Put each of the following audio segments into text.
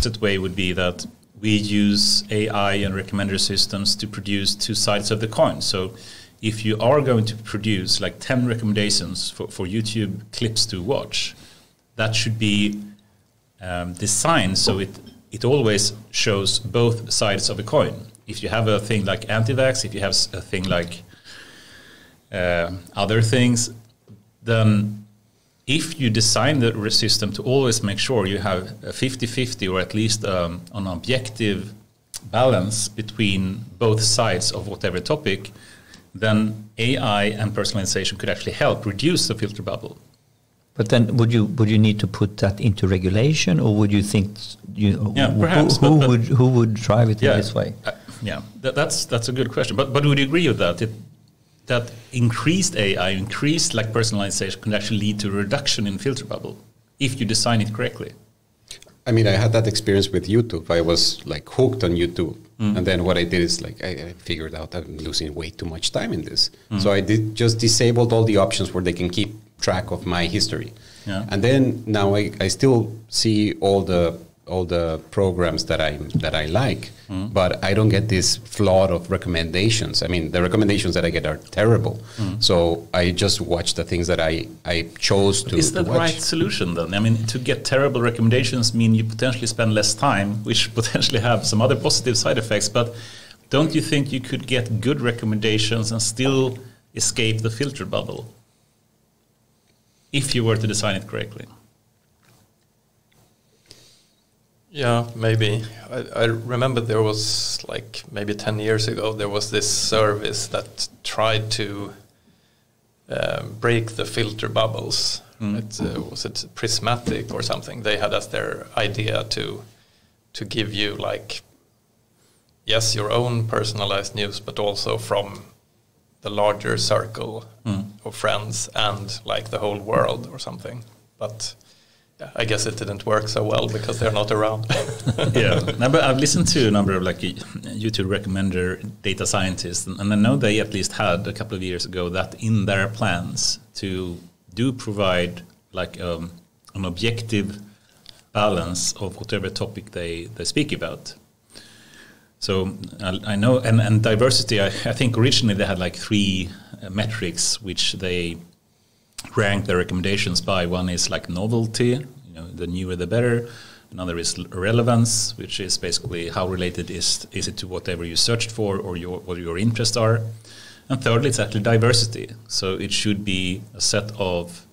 simplistic way would be that we use AI and recommender systems to produce two sides of the coin. So if you are going to produce like 10 recommendations for, for YouTube clips to watch, that should be um, designed so it, it always shows both sides of a coin. If you have a thing like anti-vax, if you have a thing like uh, other things, then if you design the system to always make sure you have a 50-50 or at least um, an objective balance between both sides of whatever topic, then AI and personalization could actually help reduce the filter bubble. But then, would you would you need to put that into regulation, or would you think you yeah, perhaps, who, who but, but would who would drive it yeah, in this way? Uh, yeah, that, that's that's a good question. But but would you agree with that? It, that increased AI, increased like personalization, can actually lead to a reduction in filter bubble if you design it correctly. I mean, I had that experience with YouTube. I was like hooked on YouTube, mm. and then what I did is like I, I, figured out I'm losing way too much time in this. Mm. So I did just disabled all the options where they can keep track of my history. Yeah. And then now I, I still see all the all the programs that I that I like, mm. but I don't get this flood of recommendations. I mean, the recommendations that I get are terrible. Mm. So I just watch the things that I I chose but to. Is that the right solution then? I mean, to get terrible recommendations mean you potentially spend less time, which potentially have some other positive side effects. But don't you think you could get good recommendations and still escape the filter bubble? if you were to design it correctly. Yeah, maybe. I, I, remember there was like maybe 10 years ago, there was this service that tried to uh, break the filter bubbles. Mm. It, uh, was it Prismatic or something? They had as their idea to to give you like yes, your own personalized news, but also from the larger circle mm. of friends and like the whole world or something. But I guess it didn't work so well because they're not around. yeah, no, but I've listened to a number of like YouTube recommender data scientists, and I know they at least had a couple of years ago that in their plans to do provide like um, an objective balance of whatever topic they, they speak about. So I, I know, and, and diversity, I, I, think originally they had like three uh, metrics which they ranked the recommendations by. One is like novelty, you know, the newer the better. Another is relevance, which is basically how related is is it to whatever you searched for or your what your interests are. And thirdly, it's actually diversity. So it should be a set of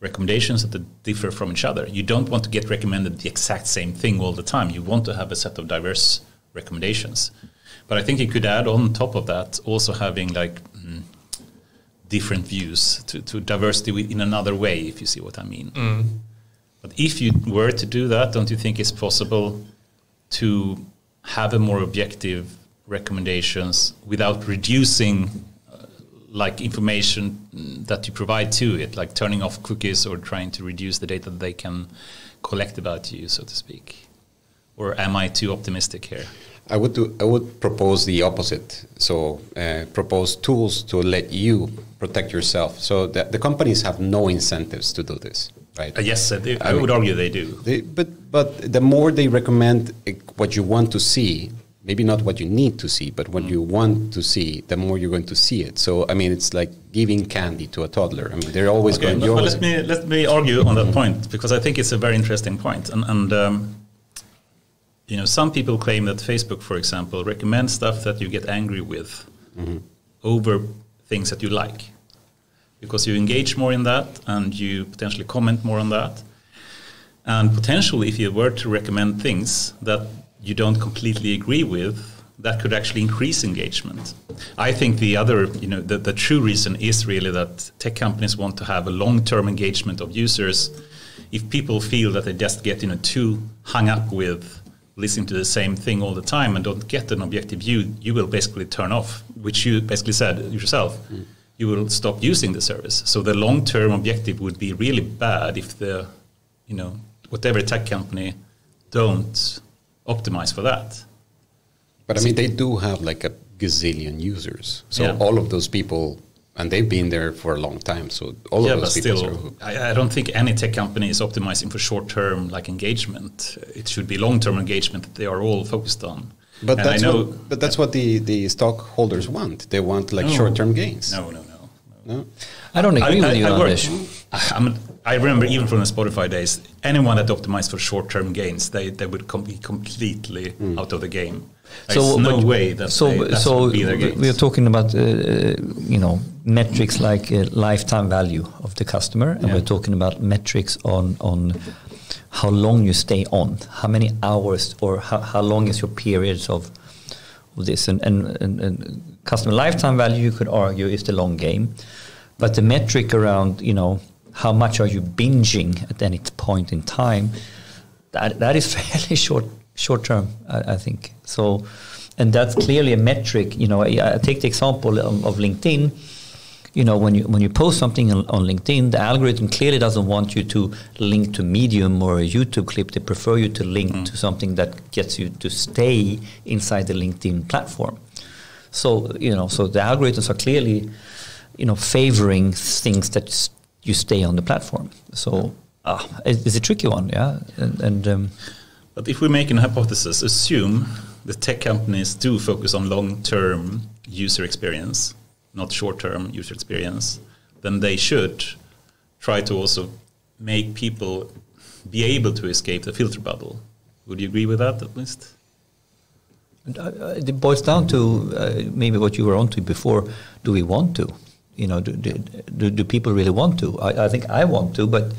recommendations that differ from each other. You don't want to get recommended the exact same thing all the time. You want to have a set of diverse recommendations. But I think you could add on top of that also having like different views to, to diversity in another way, if you see what I mean. Mm. But if you were to do that, don't you think it's possible to have a more objective recommendations without reducing uh, like information that you provide to it, like turning off cookies or trying to reduce the data that they can collect about you, so to speak? or am I too optimistic here? I would do, I would propose the opposite. So uh, propose tools to let you protect yourself. So the, the companies have no incentives to do this, right? Uh, yes, I, I, I would argue they do. They, but but the more they recommend uh, what you want to see, maybe not what you need to see, but what mm. you want to see, the more you're going to see it. So I mean, it's like giving candy to a toddler. I mean, they're always okay, going. But, let me let me argue on that point because I think it's a very interesting point, and and. Um, you know, some people claim that Facebook, for example, recommends stuff that you get angry with mm-hmm. over things that you like, because you engage more in that and you potentially comment more on that, and potentially, if you were to recommend things that you don't completely agree with, that could actually increase engagement. I think the other, you know, the, the true reason is really that tech companies want to have a long-term engagement of users. If people feel that they just get, you know, too hung up with listening to the same thing all the time and don't get an objective view, you will basically turn off, which you basically said yourself. Mm. You will stop using the service. So the long-term objective would be really bad if the, you know, whatever tech company don't optimize for that. But I mean, they do have like a gazillion users. So yeah. all of those people and they've been there for a long time. So all yeah, of but those people. still, I, I don't think any tech company is optimizing for short-term like engagement. It should be long-term engagement that they are all focused on. but And I that's know, what, but that's what the, the stockholders want. They want like No. short-term gains. no, no, no. No? I don't agree with you, I, work- Anders. I'm- I remember even from the Spotify days, anyone that optimized for short-term gains, they, they would com- be completely Hmm. out of the game. There's no way that so they, that so we are talking about uh, you know metrics like uh, lifetime value of the customer, and Yeah. we're talking about metrics on on how long you stay on, how many hours, or how, how long is your periods of of this, and, and, and, and customer lifetime value you could argue is the long game, but the metric around you know how much are you binging at any point in time, that that is fairly short short term, I, I think. So, and that's clearly a metric. You know, I, I take the example of, of LinkedIn. You know, when you when you post something on, on LinkedIn, the algorithm clearly doesn't want you to link to Medium or a YouTube clip. They prefer you to link to something that gets you to stay inside the LinkedIn platform. So you know, so the algorithms are clearly, you know, favoring things that you stay on the platform. So ah, it- it's a tricky one, yeah. And, and um, But if we make an hypothesis, assume the tech companies do focus on long-term user experience, not short-term user experience, then they should try to also make people be able to escape the filter bubble. Would you agree with that at least? Uh, it boils down to uh, maybe what you were onto before. Do we want to? You know, do, do, do, do people really want to? I, I think I want to, but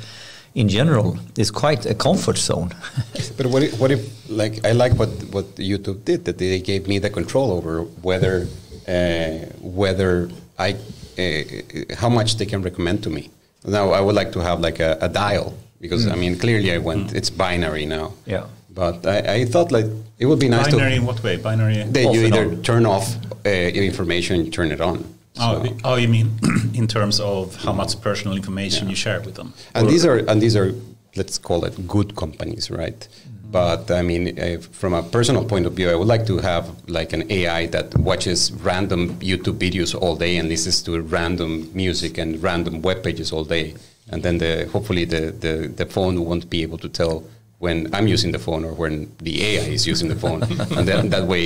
in general, is quite a comfort zone. But what if, what if like I like what what YouTube did that they gave me the control over whether uh, whether I uh, how much they can recommend to me. Now I would like to have like a, a dial because I mean clearly I went it's binary now. Yeah. But I, I thought like it would be nice Binary to in what way? Binary. that you either on. turn off uh, information and turn it on. Oh, So- the- oh, you mean in terms of how much personal information you share with them? and Or- these are and these are let's call it good companies right? But i mean uh, from a personal point of view i would like to have like an ai that watches random youtube videos all day and listens to random music and random web pages all day. And then the hopefully the, the, the phone won't be able to tell when I'm using the phone or when the AI is using the phone, and then that way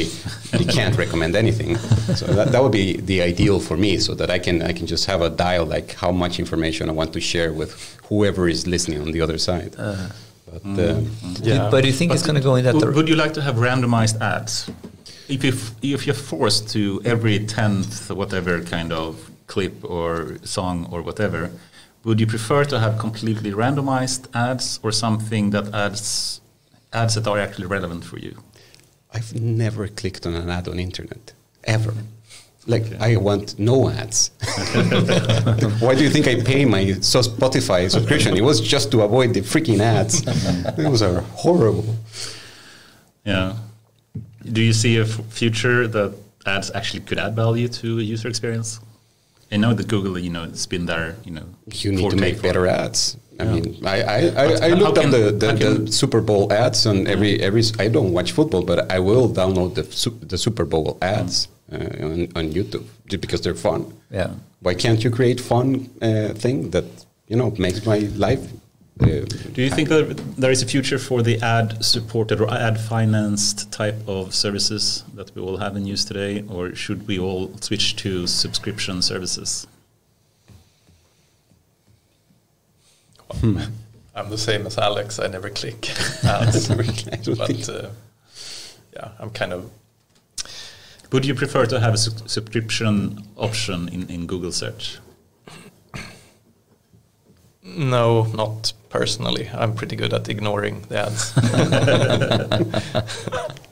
it can't recommend anything. So that, that would be the ideal for me, so that I can I can just have a dial like how much information I want to share with whoever is listening on the other side. but uh, Yeah. But do you think it's going to go in that Would, dir- would you like to have randomized ads? If you if you're forced to every tenth whatever kind of clip or song or whatever, would you prefer to have completely randomized ads or something that adds ads that are actually relevant for you? I've never clicked on an ad on internet ever. Like I want no ads. Why do you think I pay my Spotify subscription? It was just to avoid the freaking ads. Those are horrible. Yeah. Do you see a f- future that ads actually could add value to a user experience? I know that Google, you know, it's been there, you know. You need to make for- better ads. I Yeah. mean, I, I, I, I looked up the, the, the Super Bowl ads on every every. I don't watch football, but I will download the the Super Bowl ads uh, on, on YouTube just because they're fun. Yeah. Why can't you create fun uh, thing that you know makes my life? Uh, Do you think that there is a future for the ad supported or ad financed type of services that we all have in use today, or should we all switch to subscription services? I'm the same as Alex. I never click ads. But uh, yeah, I'm kind of Would you prefer to have a su- subscription option in, in Google search? No, not personally. I'm pretty good at ignoring the ads.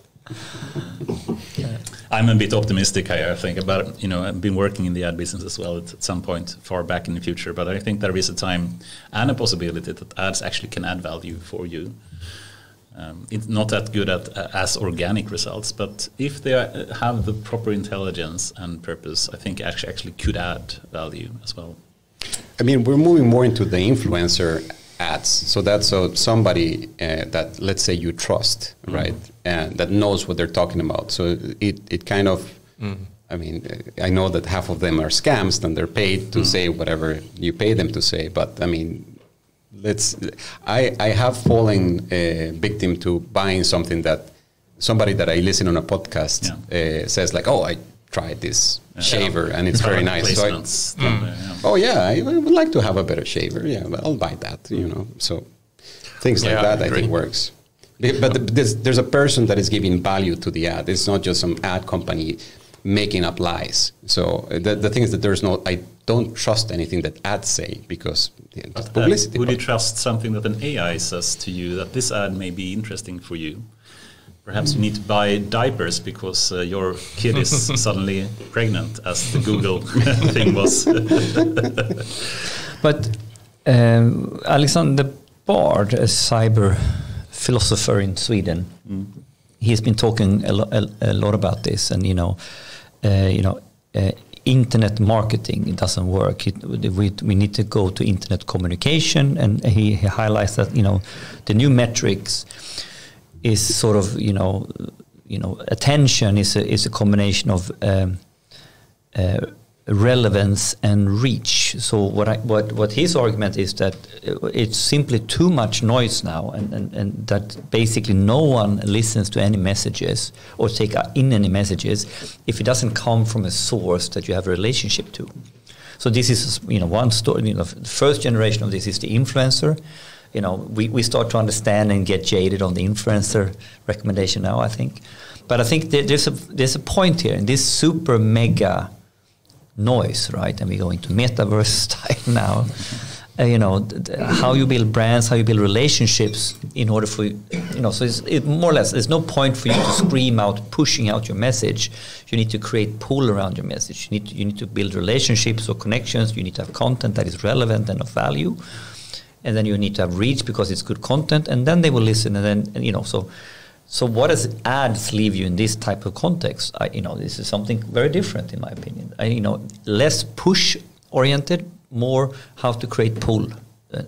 I'm a bit optimistic, I I think, about you know I've been working in the ad business as well at, some point far back in the future, but I think there is a time and a possibility that ads actually can add value for you. Um, it's not that good at uh, as organic results, but if they uh, have the proper intelligence and purpose, I think actually actually could add value as well. I mean, we're moving more into the influencer ads. So that's uh, somebody uh, that, let's say, you trust, right, and that knows what they're talking about. So it, it kind of I mean, I know that half of them are scams and they're paid to say whatever you pay them to say. But I mean, let's. I I have fallen uh, victim to buying something that somebody that I listen on a podcast uh, says like, oh, I tried this shaver and it's very nice. So I-. Yeah. oh yeah, I would like to have a better shaver. Yeah, but I'll buy that. You know, so things like Yeah, that I I think works. But there's, there's a person that is giving value to the ad. It's not just some ad company making up lies. So uh, the, the thing is that there's no. I don't trust anything that ads say because yeah, Uh, publicity. would you trust something that an AI says to you that this ad may be interesting for you? Perhaps you need to buy diapers because uh, your kid is suddenly pregnant, as the Google thing was. But um, Alexander Bard, a cyber philosopher in Sweden, he's been talking a, lo- a, a lot about this, and you know, uh, you know, uh, internet marketing doesn't work. It, we, we need to go to internet communication, and he, he highlights that you know, the new metrics is sort of you know, you know, attention is a, is a combination of um, uh, relevance and reach. So what I, what what his argument is that it's simply too much noise now, and, and, and that basically no one listens to any messages or take in any messages if it doesn't come from a source that you have a relationship to. So this is you know one story. You know, the first generation of this is the influencer. You know, we, we start to understand and get jaded on the influencer recommendation now. I think, but I think there, there's a there's a point here in this super mega noise, right? And we go into metaverse style now. Uh, you know, th- how you build brands, how you build relationships in order for you, you know, so it's it, more or less, there's no point for you to scream out, pushing out your message. You need to create pull around your message. You need to, you need to build relationships or connections. You need to have content that is relevant and of value. And then you need to have reach because it's good content. And then they will listen. And then, and, you know, so so what does ads leave you in this type of context? I, you know, this is something very different in my opinion. I, you know, less push oriented, more how to create pull,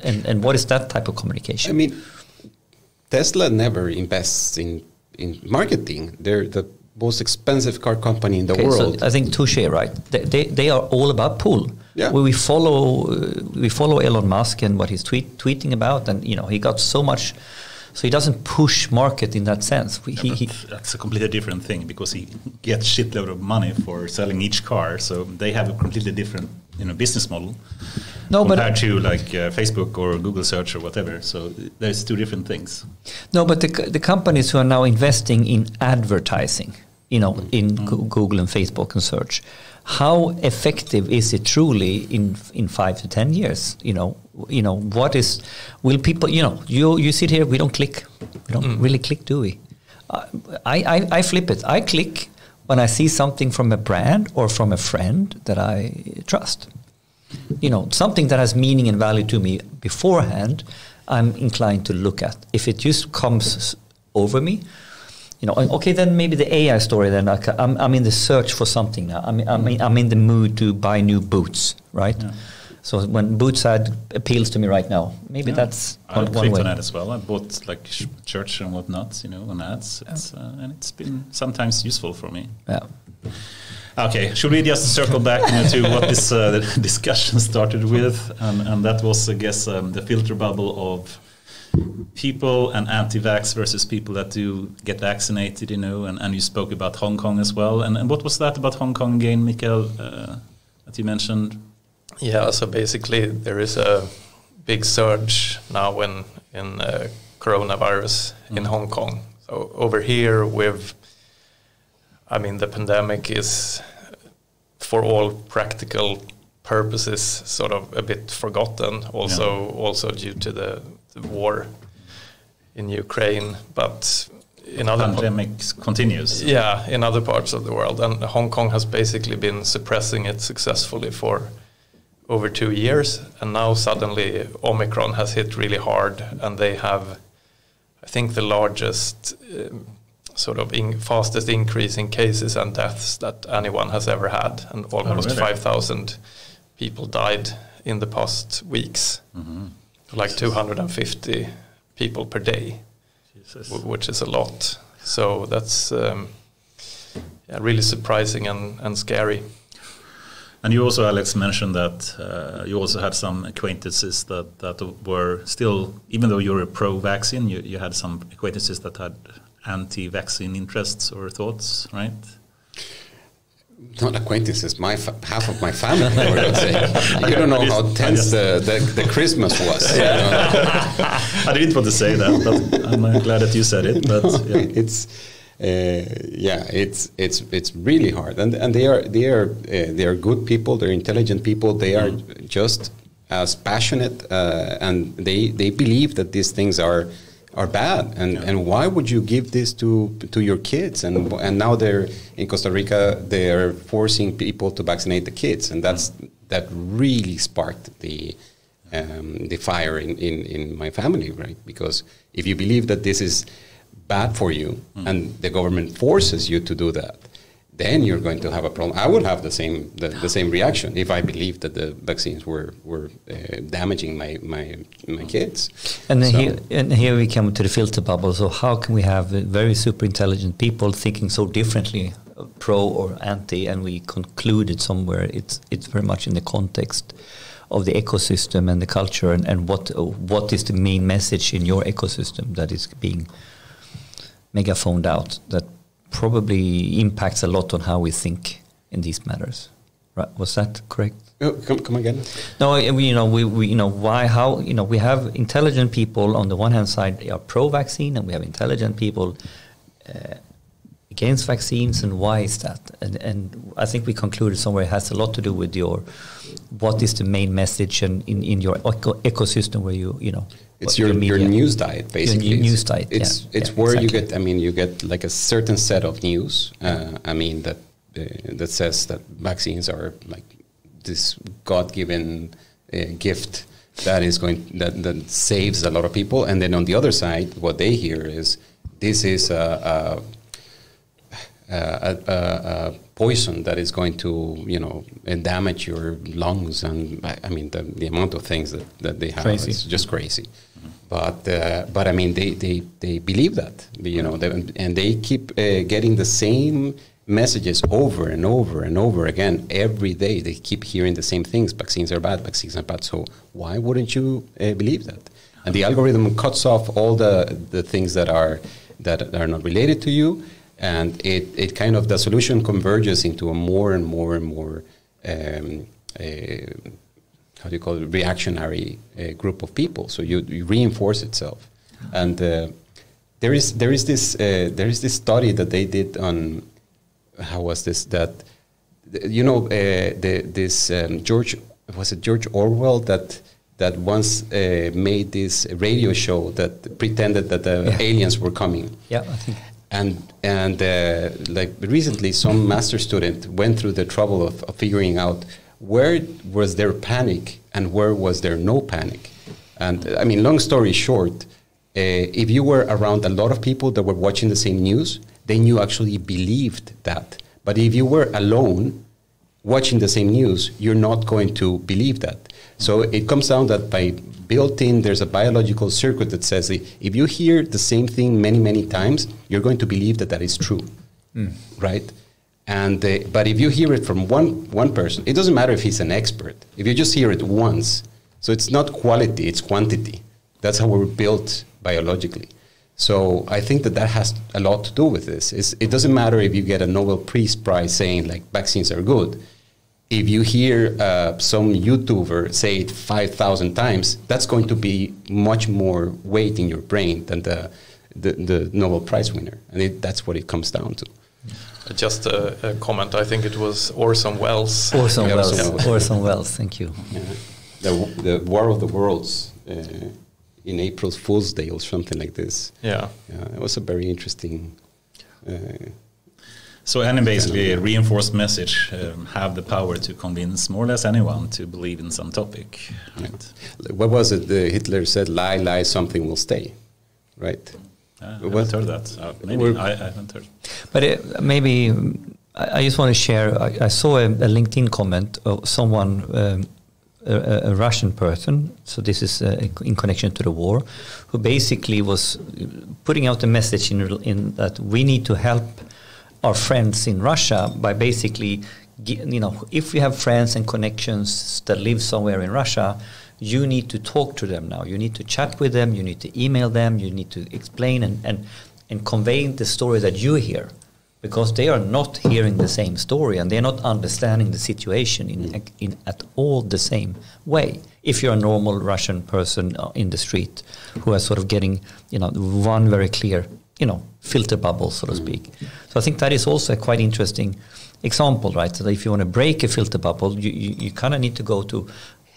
and and what is that type of communication? I mean, Tesla never invests in in marketing. They're the most expensive car company in the Okay, world. So I think touche, right? They, they, they are all about pull. Yeah. We, we follow uh, we follow Elon Musk and what he's tweet, tweeting about, and you know he got so much. So he doesn't push market in that sense. We, he, But he, that's a completely different thing because he gets shitload of money for selling each car. So they have a completely different, you know, business model No, but- compared to like uh, Facebook or Google search or whatever. So there's two different things. No, but the, the companies who are now investing in advertising, you know, in Goo- Google and Facebook and search, how effective is it truly in in five to ten years? You know, you know what is will people? You know, you you sit here, we don't click, we don't really click, do we? Uh, I, I I flip it. I click when I see something from a brand or from a friend that I trust you know, something that has meaning and value to me beforehand, I'm inclined to look at. If it just comes over me, you know, okay, then maybe the AI story. Then I, I'm, I'm in the search for something now. I'm, I'm, in, I'm in the mood to buy new boots, right? So when boots ad appeals to me right now, maybe Yeah. that's I one, one clicked way. on that as well. I bought like church and whatnot, you know, on ads. It's, uh, and it's been sometimes useful for me. Yeah. Okay, should we just circle back you know, to what this uh, discussion started with? And, and that was, I guess, um, the filter bubble of people and anti-vax versus people that do get vaccinated, you know, and, and you spoke about Hong Kong as well. And, and what was that about Hong Kong again, Mikael, uh, that you mentioned? Yeah, so basically there is a big surge now in in uh, coronavirus in Hong Kong. So over here, we've, I mean, the pandemic is, for all practical purposes, sort of a bit forgotten. Also, also due to the, the war in Ukraine, but in other pa- Pandemic continues. yeah, in other parts of the world. And Hong Kong has basically been suppressing it successfully for over two years. And now suddenly Omicron has hit really hard, and they have, I think, the largest um, sort of in fastest increase in cases and deaths that anyone has ever had. And almost really? 5,000 people died in the past weeks, like 250 people per day Jesus. which is a lot. So that's um, yeah, really surprising and, and scary. And you also, Alex, mentioned that uh, you also had some acquaintances that, that were still, even though you're a pro-vaccine, you, you had some acquaintances that had anti-vaccine interests or thoughts, right? Not acquaintances, my half of my family. I say. You don't know how tense the, the, the, Christmas was. I didn't want to say that, but I'm glad that you said it. But yeah. it's uh, yeah, it's it's it's really hard, and and they are they are uh, they are good people. They're intelligent people. They are mm. just as passionate, uh, and they they believe that these things are are bad. And yeah. and why would you give this to to your kids? And and now they're in Costa Rica. They're forcing people to vaccinate the kids, and that's that really sparked the. Um, the fire in, in, in my family, right? Because if you believe that this is bad for you mm. and the government forces you to do that, then you're going to have a problem. I would have the same the, the same reaction if I believed that the vaccines were were uh, damaging my, my my kids. And so here and here we come to the filter bubble. So how can we have very super intelligent people thinking so differently, uh, pro or anti, and we concluded somewhere it's it's very much in the context of the ecosystem and the culture and, and what uh, what is the main message in your ecosystem that is being megaphoned out that probably impacts a lot on how we think in these matters. Right? Was that correct? Oh, come, come again. No, we, you know, we, we, you know, why, how, you know, we have intelligent people on the one hand side they are pro-vaccine, and we have intelligent people uh, against vaccines, and why is that? And, and I think we concluded somewhere it has a lot to do with your, what is the main message and in, in your eco ecosystem where you, you know, it's your, your, news diet basically. Your news diet. It's yeah, it's yeah, where exactly. you get. I mean, you get like a certain set of news. Uh, I mean that uh, that says that vaccines are like this God-given uh, gift that is going that that saves a lot of people. And then on the other side, what they hear is this is a, a, a, a poison that is going to you know damage your lungs and I mean the, the amount of things that, that they have crazy. is just crazy. But uh, but I mean they, they, they believe that you know they, and they keep uh, getting the same messages over and over and over again every day. They keep hearing the same things: vaccines are bad, vaccines are bad. So why wouldn't you uh, believe that? And the algorithm cuts off all the the things that are that are not related to you, and it it kind of the solution converges into a more and more and more. Um, how do you call it, reactionary uh, group of people. So you, you reinforce itself. And uh, there is there is this uh, there is this study that they did on how was this that you know uh, the, this um, George was it George Orwell that that once uh, made this radio show that pretended that the yeah. aliens were coming. Yeah, I think and and uh, like recently some master student went through the trouble of, of, figuring out where was there panic and where was there no panic? And I mean, long story short, uh, if you were around a lot of people that were watching the same news, then you actually believed that. But if you were alone watching the same news, you're not going to believe that. So it comes down that by built in, there's a biological circuit that says if you hear the same thing many, many times, you're going to believe that that is true, mm. right? And uh, but if you hear it from one one person, it doesn't matter if he's an expert. If you just hear it once, so it's not quality, it's quantity. That's how we're built biologically. So I think that that has a lot to do with this. It's, it doesn't matter if you get a Nobel Peace Prize saying like vaccines are good. If you hear uh, some YouTuber say it 5,000 times, that's going to be much more weight in your brain than the, the, the Nobel Prize winner. And it, that's what it comes down to. Just a, a, comment. I think it was Orson Welles. Orson yeah, Welles. Orson Welles. Thank you. Yeah. The, the War of the Worlds uh, in April Fool's Day or something like this. Yeah. Yeah, it was a very interesting. Uh, so any basically reinforced message um, have the power to convince more or less anyone to believe in some topic. Right? Yeah. What was it? The Hitler said, "Lie, lie, something will stay." Right. Uh, I haven't heard that. Uh, maybe I, I, haven't heard. But it, maybe I, I, just want to share. I, I saw a, a, LinkedIn comment of someone, um, a, a, Russian person. So this is uh, in connection to the war, who basically was putting out a message in, in that we need to help our friends in Russia by basically, you know, if we have friends and connections that live somewhere in Russia, you need to talk to them now. You need to chat with them. You need to email them. You need to explain and and, and convey the story that you hear because they are not hearing the same story and they're not understanding the situation in, in at all the same way. If you're a normal Russian person uh, in the street who is sort of getting, you know, one very clear, you know, filter bubble, so to speak. So I think that is also a quite interesting example, right? So if you want to break a filter bubble, you, you, you kind of need to go to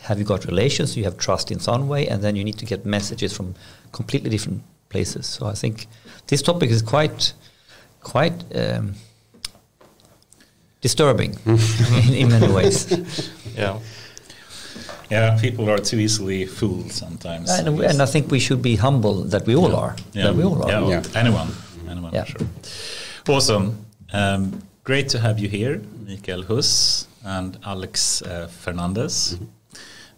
have you got relations, you have trust in some way, and then you need to get messages from completely different places. So I think this topic is quite quite um, disturbing in, in, many ways. Yeah. Yeah, people are too easily fooled sometimes. And, and I think we should be humble that we all yeah. are. Yeah. That we all are. Yeah, yeah. anyone, anyone, yeah. sure. Awesome. Um, great to have you here, Mikael Huss and Alex uh, Fernandez. Mm -hmm.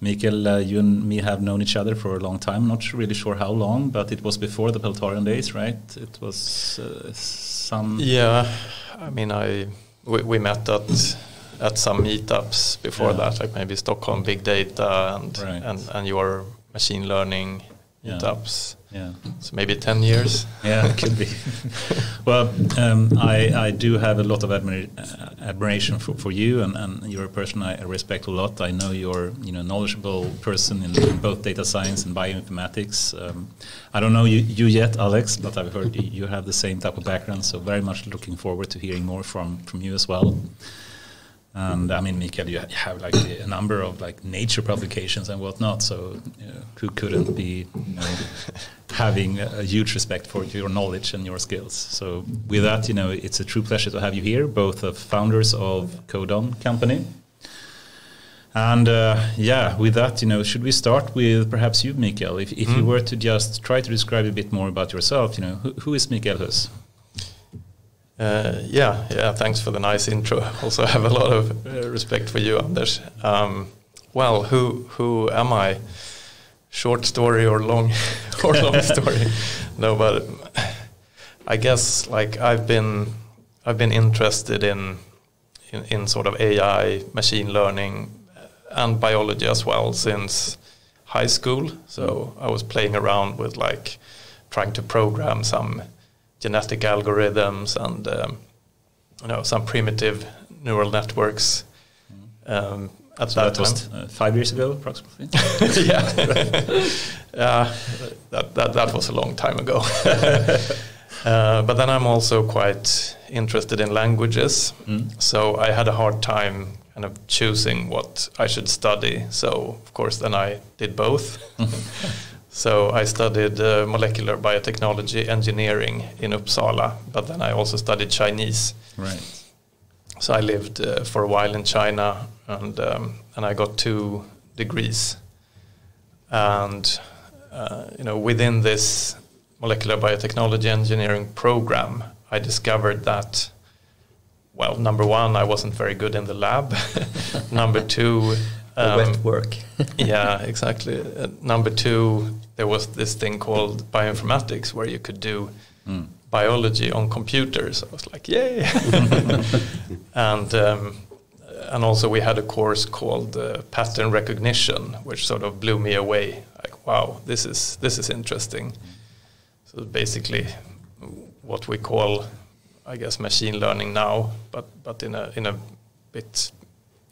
Mikael, uh, you and me have known each other for a long time. Not really sure how long, but it was before the Peltarion days, right? It was uh, some. Yeah, I mean, I we, we met at at some meetups before yeah. that, like maybe Stockholm Big Data and right. and and your machine learning yeah. meetups. Yeah. So maybe 10 years. yeah, it could be. well, um, I, I do have a lot of admira uh, admiration for, for you, and, and you're a person I respect a lot. I know you're you know knowledgeable person in, in both data science and bioinformatics. Um, I don't know you, you yet, Alex, but I've heard you have the same type of background, so very much looking forward to hearing more from, from you as well. And I mean, Mikael, you have like a number of like nature publications and whatnot. So you know, who couldn't be you know, having a huge respect for your knowledge and your skills? So with that, you know, it's a true pleasure to have you here, both the founders of Codon Company. And uh, yeah, with that, you know, should we start with perhaps you, Mikael? If, if mm. you were to just try to describe a bit more about yourself, you know, who, who is Mikael Huss? Uh, yeah, yeah. Thanks for the nice intro. Also, have a lot of uh, respect for you, Anders. Um, well, who who am I? Short story or long or long story? No, but I guess like I've been I've been interested in, in in sort of AI, machine learning, and biology as well since high school. So I was playing around with like trying to program some genetic algorithms and um, you know some primitive neural networks. Um, at so that, that was uh, five years ago, approximately. yeah, yeah, that, that that was a long time ago. uh, but then I'm also quite interested in languages, mm. so I had a hard time kind of choosing what I should study. So of course, then I did both. So I studied uh, molecular biotechnology engineering in Uppsala, but then I also studied Chinese. Right. So I lived uh, for a while in China, and um, and I got two degrees. And uh, you know, within this molecular biotechnology engineering program, I discovered that. Well, number one, I wasn't very good in the lab. number two, um, wet work. yeah, exactly. Uh, number two, there was this thing called bioinformatics where you could do mm. biology on computers. I was like, yay! and um, and also we had a course called uh, pattern recognition, which sort of blew me away. Like, wow, this is this is interesting. So basically, what we call, I guess, machine learning now, but but in a in a bit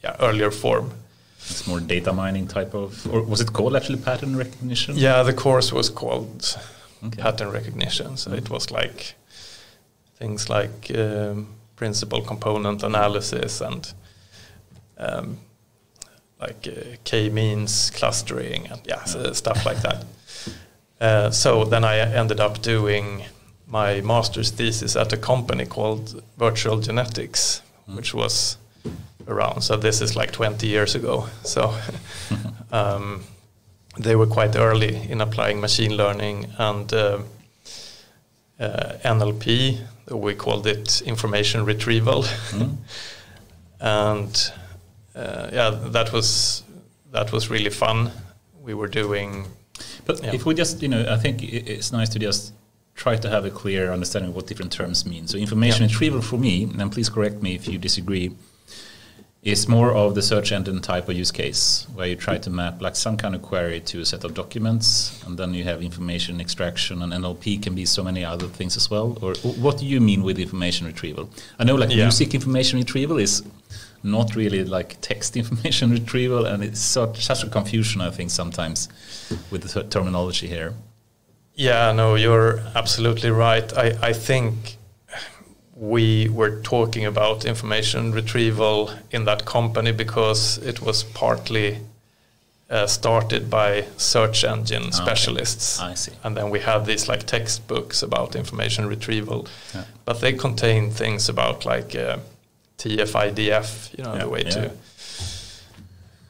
yeah, earlier form. It's more data mining type of, or was it called actually pattern recognition? Yeah, the course was called okay. pattern recognition. So mm. it was like things like um, principal component analysis and um, like uh, k-means clustering and yeah, so stuff like that. Uh, so then I ended up doing my master's thesis at a company called Virtual Genetics, mm. which was around. So this is like 20 years ago. So um, they were quite early in applying machine learning and uh, uh, NLP. We called it information retrieval, mm. and uh, yeah, that was that was really fun. We were doing. But yeah. if we just, you know, I think it's nice to just try to have a clear understanding of what different terms mean. So information Yeah. retrieval for me, and please correct me if you disagree, is more of the search engine type of use case where you try to map like some kind of query to a set of documents and then you have information extraction and NLP can be so many other things as well or what do you mean with information retrieval I know like Yeah. music information retrieval is not really like text information retrieval and it's such, such a confusion I think sometimes with the terminology here Yeah, no, you're absolutely right. I, I think we were talking about information retrieval in that company because it was partly uh, started by search engine okay. specialists. I see. And then we had these like textbooks about information retrieval, Yeah. but they contain things about like uh, TF-IDF, you know, Yeah, the way yeah. to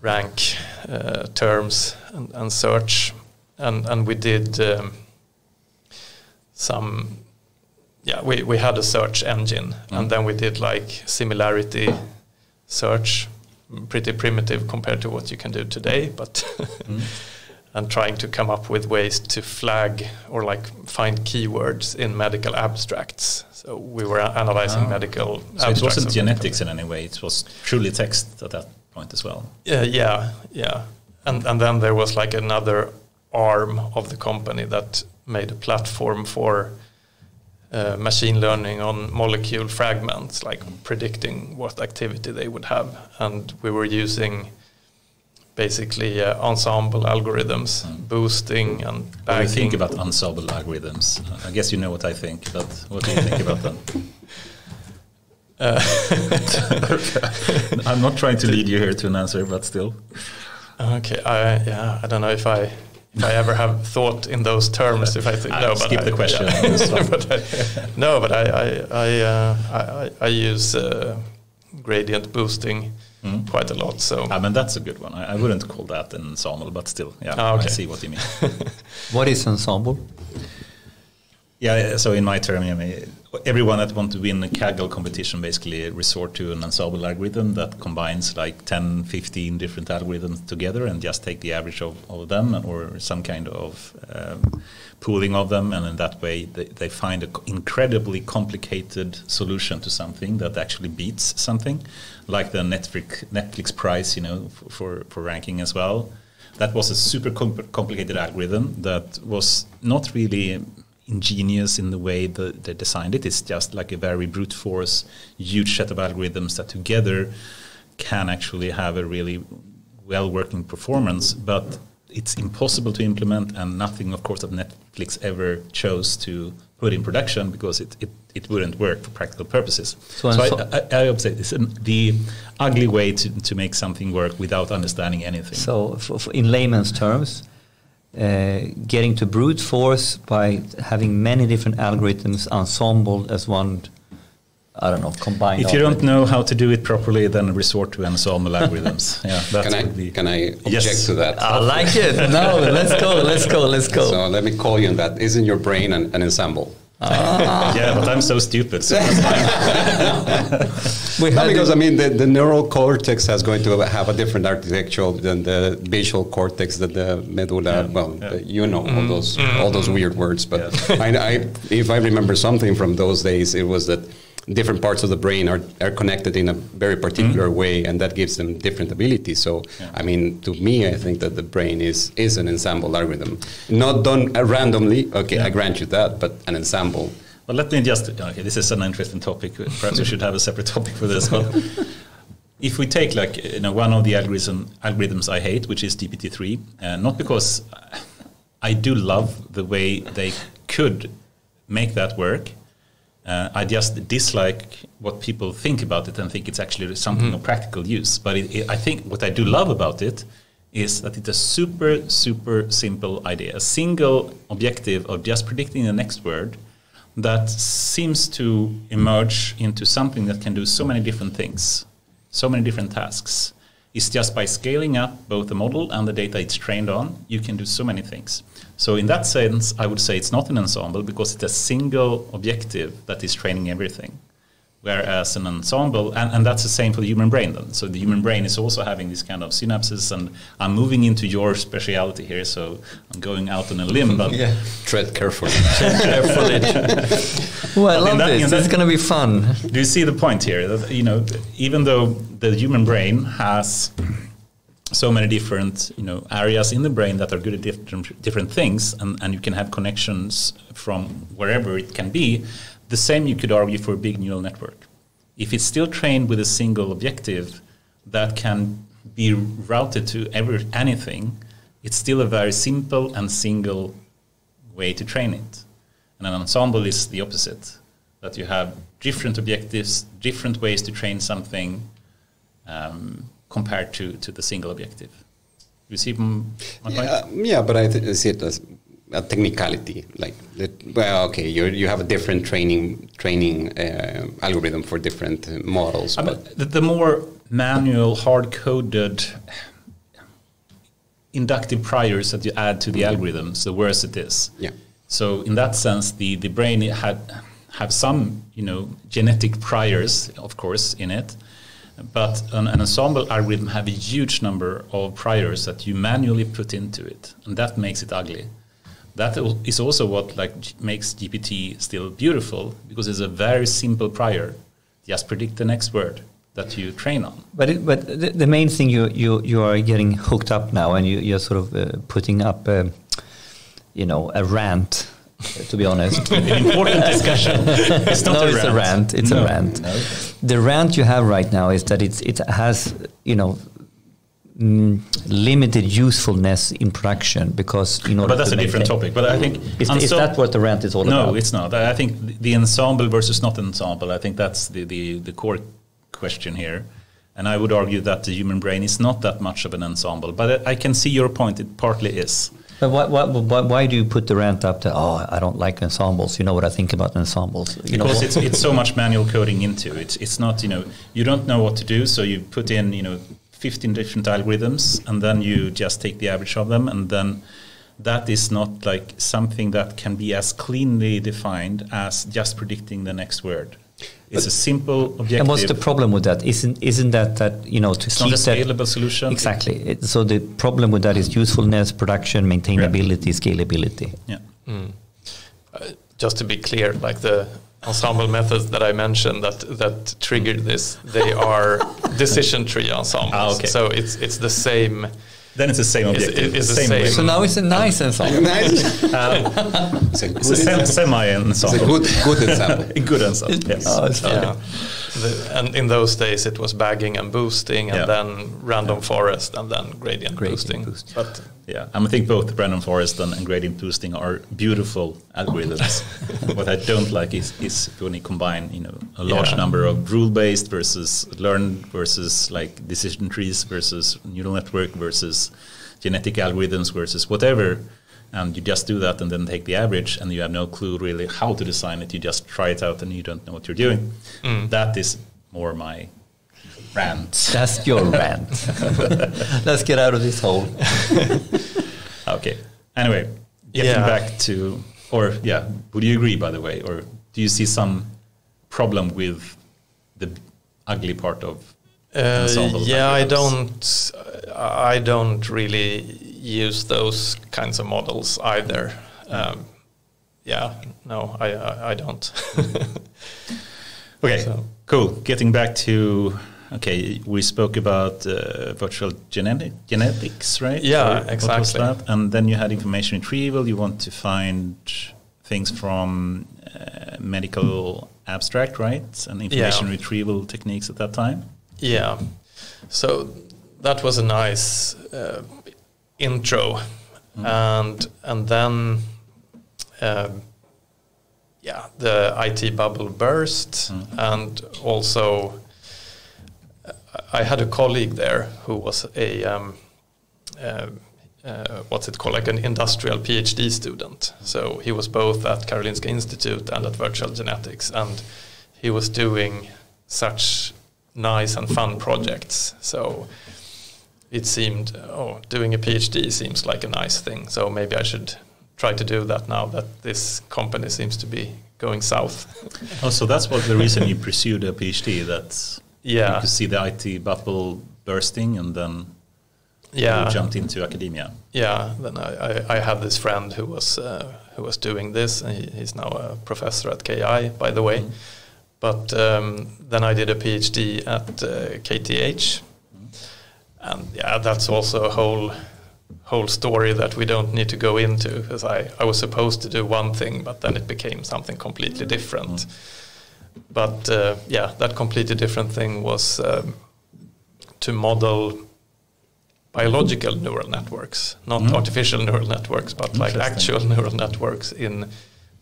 rank uh, terms and, and search. And, and we did um, some, yeah, we, we had a search engine Mm. and then we did like similarity search, pretty primitive compared to what you can do today, but Mm. and trying to come up with ways to flag or like find keywords in medical abstracts. So we were analyzing Ah. medical so it wasn't genetics in any way it was truly text at that point as well Yeah, yeah, yeah. And and then there was like another arm of the company that made a platform for uh, machine learning on molecule fragments, like predicting what activity they would have. And we were using basically uh, ensemble algorithms, boosting and What do you think about ensemble algorithms? I guess you know what I think, but what do you think about them? Uh, I'm not trying to lead you here to an answer, but still. okay, I, yeah, I don't know if I if I ever have thought in those terms. If I think no, but skip I, the question. yeah. But I, no, but I I I, uh, I, I- I use uh, gradient boosting Mm. quite a lot. So I mean, that's a good one. I, I wouldn't call that an ensemble, but still, yeah, Ah, okay. I see what you mean. What is ensemble? yeah, yeah, so in my term, I mean, everyone that wants to win a Kaggle competition basically resort to an ensemble algorithm that combines like 10, 15 different algorithms together and just take the average of, of them or some kind of um, pooling of them. And in that way, they, they find an incredibly complicated solution to something that actually beats something, like the Netflix, Netflix prize, you know, for, for ranking as well. That was a super compl- complicated algorithm that was not really ingenious in the way that they designed it. It's just like a very brute force, huge set of algorithms that together can actually have a really well working performance, but it's impossible to implement and nothing of course that Netflix ever chose to put in production because it, it, it wouldn't work for practical purposes. So So, I, I, I would say it's an, the ugly way to, to make something work without understanding anything. So, in layman's terms, uh, getting to brute force by having many different algorithms ensembled as one, I don't know, combined. if you don't algorithm. know how to do it properly, then resort to ensemble algorithms. Yeah, that Can I, be. can I object Yes. to that? I like it. No, let's go. Let's go. Let's go. So let me call you on that. Isn't your brain an, an ensemble? Ah. yeah, but I'm so stupid. So that's fine. we No, because I mean the, the neural cortex has going to have a different architecture than the visual cortex, than the medulla. Yeah, Well, yeah. the- you know all mm-hmm. those all those weird words. But mm-hmm. I, I, if I remember something from those days, it was that different parts of the brain are, are connected in a very particular way, and that gives them different abilities. So, Yeah. I mean, to me, I think that the brain is is an ensemble algorithm, not done uh, randomly. Okay, Yeah. I grant you that, but an ensemble. Well, let me just. Okay, this is an interesting topic. Perhaps we should have a separate topic for this. But if we take like you know one of the algorithm algorithms I hate, which is GPT-3, uh, not because I do love the way they could make that work. Uh, I just dislike what people think about it and think it's actually something of practical use. But it, it, I think what I do love about it is that it's a super, super simple idea. A single objective of just predicting the next word that seems to emerge into something that can do so many different things, so many different tasks. It's just by scaling up both the model and the data it's trained on, you can do so many things. So in that sense, I would say it's not an ensemble because it's a single objective that is training everything. Whereas an ensemble, and, and that's the same for the human brain then. So the human mm-hmm. brain is also having these kind of synapses, and I'm moving into your speciality here, so I'm going out on a limb, but Yeah. Tread carefully. Carefully. oh, I love that- in this. that- It's going to be fun. do you see the point here? That you know, even though the human brain has so many different you know areas in the brain that are good at different different things, and, and you can have connections from wherever it can be. The same you could argue for a big neural network. If it's still trained with a single objective that can be routed to every anything, it's still a very simple and single way to train it. And an ensemble is the opposite, that you have different objectives, different ways to train something um, compared to, to the single objective. You see m- my point? Yeah, yeah, but I th- see it as a technicality. Like, that, well, okay, you you have a different training training uh, algorithm for different uh, models. I but the, the more manual, hard-coded inductive priors that you add to the algorithms, the worse it is. yeah, So in that sense, the, the brain had have some you know genetic priors, of course, in it, but an, an ensemble algorithm have a huge number of priors that you manually put into it, and that makes it ugly. That is also what like makes GPT still beautiful because it's a very simple prior. Just predict the next word that you train on. But it, but the, the main thing you, you you are getting hooked up now, and you, you're sort of uh, putting up, um you know, a rant. To be honest, An important discussion. It's not no, a it's rant. a rant. It's No, a rant. no. The rant you have right now is that it's it has you know mm, limited usefulness in production because in order But that's a different topic. But I think Is, is that what the rant is all about? No, it's not. I think the- ensemble versus not ensemble. I think that's the, the, the core question here. And I would argue that the human brain is not that much of an ensemble. But I can see your point. It partly is. But why, why, why, do you put the rant up to, oh, I don't like ensembles? You know what I think about ensembles. You know, because it's, it's so much manual coding into it. It's not, you know, you don't know what to do, so you put in, you know, 15 different algorithms, and then you just take the average of them, and then that is not like something that can be as cleanly defined as just predicting the next word. It's a simple objective. and what's the problem with that? Isn't, isn't that that, you know, to It's keep not a that... scalable solution. Exactly. It, so the problem with that is usefulness, production, maintainability, scalability. Yeah. Uh, just to be clear, like the ensemble methods that I mentioned that that triggered this, they are decision tree ensembles. Ah, okay. So it's it's the same. Then it's the same It's- objective. it's the same same. So now it's a nice ensemble. nice. it's a It's a good, sem- semi it's a good, good example. A good ensemble. Yes. Oh, it's fine. Yeah. The, and in those days, it was bagging and boosting, and Yeah. then random forest, and then gradient, Gradient boosting. boost. But Yeah, I think both random forest and, and gradient boosting are beautiful algorithms. what I don't like is, is when you combine, you know, a large Yeah. number of rule-based versus learned versus like decision trees versus neural network versus genetic algorithms versus whatever, and you just do that and then take the average, and you have no clue really how to design it. You just try it out and you don't know what you're doing. That is more my rant. That's your rant. Let's get out of this hole. Okay. Anyway, getting Yeah. back to, or yeah, would you agree, by the way, or do you see some problem with the ugly part of Uh, yeah, I don't. I don't really use those kinds of models either. Um, yeah, no, I I, I don't. Okay, So- cool. Getting back to, okay, we spoke about uh, virtual genetic, genetics, right? Yeah, Or what was exactly. that? And then you had information retrieval. You want to find things from uh, medical abstract, right? And information Yeah. retrieval techniques at that time. yeah, so that was a nice uh, intro, and and then. Um, yeah, the IT bubble burst, and also uh, I had a colleague there who was a um, uh, uh, what's it called, like an industrial PhD student. So he was both at Karolinska Institute and at Virtual Genetics, and he was doing such nice and fun projects. So it seemed, oh, doing a PhD seems like a nice thing. So maybe I should try to do that now that this company seems to be going south. Oh, so that's what the reason you pursued a PhD. That's Yeah. You could see the IT bubble bursting, and then yeah, you jumped into academia. yeah. Then I, I, I had this friend who was uh, who was doing this, and he, he's now a professor at KI, by the way. But um, then I did a PhD at uh, KTH, and yeah, that's also a whole whole story that we don't need to go into because I, I was supposed to do one thing, but then it became something completely different. But uh, yeah, that completely different thing was um, to model biological neural networks, not Mm. artificial neural networks, but like actual neural networks in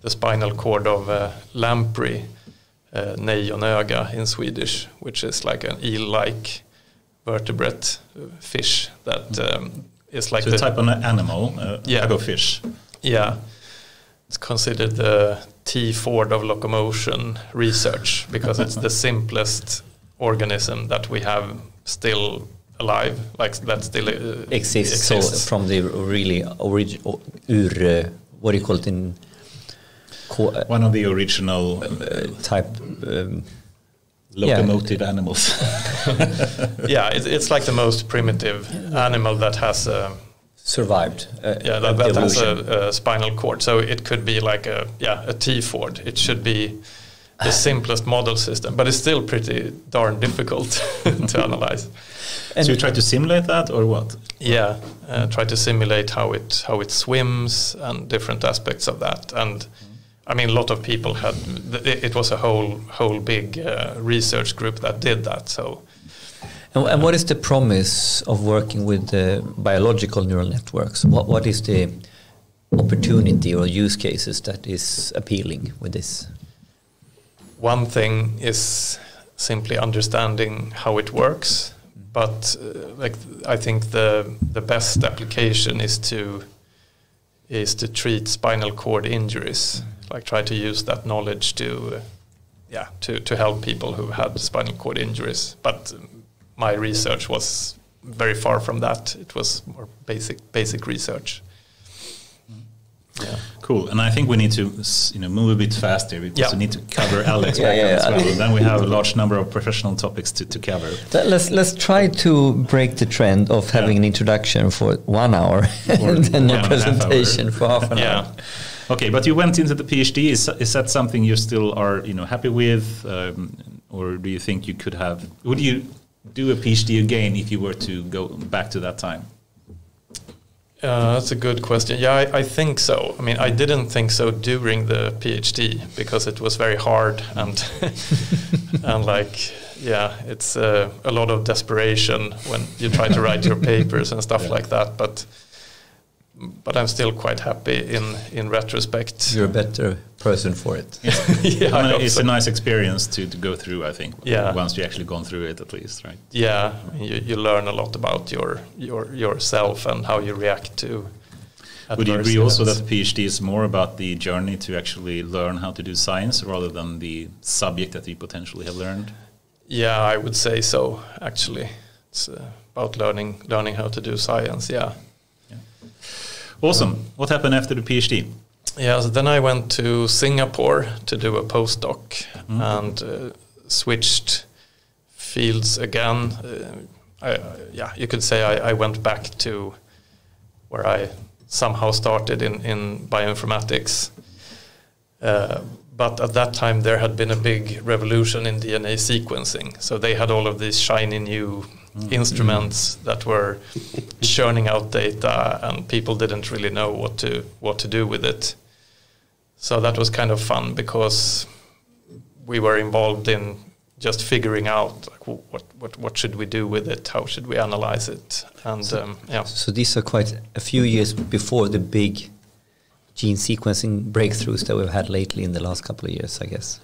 the spinal cord of uh, lamprey, uh, nejonöga in Swedish, which is like an eel-like vertebrate fish that um, is like so the type of an animal, uh, Yeah. type of fish. yeah, it's considered the T Ford of locomotion research because it's the simplest organism that we have still alive, like that still uh, exists, so from the really original ur uh, what do you call it in co- uh, One of the original uh, type um, locomotive animals. yeah, it's, it's like the most primitive animal that has a survived uh, yeah that, that has a, a spinal cord. So it could be like a yeah a T Ford. It should be the simplest model system, but it's still pretty darn difficult to analyze. And- so you try to simulate that, or what? Yeah, uh, try to simulate how it how it swims and different aspects of that. And I mean, a lot of people had. It was a whole whole big uh, research group that did that. So And, and what is the promise of working with the biological neural networks? What, what is the opportunity or use cases that is appealing with this? one thing is simply understanding how it works, but uh, like I think the the best application is to is to treat spinal cord injuries. Like try to use that knowledge to uh, yeah to to help people who had spinal cord injuries. But my research was very far from that. It was more basic basic research. Yeah. Cool. And I think we need to you know move a bit faster because Yeah. we need to cover Alex Yeah, yeah, background as well. And then we have a large number of professional topics to, to cover. Let- Let's let's try to break the trend of having Yeah. an introduction for one hour and then one a and a half presentation for half an Yeah. hour. Okay, but you went into the PhD. Is, is that something you still are you know happy with, um, or do you think you could have? Would you do a PhD again if you were to go back to that time? Uh, that's a good question. Yeah, I, I think so. I mean, I didn't think so during the PhD because it was very hard and and like yeah, it's uh, a lot of desperation when you try to write your papers and stuff like that. But but I'm still quite happy in in retrospect. You're a better person for it. yeah, I I mean, hope it's so. a nice experience to, to go through. I think. Yeah. Once you actually gone through it, at least, right? yeah, you, you learn a lot about your your yourself and how you react to. Would you adverse agree also events. that PhD is more about the journey to actually learn how to do science rather than the subject that you potentially have learned? Yeah, I would say so. Actually, it's uh, about learning learning how to do science. Yeah, Awesome. What happened after the PhD? yeah. So then I went to Singapore to do a postdoc and uh, switched fields again. Uh, I, yeah, you could say I, I went back to where I somehow started in in bioinformatics. Uh, but at that time, there had been a big revolution in DNA sequencing. So they had all of these shiny new instruments that were churning out data, and people didn't really know what to what to do with it. So that was kind of fun because we were involved in just figuring out like, what what what should we do with it, how should we analyze it, and um, yeah. So these are quite a few years before the big gene sequencing breakthroughs that we've had lately in the last couple of years, I guess.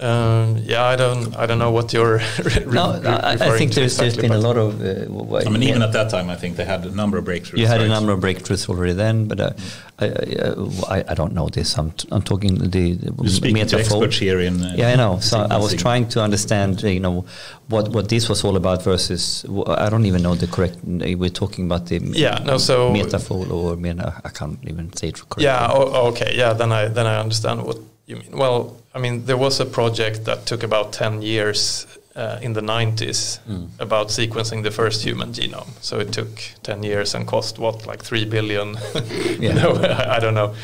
Um, yeah, I don't, I don't know what you're. re- No, re- I, I think to there's, there's exactly, been a lot of. Uh, w- I mean, even at that time, I think they had a number of breakthroughs. You had a number of breakthroughs already then, but uh, I, I, I, I don't know this. I'm, t- I'm talking the, the You're speaking to experts here in. Uh, Yeah, I know. So I was trying to understand, uh, you know, what what this was all about versus. wh- I don't even know the correct. We're talking about the Yeah, no, so- metaphor or meta. I can't even say it correctly. Yeah. Oh, okay. Yeah. Then I then I understand what you mean. Well, I mean, there was a project that took about ten years uh, in the '90s about sequencing the first human genome. So it took ten years and cost what, like three billion? Yeah. no, I, I don't know.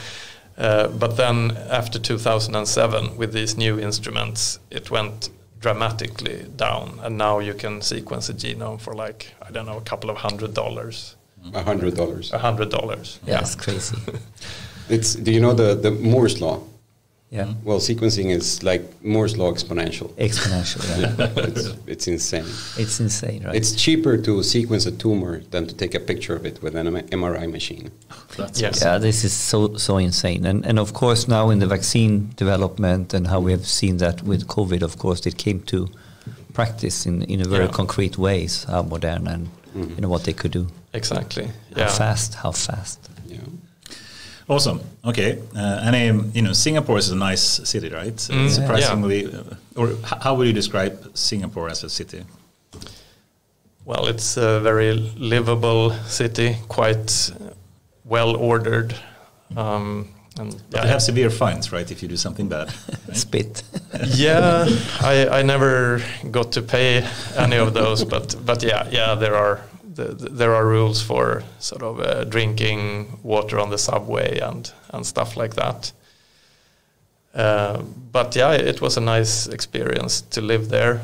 Uh, but then after 2007, with these new instruments, it went dramatically down, and now you can sequence a genome for like I don't know a couple of hundred dollars, A hundred dollars. a hundred dollars. Yeah, it's crazy. It's. Do you know the the Moore's law? Yeah, mm-hmm. Well, sequencing is like Moore's law exponential. exponential. Yeah. it's, it's insane. it's insane, right? It's cheaper to sequence a tumor than to take a picture of it with an MRI machine. That's Yes. Yeah, this is so so insane, and and of course now in the vaccine development and how we have seen that with COVID, of course it came to practice in in a very Yeah. concrete ways how modern and mm-hmm. you know what they could do, Exactly. how Yeah. fast, how fast. Yeah. Awesome. Okay. Uh, and um, you know, Singapore is a nice city, right? Mm, Surprisingly, uh, or h- how would you describe Singapore as a city? Well, it's a very livable city, quite well ordered. Um, and But they have severe fines, right? If you do something bad. right? Spit. yeah, I, I never got to pay any of those, but but yeah, yeah, there are the, the- there are rules for sort of uh, drinking water on the subway and and stuff like that. Uh, but yeah, it was a nice experience to live there.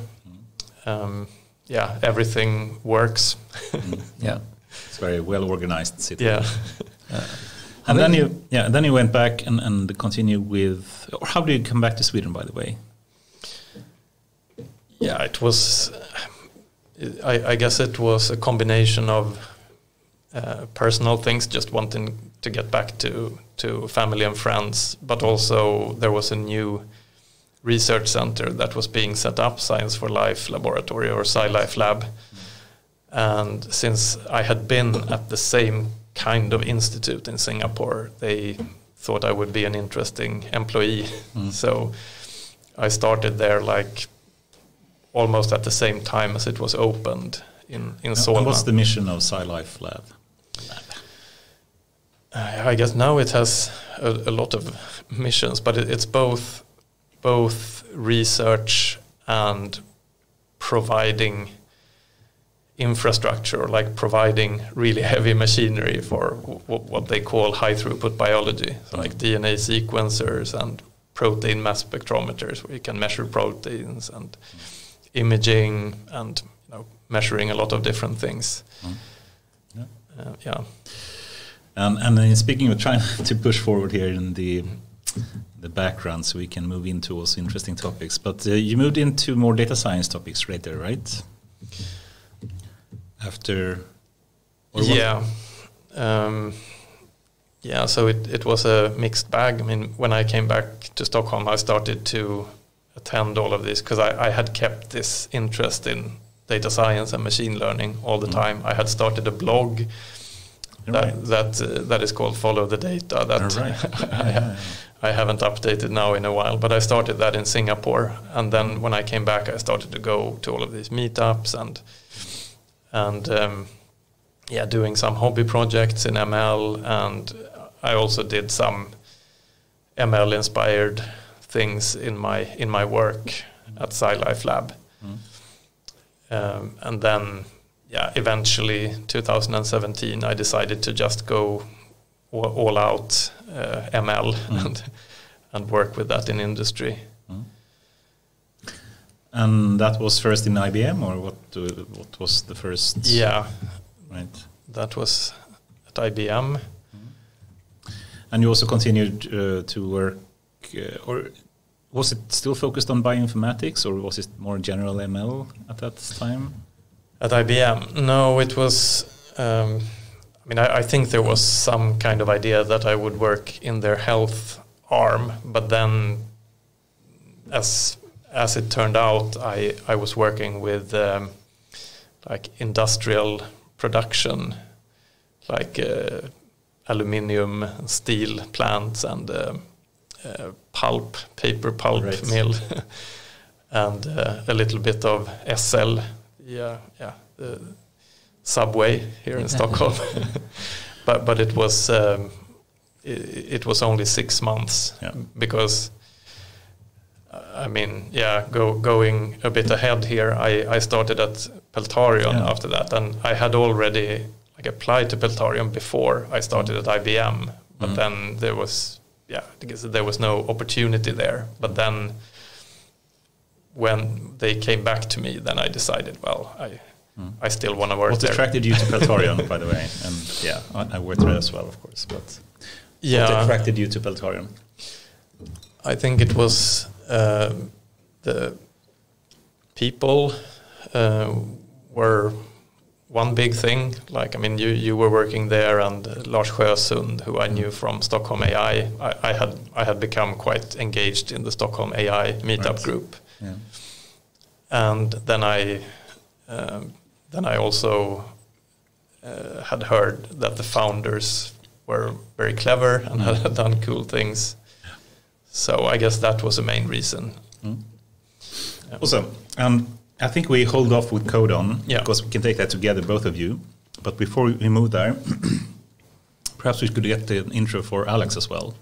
Um, yeah, everything works. Yeah. It's a very well organized city. yeah. And then you, yeah, and then you went back and, and continued with, or how did you come back to Sweden, by the way? Yeah, it was. I, I guess it was a combination of uh, personal things, just wanting to get back to to family and friends, but also there was a new research center that was being set up, Science for Life Laboratory or SciLife Lab. And since I had been at the same kind of institute in Singapore, they thought I would be an interesting employee. So I started there like almost at the same time as it was opened in in And Solna. what's the mission of SciLife Lab? Uh, I guess now it has a, a lot of missions, but it, it's both both research and providing infrastructure, like providing really heavy machinery for w- what they call high throughput biology, so like DNA sequencers and protein mass spectrometers, where you can measure proteins and imaging and you know, measuring a lot of different things. Yeah. Uh, yeah. And and then speaking of trying to push forward here in the the background, so we can move into also interesting topics. But uh, you moved into more data science topics later, right? After, yeah um, yeah so it, it was a mixed bag i mean when i came back to stockholm i started to attend all of this because I, I had kept this interest in data science and machine learning all the time. I had started a blog that Right. that, uh, that is called follow the data that right. I, Yeah, I haven't updated now in a while but i started that in singapore. And then when i came back i started to go to all of these meetups and and um, yeah, doing some hobby projects in ML, and I also did some ML inspired things in my in my work at SciLife Lab. Um, and then, yeah, eventually, 2017, I decided to just go all, all out uh, ML and and work with that in industry. And that was first in IBM, or what? uh, what was the first? Yeah, Right. that was at IBM. And you also continued uh, to work, or was it still focused on bioinformatics, or was it more general ML at that time? At IBM, no, it was. Um, I mean, I, I think there was some kind of idea that I would work in their health arm, but then, as as it turned out, I I was working with um, like industrial production, like uh, aluminium steel plants and uh, uh, pulp, paper pulp Right. mill, and uh, a little bit of SL, yeah, yeah, the subway here in Stockholm. but but it was um, it, it was only six months Yeah. because uh, I mean, yeah, go, going a bit ahead here, I, I started at Peltarion Yeah. after that, and I had already like applied to Peltarion before I started at IBM, but Mm. then there was yeah, because there was no opportunity there. But then when they came back to me, then I decided, well, I I still want to work What there. attracted you to Peltarion, by the way? And yeah, I, I worked there as well, of course. But what yeah, attracted you to Peltarion? I think it was uh, the people uh, were one big thing. Like, I mean, you, you were working there, and uh, Lars Sjösund, who I knew from Stockholm AI, I, I had I had become quite engaged in the Stockholm AI meetup Right. group, Yeah. and then I um, then I also uh, had heard that the founders were very clever and had done cool things. So I guess that was the main reason. Yeah. Awesome. Um, I think we hold off with Codon Yeah. because we can take that together, both of you. But before we move there, perhaps we could get the intro for Alex as well.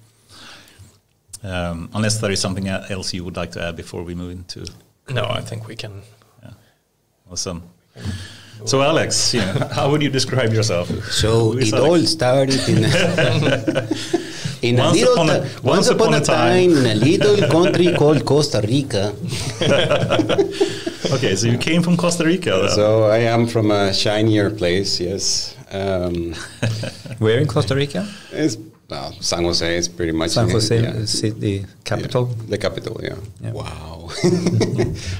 Um, unless there is something else you would like to add before we move into. No, I think we can. Yeah. Awesome. So, Alex, you know, how would you describe yourself? So it Alex? all started in in a Once little upon a- ti- once upon a time. in a little country called Costa Rica. Okay, so you came from Costa Rica. then. So I am from a shinier place. Yes, um, Where in Costa Rica? it's well, San Jose is pretty much San Jose, yeah. the city capital. Yeah, the capital, yeah. Yeah. Wow,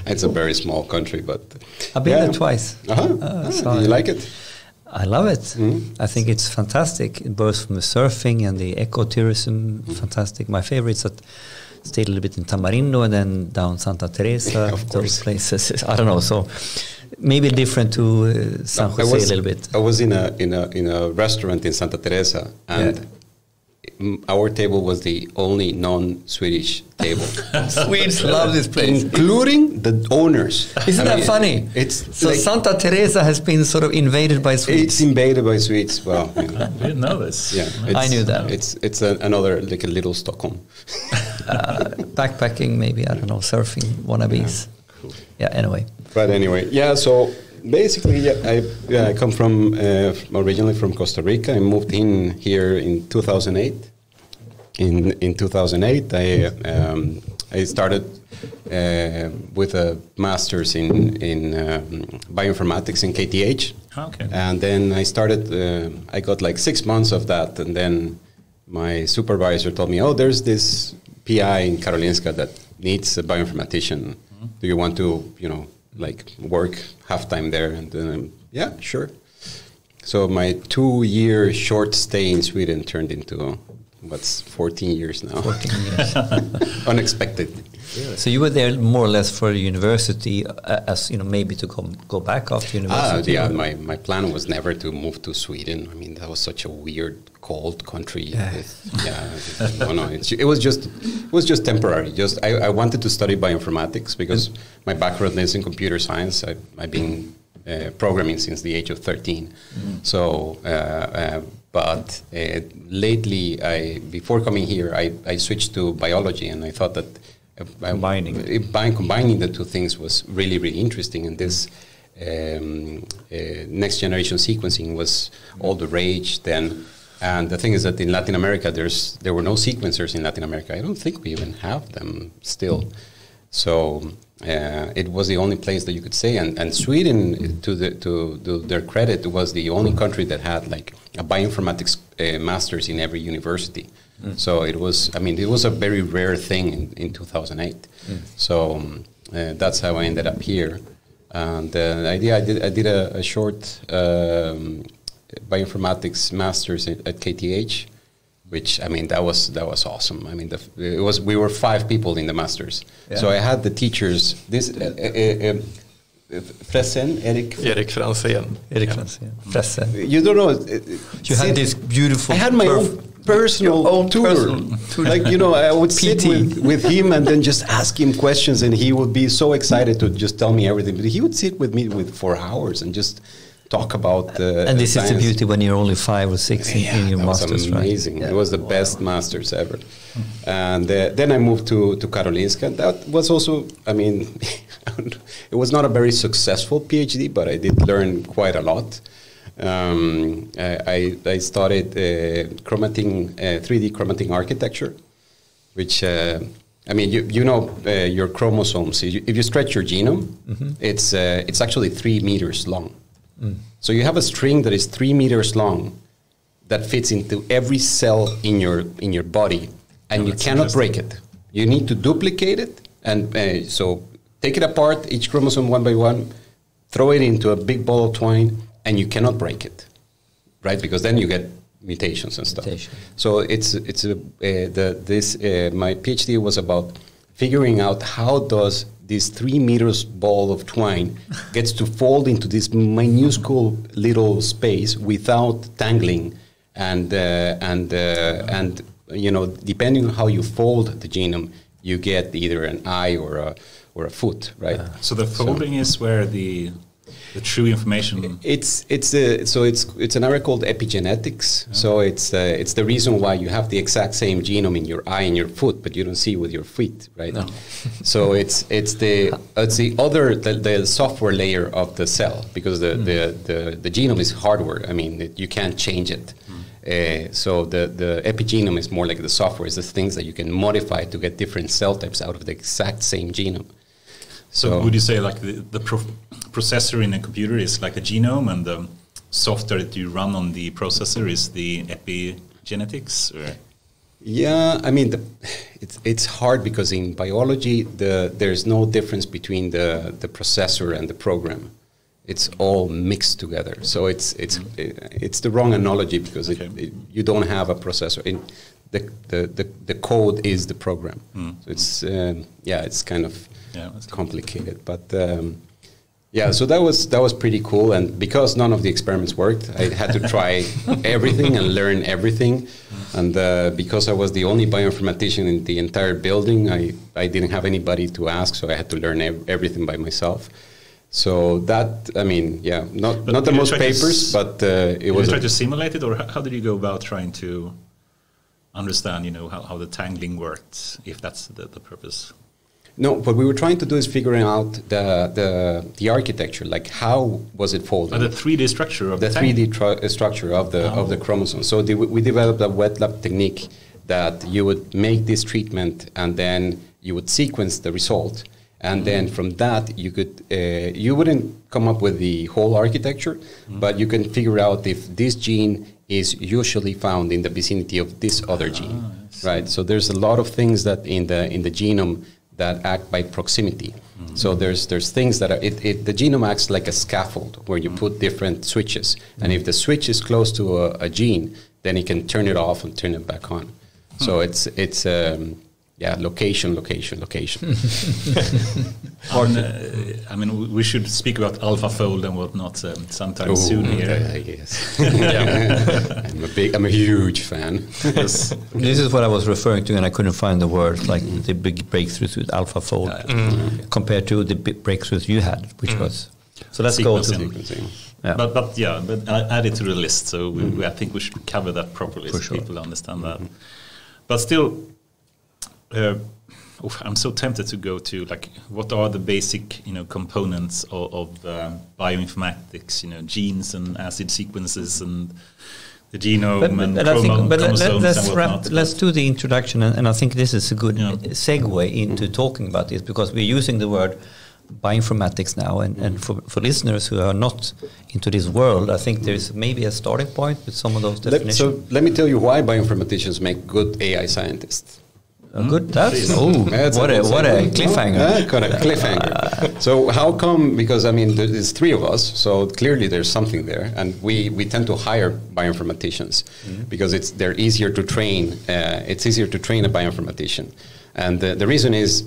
it's a very small country, but I've been yeah. there twice. Uh-huh. Ah, Ah, so you I- like it? I love it. Mm. I think it's fantastic, both from the surfing and the ecotourism. Fantastic. My favorites that stayed a little bit in Tamarindo and then down Santa Teresa. Of those course. places. I don't know. So maybe different to uh, San Jose was, a little bit. I was in a in a in a restaurant in Santa Teresa, and mm, our table was the only non-Swedish table, Swedes love this place. including the owners. Isn't I that mean, funny? It's so like- Santa Teresa has been sort of invaded by Swedes. It's invaded by Swedes. Well, you know, I didn't know this. yeah, I it's- knew that. It's it's a, another like a little Stockholm. uh, backpacking, maybe I don't know, surfing wannabes. Cool. Yeah. Anyway, But anyway, yeah. So basically, yeah, I yeah, I come from uh, originally from Costa Rica. I moved in here in 2008. In in 2008, I um, I started uh, with a master's in in um, bioinformatics in KTH. Okay. And then I started, uh, I got like six months of that. And then my supervisor told me, oh, there's this PI in Karolinska that needs a bioinformatician. Do you want to, you know, like work half time there? And then, um, yeah, sure. So my two year short stay in Sweden turned into what's 14 years now. 14 years. So you were there more or less for university, uh, as you know, maybe to come go back after Ah, university. yeah. My, my plan was never to move to Sweden. I mean, that was such a weird, cold country. Yeah. With- yeah. no, no. It's, it was just it was just temporary. Just I, I wanted to study bioinformatics because my background is in computer science. I, I've been uh, programming since the age of 13. So, uh, uh, but uh, lately, I before coming here, I, I switched to biology, and I thought that. Uh, Combining. by combining the two things was really really interesting and this um, uh, next generation sequencing was all the rage then. And the thing is that in Latin America there's there were no sequencers in Latin America. I don't think we even have them still. So uh, it was the only place that you could say and, and Sweden to the to, to their credit was the only country that had like a bioinformatics uh, masters in every university so it was I mean it was a very rare thing in, in 2008 so um, uh, that's how I ended up here and uh, the idea I did I did a, a short um, bioinformatics masters at, at KTH which I mean that was that was awesome. I mean, the, it was we were five people in the masters, so I had the teachers. This uh, Fresen, Eric. Erik Franzén. Erik Yeah. Franzén. Fresse. You don't know. uh, You had this beautiful. I had my own personal Your own tour. personal tour. Like you know, I would sit with, with him and then just ask him questions, and he would be so excited to just tell me everything. But he would sit with me with for hours and just talk about. Uh, and this is the beauty when you're only five or six in, in your that masters, was right? amazing. Yeah. It was the best masters ever. And uh, then I moved to to Karolinska. and That was also, I mean, it was not a very successful PhD, but I did learn quite a lot. Um, I, I studied uh, chromatin, uh, 3D chromatin architecture, which uh, I mean, you, you know uh, your chromosomes. If you, stretch your genome, it's uh, it's actually three meters long. So you have a string that is three meters long that fits into every cell in your in your body, and Oh, you cannot break it. You need to duplicate it, and uh, so take it apart each chromosome one by one, throw it into a big ball of twine, and you cannot break it, right? Because then you get mutations and stuff. Mutation. So it's it's a, uh, the this uh, my PhD was about figuring out how does this three meters ball of twine gets to fold into this minuscule little space without tangling and uh, and uh, and you know depending on how you fold the genome you get either an eye or a or a foot right So the folding is where the the true information. It's it's a, so it's it's an area called epigenetics. So it's uh, it's the reason why you have the exact same genome in your eye and your foot, but you don't see with your feet, right? so it's it's the it's the other the, the software layer of the cell because the the, the, the genome is hardware. I mean, it, you can't change it. Uh, so the, the epigenome is more like the software. It's the things that you can modify to get different cell types out of the exact same genome. So, would you say like the, the pro processor in a computer is like a genome, and the software that you run on the processor is the epigenetics? Or? Yeah, I mean, the, it's it's hard because in biology, the there's no difference between the the processor and the program. It's all mixed together. So it's it's it's the wrong analogy because Okay. it, you don't have a processor. In the, the, the, the code is the program. So it's um, yeah, it's kind of Yeah, complicated, but. Um, yeah, so that was that was pretty cool, and because none of the experiments worked, I had to try everything and learn everything. And uh, because I was the only bioinformatician in the entire building, I, I didn't have anybody to ask, so I had to learn ev- everything by myself. So that I mean, yeah, not But not the most papers, but uh, it Did you was. try to simulate it, or how, how did you go about trying to understand, you know, how, how the tangling worked, if that's the, the purpose? No, what we were trying to do is figuring out the the, the architecture, like how was it folded. Uh, the 3D structure of the the, three D tru- structure of the of the Oh. chromosome. So the, we developed a wet lab technique that you would make this treatment and then you would sequence the result, and then from that you could uh, you wouldn't come up with the whole architecture, but you can figure out if this gene is usually found in the vicinity of this other gene, right? So there's a lot of things that in the in the genome that act by proximity. So there's there's things that are it, it the genome acts like a scaffold where you put different switches, and if the switch is close to a, a gene, then it can turn it off and turn it back on. So it's it's um, yeah location location location. I mean, uh, I mean, we- we should speak about AlphaFold and whatnot um, sometime Ooh, soon here. yeah, yes. I'm a big I'm a huge fan. Yes. This is what I was referring to, and I couldn't find the word like the big breakthroughs with AlphaFold compared to the big breakthroughs you had, which was. So let's go to. Sequencing. Sequencing. Yeah. But, but yeah, but I add it to the list. So we, we, I think we should cover that properly For so sure. people understand that. But still, uh, oof, I'm so tempted to go to like what are the basic you know components of, of um, bioinformatics? You know, genes and acid sequences and the genome But, and but I think, but let, chromosomes us and wrap, let's do the introduction, and, and I think this is a good Yeah. segue into talking about this because we're using the word bioinformatics now, and, and for, for listeners who are not into this world, I think there's maybe a starting point with some of those Let, definitions. so let me tell you why bioinformaticians make good AI scientists. A good. That's Please. oh, That's what a good what a cliffhanger. Ah, got a cliffhanger. so how come? Because I mean, there's three of us, so clearly there's something there, and we, we tend to hire bioinformaticians because it's they're easier to train. Uh, it's easier to train a bioinformatician, and the, the reason is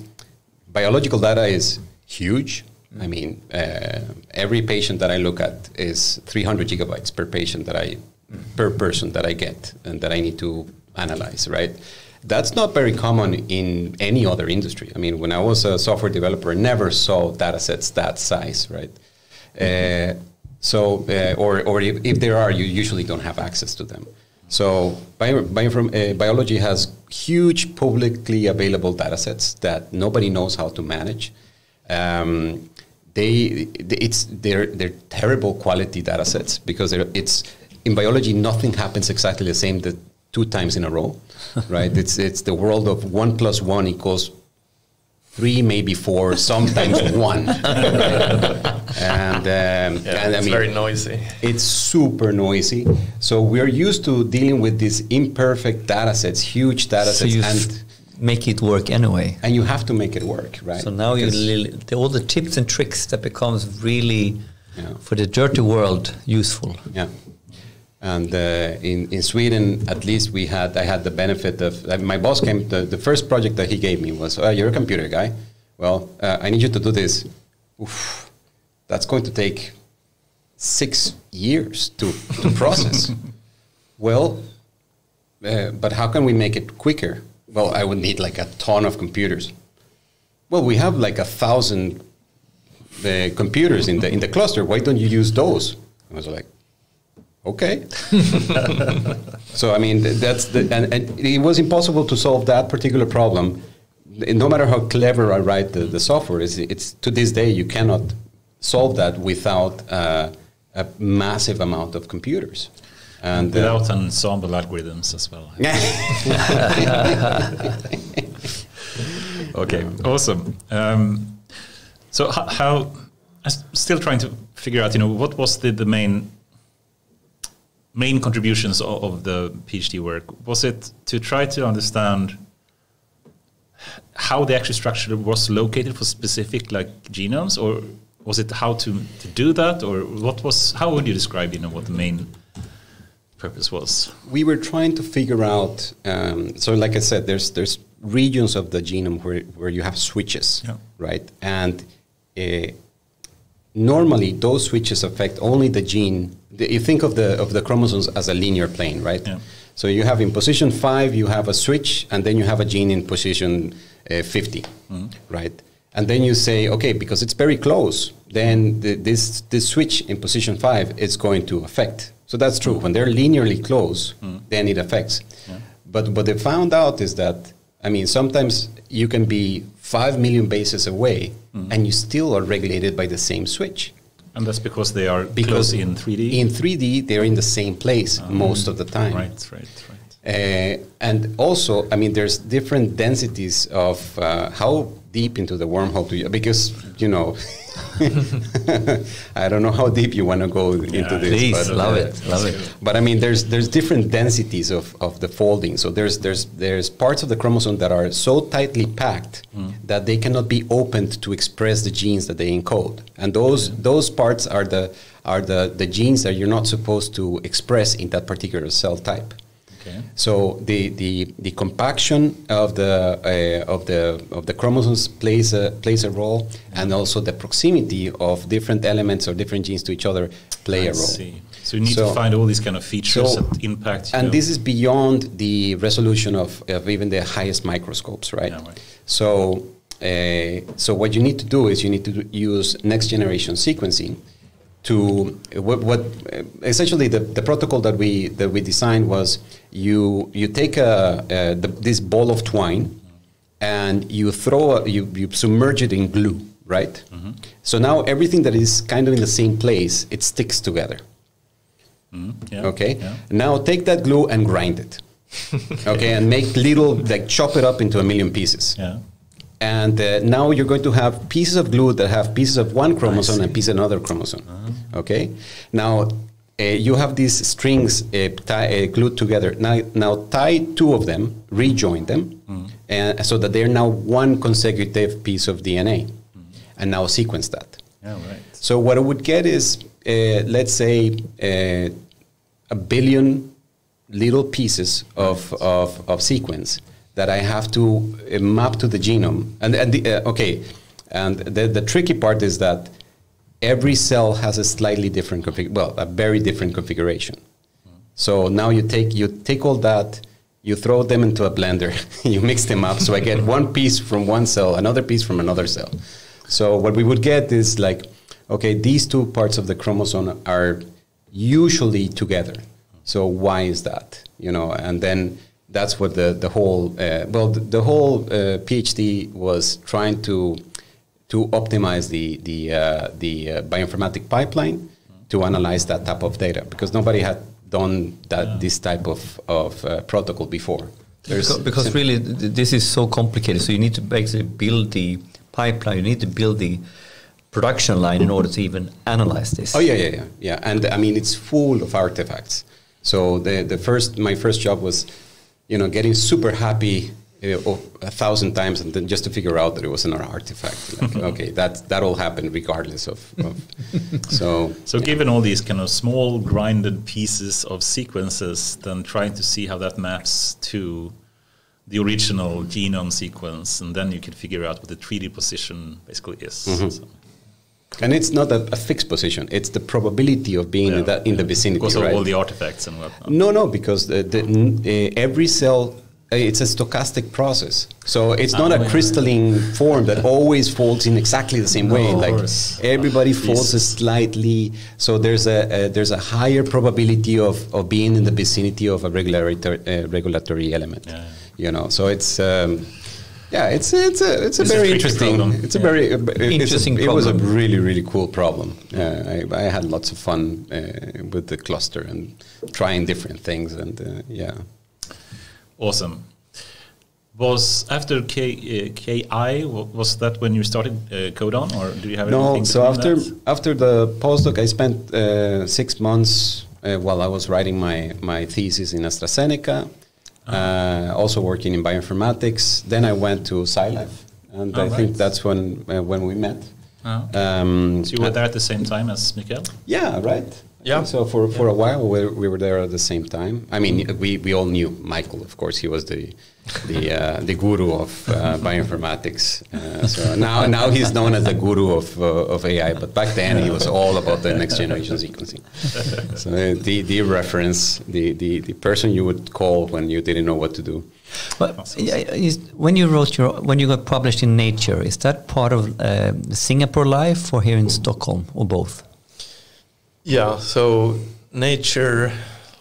biological data is huge. I mean, uh, every patient that I look at is 300 gigabytes per patient that I per person that I get and that I need to analyze, right? That's not very common in any other industry. I mean, when I was a software developer, I never saw data sets that size, right? Uh, so, uh, or, or if, if there are, you usually don't have access to them. So, bio, bioinform, uh, biology has huge publicly available data sets that nobody knows how to manage. Um, they, it's, they're, they're terrible quality data sets because it's, in biology, nothing happens exactly the same the two times in a row, right? it's, it's the world of one plus one equals three, maybe four, sometimes one. and um, Yeah, and I it's mean, very noisy. it's super noisy. So we're used to dealing with these imperfect data sets, huge data So sets, you and make it work anyway. and you have to make it work, right? So now you the, all the tips and tricks that becomes really Yeah. for the dirty world useful. Yeah. And uh, in, in Sweden, at least we had, I had the benefit of, uh, my boss came, the, the first project that he gave me was, oh, you're a computer guy. Well, uh, I need you to do this. Oof, that's going to take six years to, to process. well, uh, but how can we make it quicker? Well, I would need like a ton of computers. Well, we have like a thousand uh, computers in the in the cluster. Why don't you use those? I was like, okay. so I mean, that's the and, and it was impossible to solve that particular problem. No matter how clever I write the, the software, it's, it's to this day you cannot solve that without uh, a massive amount of computers. And uh, Without ensemble algorithms as well. okay, awesome. Um, so ho- how? I'm still trying to figure out. You know, what was the, the main main contributions of, of the PhD work? Was it to try to understand how the actual structure was located for specific like genomes, or was it how to, to do that, or what was? How would you describe? You know, what the main purpose was? we were trying to figure out. Um, so, like I said, there's there's regions of the genome where where you have switches, Yeah. right? And uh, normally, those switches affect only the gene. The, you think of the of the chromosomes as a linear plane, right? Yeah. So you have in position five, you have a switch, and then you have a gene in position uh, 50, mm-hmm. right? And then you say, okay, because it's very close, then the, this this switch in position five is going to affect. So that's true. When they're linearly close, mm-hmm. then it affects. But what they found out is that I mean, sometimes you can be five million bases away, mm-hmm. and you still are regulated by the same switch. And that's because they are Because in 3D. In 3D, they're in the same place most of the time. right, right, right. Uh, and also, I mean, there's different densities of uh, how deep into the wormhole do you, because, you know, I don't know how deep you want to go into this. Please, but, love uh, it, love it. But I mean, there's there's different densities of, of the folding. So there's there's there's parts of the chromosome that are so tightly packed that they cannot be opened to express the genes that they encode. And those those parts are the are the, the genes that you're not supposed to express in that particular cell type. Okay. So the, the, the compaction of the uh, of the of the chromosomes plays a plays a role, and also the proximity of different elements or different genes to each other play I a role. see. So you need So- to find all these kind of features so- that impact. you And know- this is beyond the resolution of, of even the highest microscopes, right? Yeah, right. So, uh, so what you need to do is you need to use next generation sequencing to what, what uh, essentially the, the protocol that we that we designed was you you take a, a the, this ball of twine and you throw a, you you submerge it in glue, right? Mm-hmm. So now everything that is kind of in the same place it sticks together. Mhm, yeah, Okay. yeah. Now take that glue and grind it. okay, and make little like chop it up into a million pieces. Yeah. And uh, now you're going to have pieces of glue that have pieces of one chromosome and pieces of another chromosome. Uh-huh. Okay. Now you have these strings uh, tie, uh, glued together. Now, now tie two of them, rejoin them, and so that they're now one consecutive piece of DNA, and now sequence that. Yeah, right. So what I would get is, uh, let's say, uh, a billion little pieces of, of, of sequence that I have to uh, map to the genome. And, and the, uh, okay, and the, the tricky part is that every cell has a slightly different config, well, a very different configuration. So now you take you take all that, you throw them into a blender, you mix them up. So I get one piece from one cell, another piece from another cell. So what we would get is like, okay, these two parts of the chromosome are usually together. So why is that? You know, and then that's what the the whole uh, well the, the whole uh, PhD was trying to to optimize the the uh, the uh, bioinformatic pipeline to analyze that type of data because nobody had done that this type of of uh, protocol before. There's Because, because sim- really, th- this is so complicated. So you need to basically build the pipeline. You need to build the production line in order to even analyze this. Oh yeah, yeah, yeah, yeah. And I mean, it's full of artifacts. So the the first my first job was, you know, getting super happy uh, a thousand times, and then just to figure out that it was an artifact. Like, okay, that that all happened regardless of. of so So given all these kind of small grinded pieces of sequences, then trying to see how that maps to the original genome sequence, and then you can figure out what the 3D position basically is. Mm-hmm. So, and it's not a, a fixed position; it's the probability of being in that in the yeah. vicinity. Because of right? all the artifacts and whatnot. No, no, because the, the, n- uh, every cell, it's a stochastic process. So it's not Ah, a yeah. crystalline form that always folds in exactly the same way. like everybody folds Jesus. slightly. So there's a, a there's a higher probability of, of being in the vicinity of a regulatory uh, regulatory element. Yeah, yeah. You know, so it's. Um, yeah, it's it's a it's a It's very tricky interesting. problem. It's a Yeah. very uh, it's a- Interesting It was a really really cool problem. Uh, I, I had lots of fun uh, with the cluster and trying different things and uh, yeah. Awesome. Was after K, uh, KI, was that when you started uh, Codon, or do you have No, anything so after that? after the postdoc, I spent uh, six months uh, while I was writing my my thesis in AstraZeneca, uh, also working in bioinformatics. Then I went to SciLife, and Oh, I think that's when uh, when we met. Oh. Um, So you were there at the same time as Mikael? Yeah, right. Yeah. So for, for a while we, we were there at the same time. I mean, we, we all knew Mikael. Of course, he was the the uh, the guru of uh, bioinformatics. Uh, so now now he's known as the guru of uh, of AI. But back then he was all about the next generation sequencing. So uh, the the reference, the, the the person you would call when you didn't know what to do. But is, when you wrote your, when you got published in Nature, is that part of uh, Singapore life or here in Stockholm or both? Yeah, so Nature,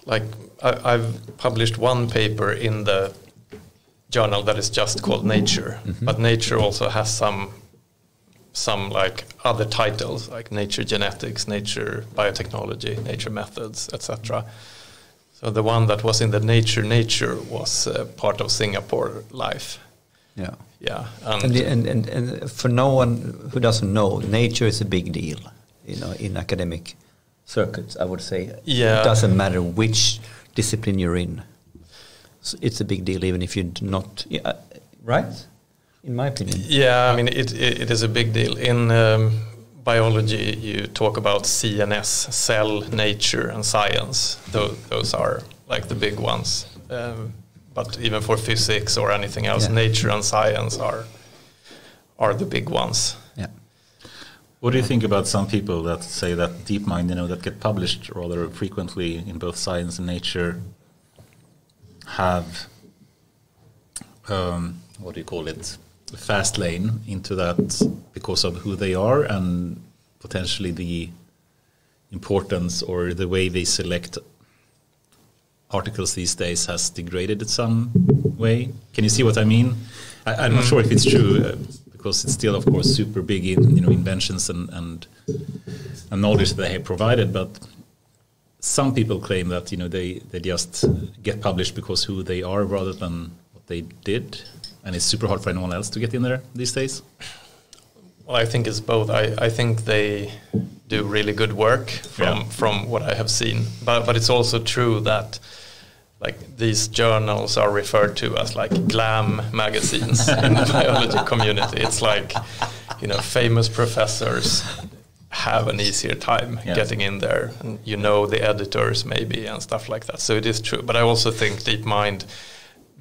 like I, I've published one paper in the journal that is just called Nature, but Nature also has some some like other titles like Nature Genetics, Nature Biotechnology, Nature Methods, etc. So the one that was in the Nature Nature was uh, part of Singapore Life. Yeah. Yeah, And, the, and, and, and for no one who doesn't know, nature is a big deal, you know, in academic circuits. I would say. Yeah. It doesn't matter which discipline you're in. So it's a big deal, even if you're not. Yeah, right. In my opinion. Yeah, I mean, it, it, it is a big deal. In um, biology, you talk about CNS, cell, nature, and science. Tho- those are like the big ones. Um, but even for physics or anything else, Yeah. nature and science are are the big ones. What do you think about some people that say that DeepMind, you know, that get published rather frequently in both science and nature, have um, what do you call it, a fast lane into that because of who they are and potentially the importance or the way they select articles these days has degraded in some way. Can you see what I mean? I, I'm not sure if it's true uh, because it's still, of course, super big in you know inventions and and, and knowledge that they have provided, but some people claim that you know they they just get published because who they are rather than what they did, and it's super hard for anyone else to get in there these days. Well, I think it's both. I, I think they do really good work from Yeah. from what I have seen, but but it's also true that like these journals are referred to as like glam magazines in the biology community. It's like you know famous professors have an easier time Yeah. getting in there, and you know the editors maybe and stuff like that. So it is true, but I also think DeepMind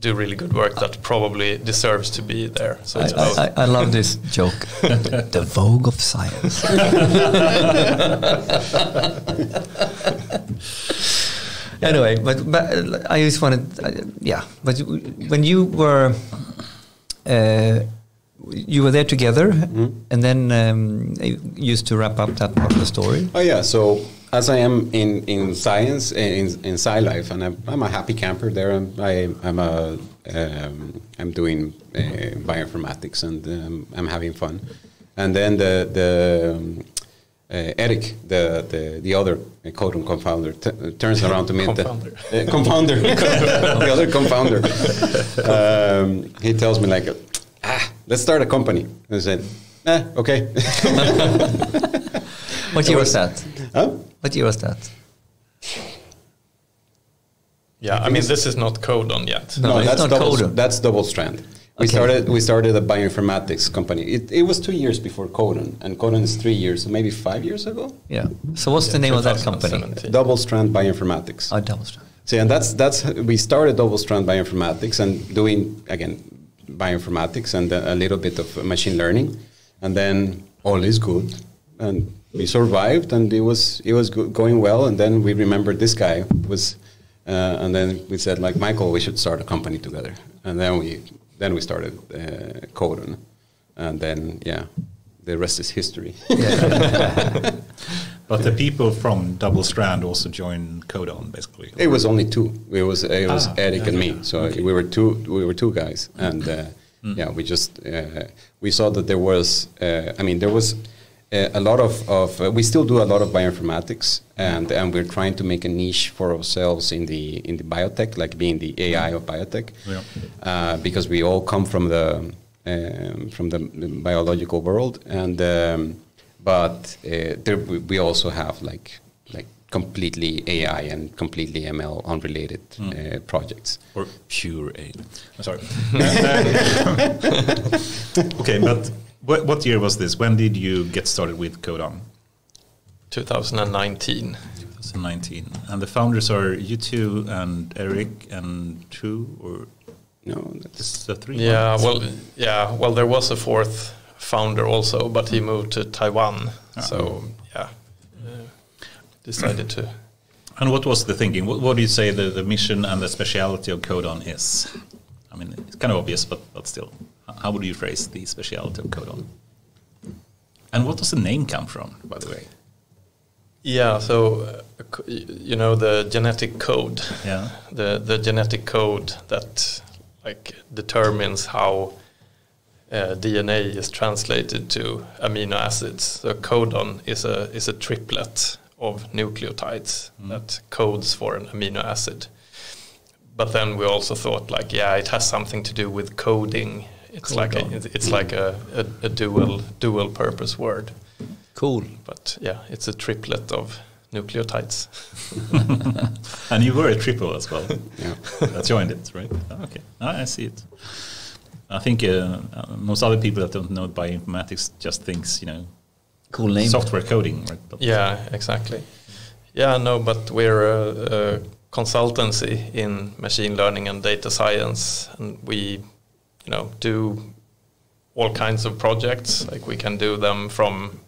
do really good work that probably deserves to be there. So I, both. I, I love this joke. the Vogue of science. anyway, but, but I just wanted, uh, yeah. But when you were, uh, you were there together, and then um, you used to wrap up that part of the story. Oh yeah. So as I am in in science in in sci life, and I'm, I'm a happy camper there. I'm I, I'm a um, I'm doing uh, bioinformatics and um, I'm having fun. And then the the Eric, the, the the other uh, Codon confounder, t- turns around to me. and t- Confounder. uh, confounder, the other confounder. Um, he tells me like, ah, let's start a company. I said, eh, okay. What year was that? huh? What year was that? Yeah, I mean, this is not Codon yet. No, it's that's not double, That's double strand. We Okay. started. We started a bioinformatics company. It, it was two years before Codon, and Codon is three years, so maybe five years ago. Yeah. So what's the name of that company? Double strand bioinformatics. Oh, double strand. So and that's that's we started double strand bioinformatics and doing again bioinformatics and a, a little bit of machine learning, and then all is good, and we survived, and it was it was go- going well, and then we remembered this guy was, uh, and then we said like Mikael, we should start a company together, and then we then we started uh, Codon, and then yeah, the rest is history. But the people from Double Strand also joined Codon, basically. It was only two. It was it was Ah, Eric and me. So Okay. we were two. We were two guys, and uh, yeah, we just uh, we saw that there was. Uh, I mean, there was a lot of of. Uh, we still do a lot of bioinformatics, and and we're trying to make a niche for ourselves in the in the biotech, like being the AI of biotech, Yeah. uh, because we all come from the um, from the, the biological world, and um, but uh, there we we also have like like completely AI and completely ML unrelated uh, projects. Or pure A. I'm sorry. okay, but what, what year was this? When did you get started with Codon? 2019. 2019. And the founders are you two and Eric and two or No, that's this is the three? Yeah, ones? well, yeah, well, there was a fourth founder also, but he moved to Taiwan. So yeah, uh, decided to. And what was the thinking? What, what do you say the, the mission and the speciality of Codon is? I mean, it's kind of obvious, but, but still. How would you phrase the speciality of Codon? And what does the name come from, by the way? Yeah, so uh, you know the genetic code. Yeah. the the genetic code that like determines how uh, DNA is translated to amino acids. So codon is a is a triplet of nucleotides that codes for an amino acid. But then we also thought like yeah, it has something to do with coding. It's like a, it's- it's like a, a, a dual dual purpose word. Cool. But yeah, it's a triplet of nucleotides. And you were a triple as well. yeah. that joined it, right? Oh, okay, Ah, I see it. I think uh, uh, most other people that don't know bioinformatics just thinks, you know, Cool name. software coding, right? But Yeah, exactly. Yeah, no, but we're a, a consultancy in machine learning and data science, and we, you know, do all kinds of projects. Like we can do them from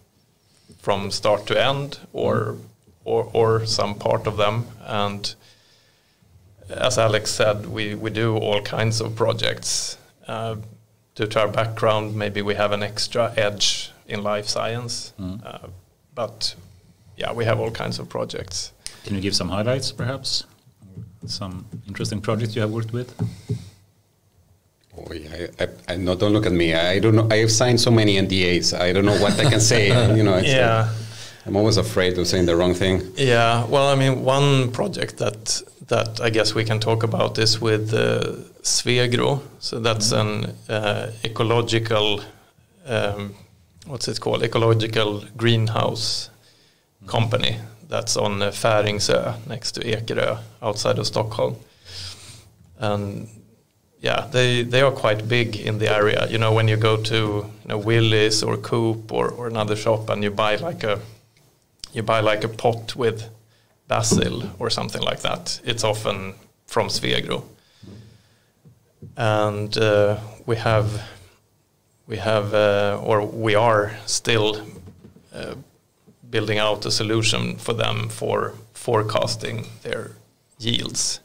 from start to end, or or or some part of them. And as Alex said, we we do all kinds of projects. Uh, due to our background, maybe we have an extra edge in life science, uh, but yeah, we have all kinds of projects. Can you give some highlights, perhaps? Some interesting projects you have worked with? Oh, yeah, I, I, I no, don't look at me. I don't know. I have signed so many NDAs. I don't know what I can say. you know, Yeah. like- I'm always afraid of saying the wrong thing. Yeah, well, I mean, one project that that I guess we can talk about is with uh, Svegro. So that's an uh, ecological um, what's it called ecological greenhouse company that's on uh, Färingsö next to Ekerö outside of Stockholm. And yeah, they they are quite big in the area. You know, when you go to you know or Coop or, or another shop and you buy like a you buy like a pot with basil or something like that, it's often from Svegro. And uh, we have we have uh, or we are still uh, building out a solution for them for forecasting their yields.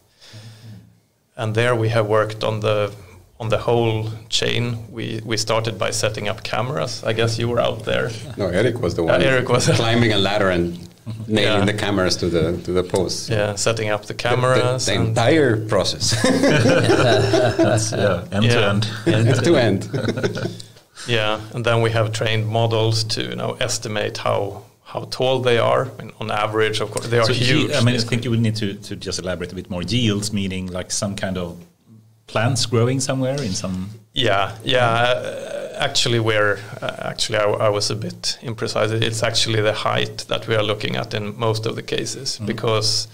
And there we have worked on the on the whole chain. We we started by setting up cameras. I guess you were out there. No, Eric was the uh, one. Eric was- climbing a ladder and nailing Yeah. the cameras to the to the posts. Yeah, setting up the The- the- cameras. The, entire process, That's yeah, end to end. end to end. Yeah, and then we have trained models to you know estimate how how tall they are. I mean, on average, of course, they are So huge. I mean, I think you would need to, to just elaborate a bit more. Yields meaning like some kind of plants growing somewhere in some. Yeah, yeah. Uh, actually, where uh, actually I, I was a bit imprecise. It's actually the height that we are looking at in most of the cases because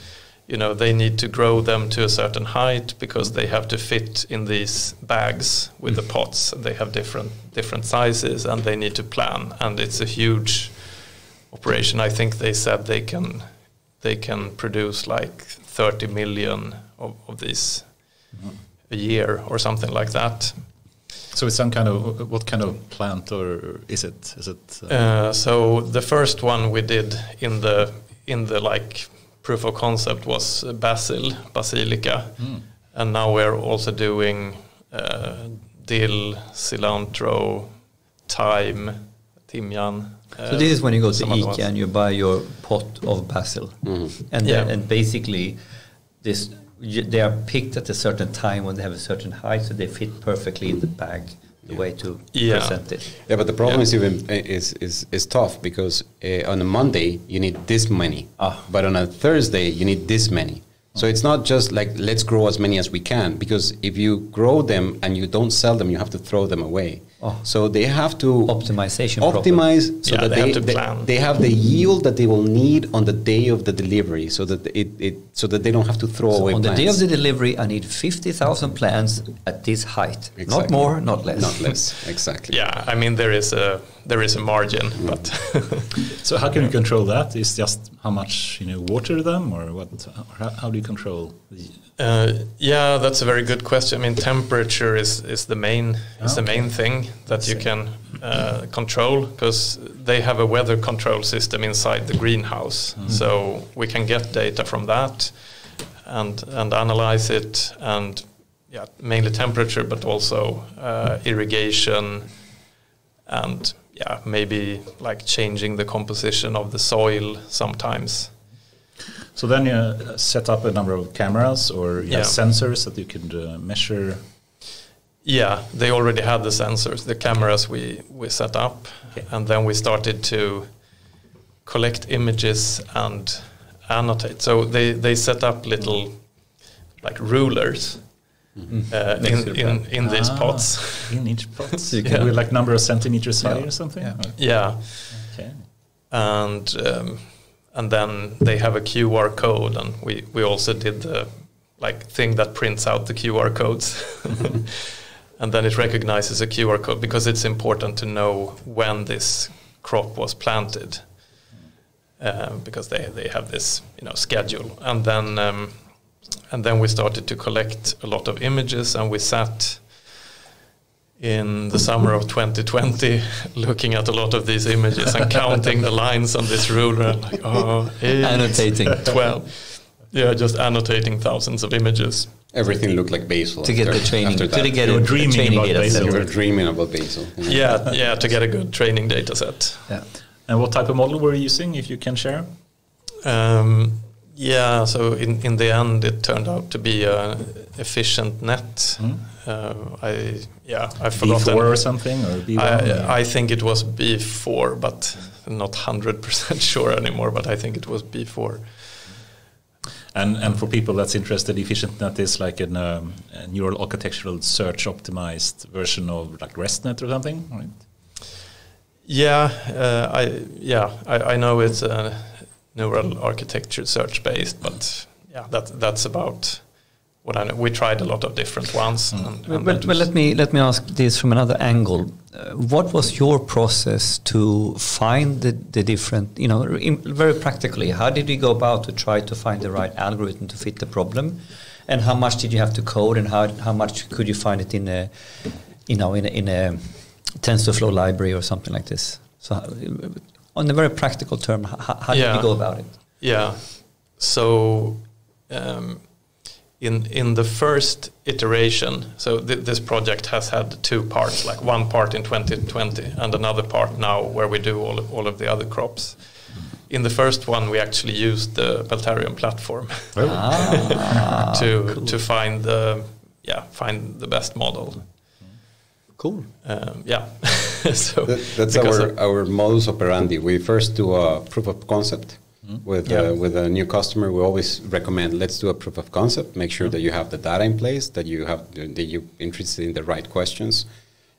you know they need to grow them to a certain height because they have to fit in these bags with the pots. They have different different sizes and they need to plan, and it's a huge operation. I think they said they can they can produce like 30 million of, of these a year or something like that. So it's some kind of what kind of plant or is it? Is it? Uh, Uh, so the first one we did in the in the like proof of concept was basil, basilica, and now we're also doing uh, dill, cilantro, thyme, timjan. uh, So this is when you go to some IKEA and you buy your pot of basil, and then, Yeah. and basically, this they are picked at a certain time when they have a certain height, so they fit perfectly in the bag. The way to Yeah. present it. Yeah, but the problem Yeah. is even is is is tough because uh, on a Monday you need this many, Ah. but on a Thursday you need this many. So it's not just like let's grow as many as we can because if you grow them and you don't sell them, you have to throw them away. Oh. So they have to Optimization problem. optimize so Yeah, that they they have to they, plan. they have the yield that they will need on the day of the delivery, so that it, it so that they don't have to throw So away. on the day of the delivery, I need fifty thousand plants at this height, not more, not less. not less exactly. Yeah, I mean there is a there is a margin, mm. but so how can you control that? It's just how much you know water them or what? How, how do you control? The, Uh, yeah, that's a very good question. I mean, temperature is, is the main is the Okay. main thing that you can uh, control because they have a weather control system inside the greenhouse, so we can get data from that and and analyze it and yeah, mainly temperature, but also uh, irrigation and yeah, maybe like changing the composition of the soil sometimes. so then you uh, set up a number of cameras or Yeah. sensors that you could uh, measure. Yeah, they already had the sensors, the cameras we, we set up, Okay. and then we started to collect images and annotate. So they, they set up little like rulers uh, Next in, in, plant. in these Ah, pots. in each pot. So you yeah. can- with like number of centimeters high Yeah. or something. Yeah. Or- Yeah, Okay. and um, and then they have a QR code, and we, we also did the like thing that prints out the QR codes, and then it recognizes a QR code because it's important to know when this crop was planted, uh, because they they have this you know schedule, and then um, and then we started to collect a lot of images, and we sat in the summer of 2020 looking at a lot of these images and counting the lines on this ruler and like oh eight, Annotating. 12 yeah just annotating thousands of images Everything looked like basil To get the training, to get You a were dreaming training about data basil. set. You were dreaming about basil. yeah yeah to get a good training data set Yeah. And what type of model were you using, if you can share? um, yeah so in, in the end it turned out to be a efficient net Hmm? uh, I yeah I forgot B4 or something, or B1? I, I think it was B4 but not 100% sure anymore but I think it was B4 And and for people that's interested, efficient net is like an, um, a neural architectural search optimized version of like ResNet or something, right? Yeah, uh, I yeah I, I know it's a neural architecture search based, but yeah, that that's about what I know. We tried a lot of different ones. Mm. And, and but, but let me let me ask this from another angle. Uh, what was your process to find the, the different, you know, in, very practically? How did you go about to try to find the right algorithm to fit the problem, and how much did you have to code, and how how much could you find it in a, you know, in a, in a TensorFlow library or something like this? So, uh, on a very practical term, how, how did Yeah. you go about it? Yeah. So um, in in the first iteration, so th- this project has had two parts, like one part in 2020 and another part now where we do all all of the other crops. In the first one, we actually used the Peltarion platform Ah, to cool. to find the yeah find the best model. Cool. Um, yeah. so That, that's our, our modus operandi. We first do a proof of concept with Yeah. uh, with a new customer. We always recommend let's do a proof of concept. Make sure that you have the data in place, that you have that you're interested in the right questions.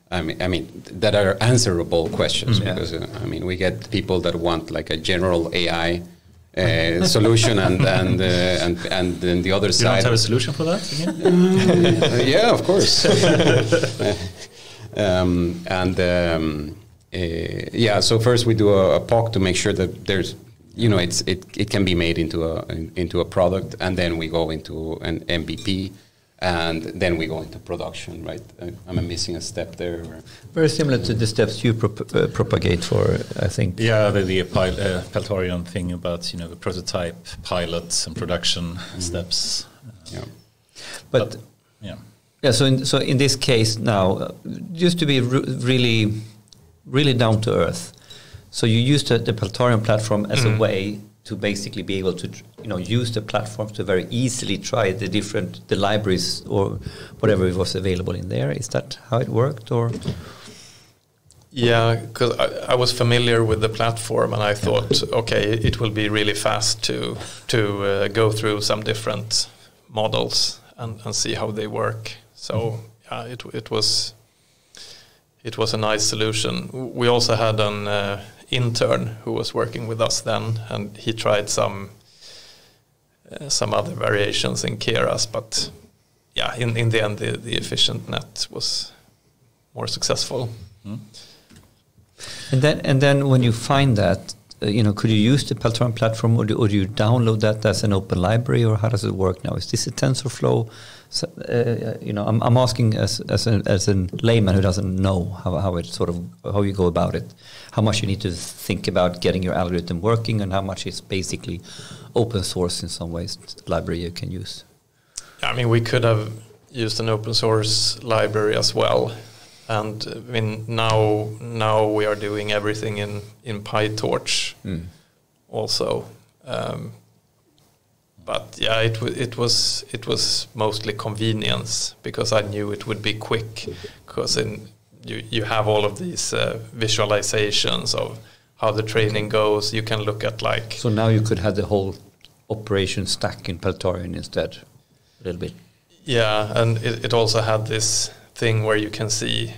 I mean, I mean that are answerable questions Yeah. because uh, I mean we get people that want like a general AI uh, solution and and uh, and and then the other You side. don't have a solution for that again? Uh, yeah, of course. Um, and um, uh, yeah, so first we do a, a POC to make sure that there's, you know, it's it, it can be made into a in- into a product, and then we go into an MVP, and then we go into production. Right? Uh, am I missing a step there? Or? Very similar to the steps you prop- uh, propagate for, I think. Yeah, the, the pil- uh, Peltarion thing about you know the prototype, pilots, and production steps. Yeah. But Yeah. Yeah, so in, so in this case now, uh, just to be re- really, really down to earth. So you use the, the platform as a Mhm. way to basically be able to, you know, use the platform to very easily try the different the libraries or whatever was available in there. Is that how it worked, or Yeah, because I, I was familiar with the platform, and I thought, okay, it will be really fast to to uh, go through some different models and, and see how they work. So yeah, it it was it was a nice solution. We also had an uh, intern who was working with us then, and he tried some uh, some other variations in Keras, but yeah, in in the end, the, the efficient net was more successful. And then, and then when you find that, uh, you know, could you use the Peltarion platform, or do, or do you download that as an open library, or how does it work now? Is this a TensorFlow? So, uh, you know, I'm, I'm asking as as a as a layman who doesn't know how, how it sort of how you go about it, how much you need to think about getting your algorithm working, and how much is basically open source in some ways library you can use. I mean, we could have used an open source library as well. And uh, I mean, now now we are doing everything in in PyTorch also. Um, but yeah, it it was it was mostly convenience because I knew it would be quick because in you you have all of these uh, visualizations of how the training goes. You can look at like So now you could have the whole operation stack in Peltarion instead, a little bit. Yeah, and it, it also had this thing where you can see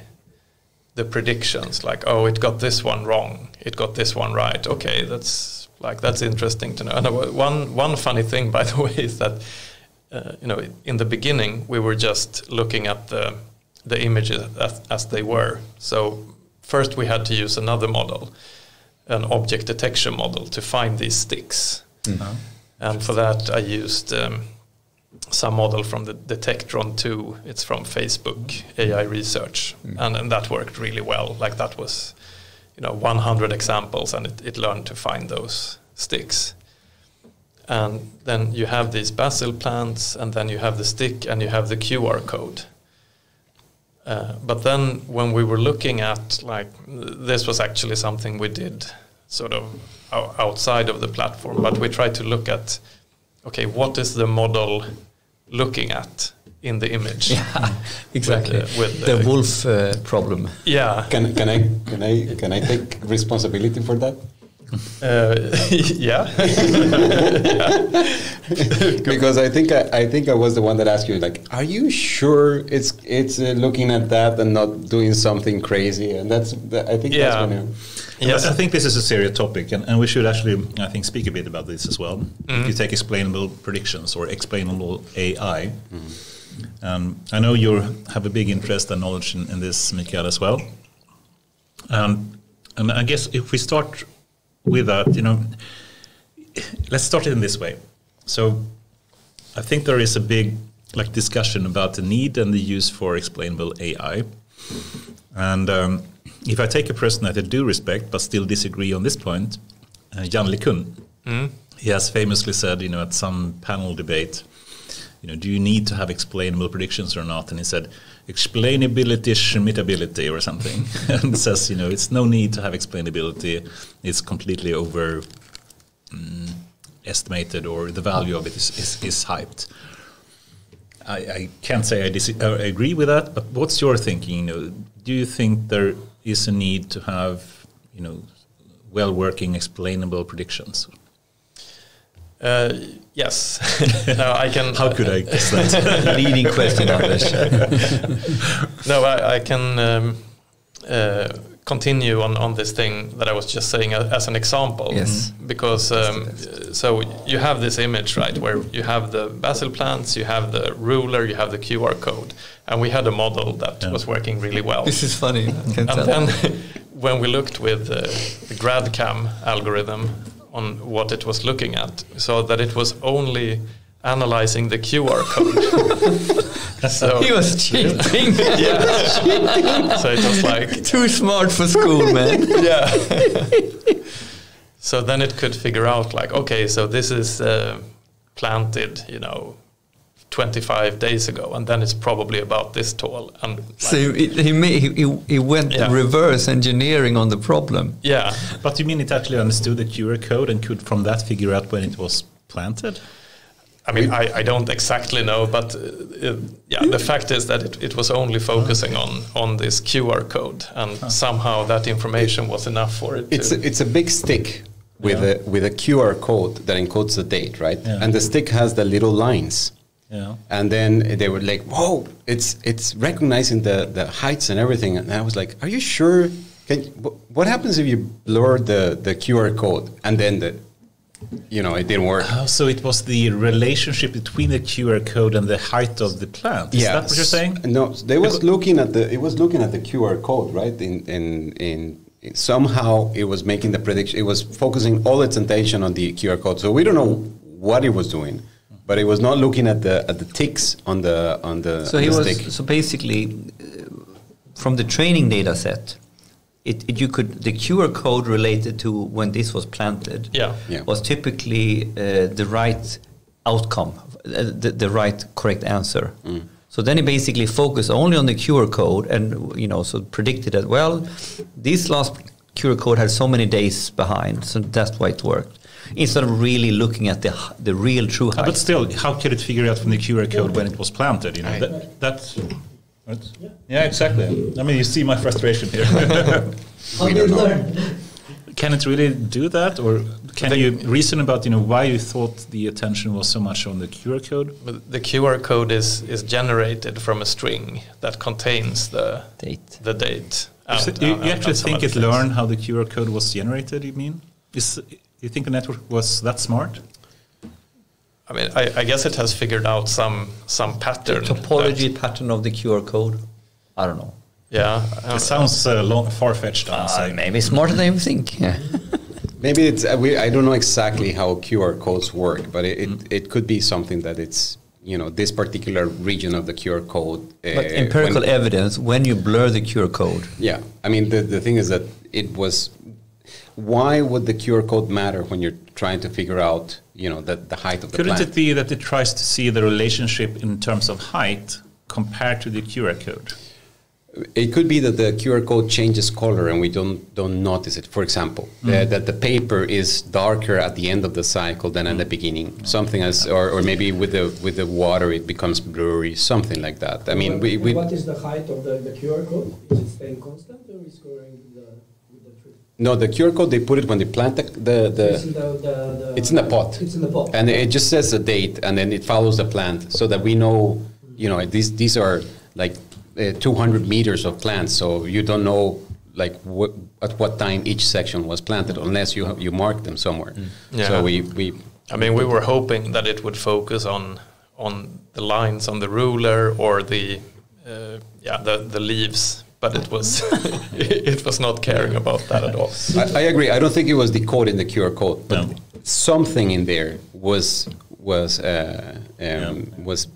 the predictions, like, oh, it got this one wrong, it got this one right. Okay, that's like that's interesting to know. And uh, one one funny thing, by the way, is that uh, you know in the beginning we were just looking at the the images as, as they were. So first we had to use another model, an object detection model, to find these sticks. And for that, I used um, some model from the Detectron 2. It's from Facebook AI research, and, and that worked really well. Like that was, you know, 100 examples, and it, it learned to find those sticks. And then you have these basil plants, and then you have the stick, and you have the QR code. Uh, but then when we were looking at like this was actually something we did sort of outside of the platform, but we tried to look at okay, what is the model looking at in the image? Yeah, exactly. With, uh, with the uh, wolf uh, problem. Yeah, Can can I can I can I take responsibility for that? Uh, yeah. because I think I, I think I was the one that asked you like, are you sure it's it's uh, looking at that and not doing something crazy? And that's that, I think Yeah. that's when you, Yes. I think this is a serious topic, and, and we should actually, I think, speak a bit about this as well. If you take explainable predictions or explainable AI, um, I know you have a big interest and knowledge in, in this, Mikael, as well. Um, and I guess if we start with that, you know, let's start it in this way. So, I think there is a big like discussion about the need and the use for explainable AI. And um, if I take a person that I do respect but still disagree on this point, uh, Yann LeCun, he has famously said, you know, at some panel debate, you know, do you need to have explainable predictions or not? And he said, explainability, schmittability, or something. and says, you know, it's no need to have explainability. It's completely over mm, estimated, or the value of it is, is, is hyped. I, I can't say I, uh, agree with that, but what's your thinking? You know, do you think there is a need to have, you know, well-working, explainable predictions? Uh, yes. no, I can. How could I guess that? Leading question, Anders. No, I, I can um, uh, continue on, on this thing that I was just saying a- as an example. Yes. Because um, so you have this image, right, where you have the basil plants, you have the ruler, you have the QR code, and we had a model that Yeah. was working really well. this is funny. And then when we looked with uh, the GradCam algorithm on what it was looking at, so that it was only analyzing the QR code. so he was cheating. yeah. so it was like Too smart for school, man. yeah. so then it could figure out like, okay, so this is uh, planted, you know, 25 days ago, and then it's probably about this tall. And like, So he, he, he, he went Yeah. reverse engineering on the problem. yeah, but you mean it actually understood the QR code and could from that figure out when it was planted? I mean, I, I don't exactly know, but uh, uh, yeah, the fact is that it, it was only focusing on on this QR code, and somehow that information was enough for it. it's to, a, it's a big stick with Yeah. a with a QR code that encodes the date, right? Yeah. And the stick has the little lines. Yeah. And then they were like, "Whoa! It's it's recognizing the the heights and everything." And I was like, "Are you sure? Can what happens if you blur the the QR code and then the, you know, it didn't work?" Oh, so it was the relationship between the QR code and the height of the plant. Is that what you're saying? No, they was looking at the it was looking at the QR code, right? In in in in- somehow it was making the prediction. It was focusing all its attention on the QR code. So we don't know what it was doing, but it was not looking at the at the ticks on the on the, So on he the was stick. so basically uh, from the training data set. It, it you could the QR code related to when this was planted Yeah. Yeah. was typically uh, the right outcome, uh, the, the right correct answer. Mm. So then he basically focused only on the QR code and you know so predicted that well this last QR code had so many days behind, so that's why it worked. Instead of really looking at the the real true height. but still, how could it figure out from the QR code when it was planted? You know, I- that, that's. what? Yeah, exactly. I mean, you see my frustration here. How do you learn? can it really do that, or can you reason about you know why you thought the attention was so much on the QR code? The QR code is is generated from a string that contains the Date. the date. Is and- it- you, and- you and actually think it things. learned how the QR code was generated? You mean? Is you think the network was that smart? I mean, I, I guess it has figured out some some pattern. The topology that- pattern of the QR code. I don't know. yeah, It sounds uh, long, far-fetched. I would Uh, say. maybe smarter than you think. Yeah. Maybe it's uh, we, I don't know exactly how QR codes work, but it, it, it could be something that it's you know this particular region of the QR code. Uh, But empirical when- evidence, when you blur the QR code, Yeah, I mean the the thing is that it was. Why would the QR code matter when you're trying to figure out you know the, the height of the Couldn't plant? it be that it tries to see the relationship in terms of height compared to the QR code? It could be that the QR code changes color and we don't don't notice it. For example, mm. the- that the paper is darker at the end of the cycle than at the mm. beginning. Something as, or, or maybe with the with the water it becomes blurry. Something like that. I mean, we, we what is the height of the, the QR code? Is it staying constant or is going with the, with the tree? No, the QR code they put it when they plant the the, It's in the the, the, the it's in the pot. It's in the pot. and it just says the date and then it follows the plant so that we know you know these these are like uh, 200 meters of plants so you don't know like what, at what time each section was planted unless you you mark them somewhere Yeah. so we we I mean, we were hoping that it would focus on on the lines on the ruler or the uh, yeah the the leaves, but it was it was not caring about that at all. I, I agree I don't think it was the code in the QR code but No. something in there was was uh, um, was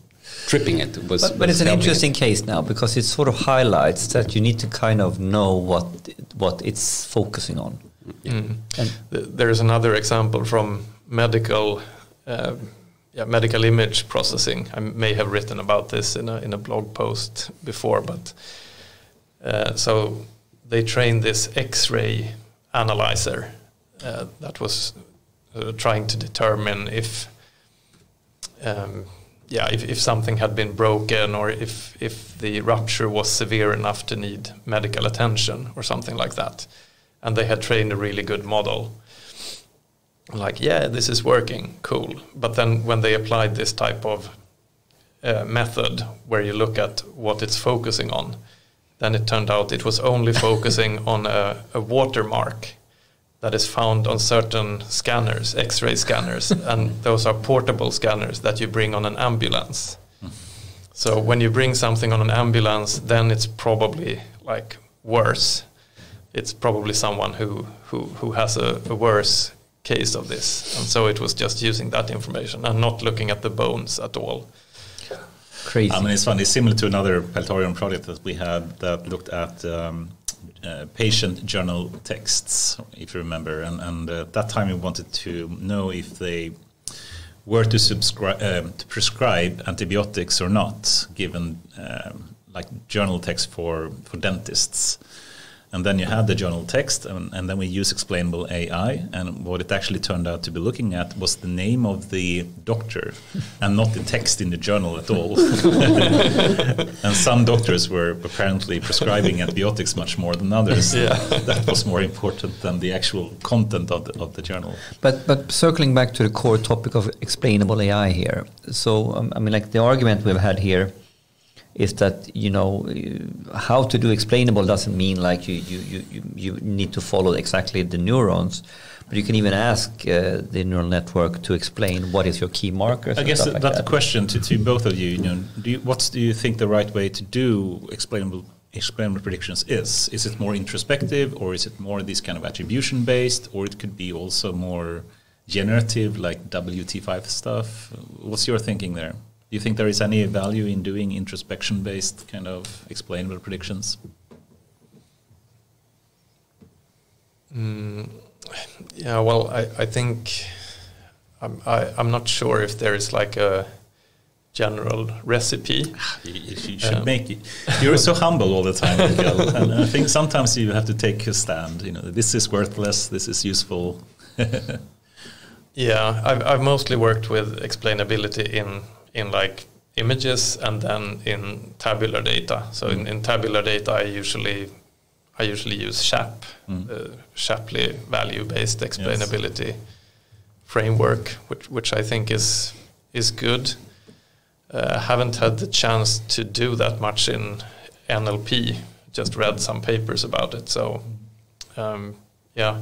tripping it was But, but was it's an helping it. interesting case now because it sort of highlights that you need to kind of know what what it's focusing on. Mm. Th- There is another example from medical, uh, yeah, medical image processing. I may have written about this in a in a blog post before, but uh, so they trained this X-ray analyzer uh, that was uh, trying to determine if, um, yeah, if, if something had been broken or if if the rupture was severe enough to need medical attention or something like that and they had trained a really good model. Like, yeah, this is working, cool. But then when they applied this type of uh, method where you look at what it's focusing on, then it turned out it was only focusing on a, a watermark that is found on certain scanners, X-ray scanners, and those are portable scanners that you bring on an ambulance. So when you bring something on an ambulance, then it's probably like worse. It's probably someone who who who has a, a worse case of this, and so it was just using that information and not looking at the bones at all. crazy. I mean, it's funny. Similar to another Peltarion project that we had that looked at um, uh, patient journal texts, if you remember, and, and uh, at that time we wanted to know if they were to subscribe um, to prescribe antibiotics or not, given um, like journal texts for for dentists. And then you had the journal text, and, and then we use explainable AI. And what it actually turned out to be looking at was the name of the doctor, and not the text in the journal at all. and some doctors were apparently prescribing antibiotics much more than others. Yeah. that was more important than the actual content of the, of the journal. But but circling back to the core topic of explainable AI here. So um, I mean, like the argument we've had here is that you know how to do explainable doesn't mean like you you you, you- you need to follow exactly the neurons, but you can even ask uh, the neural network to explain what is your key markers. I guess that, like that's that. a question to, to both of you. You know, do you, what do you think the right way to do explainable explainable predictions is? Is it more introspective, or is it more this kind of attribution based, or it could be also more generative, like WT5 stuff? What's your thinking there? Do you think there is any value in doing introspection based kind of explainable predictions? Mm, yeah, well, I, I think I'm, I, I'm not sure if there is like a general recipe. You, you should Yeah. make it. You're so humble all the time, Mikael, and I think sometimes you have to take a stand. You know, this is worthless. This is useful. Yeah, I've, I've mostly worked with explainability in in like images and then in tabular data. So in, in tabular data, I usually I usually use SHAP, Mm. uh, Shapley value-based explainability framework, which which I think is is good. Uh, haven't had the chance to do that much in NLP. Just read some papers about it. So um, yeah.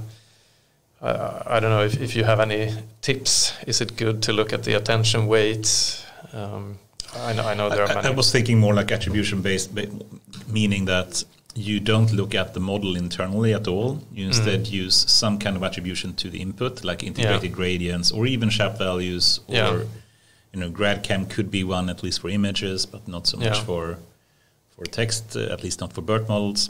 I I don't know if, if you have any tips. Is it good to look at the attention weights? Um, I know I know there are many. I was thinking more like attribution based, meaning that you don't look at the model internally at all. You instead use some kind of attribution to the input, like integrated gradients or even SHAP values, or Yeah. you know, GradCam could be one at least for images, but not so much Yeah. for for text, uh, at least not for BERT models.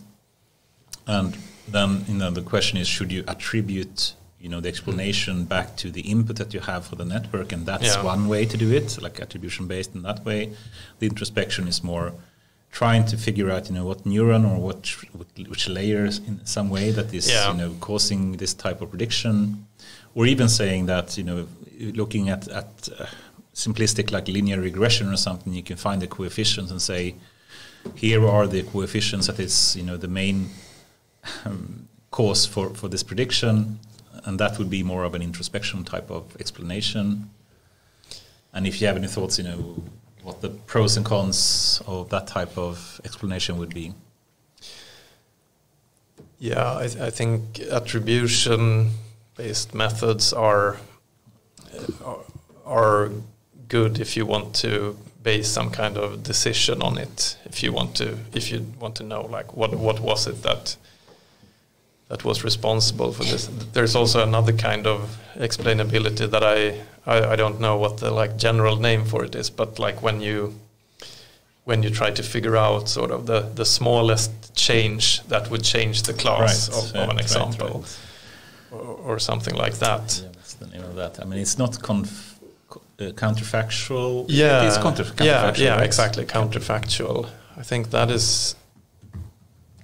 And then you know the question is, should you attribute you know the explanation back to the input that you have for the network, and that's Yeah. one way to do it, like attribution based in that way. The introspection is more trying to figure out you know what neuron or what which layers in some way that is Yeah. you know causing this type of prediction, or even saying that you know looking at at uh, simplistic like linear regression or something, you can find the coefficients and say here are the coefficients that is you know the main um, cause for, for this prediction, and that would be more of an introspection type of explanation. And if you have any thoughts, you know, what the pros and cons of that type of explanation would be. Yeah, I, I think attribution-based methods are uh, are good if you want to base some kind of decision on it. If you want to, if you want to know, like what what was it that that was responsible for this. There's also another kind of explainability that I, I, I don't know what the like general name for it is, but like when you when you try to figure out sort of the, the smallest change that would change the class Right, of, yeah, of an example right. Or, or something like that. Yeah, that's the name of that. I mean, it's not conf- uh, counterfactual. Yeah, it's counter- yeah, counterfactual. yeah, right? exactly. Counterfactual. I think that is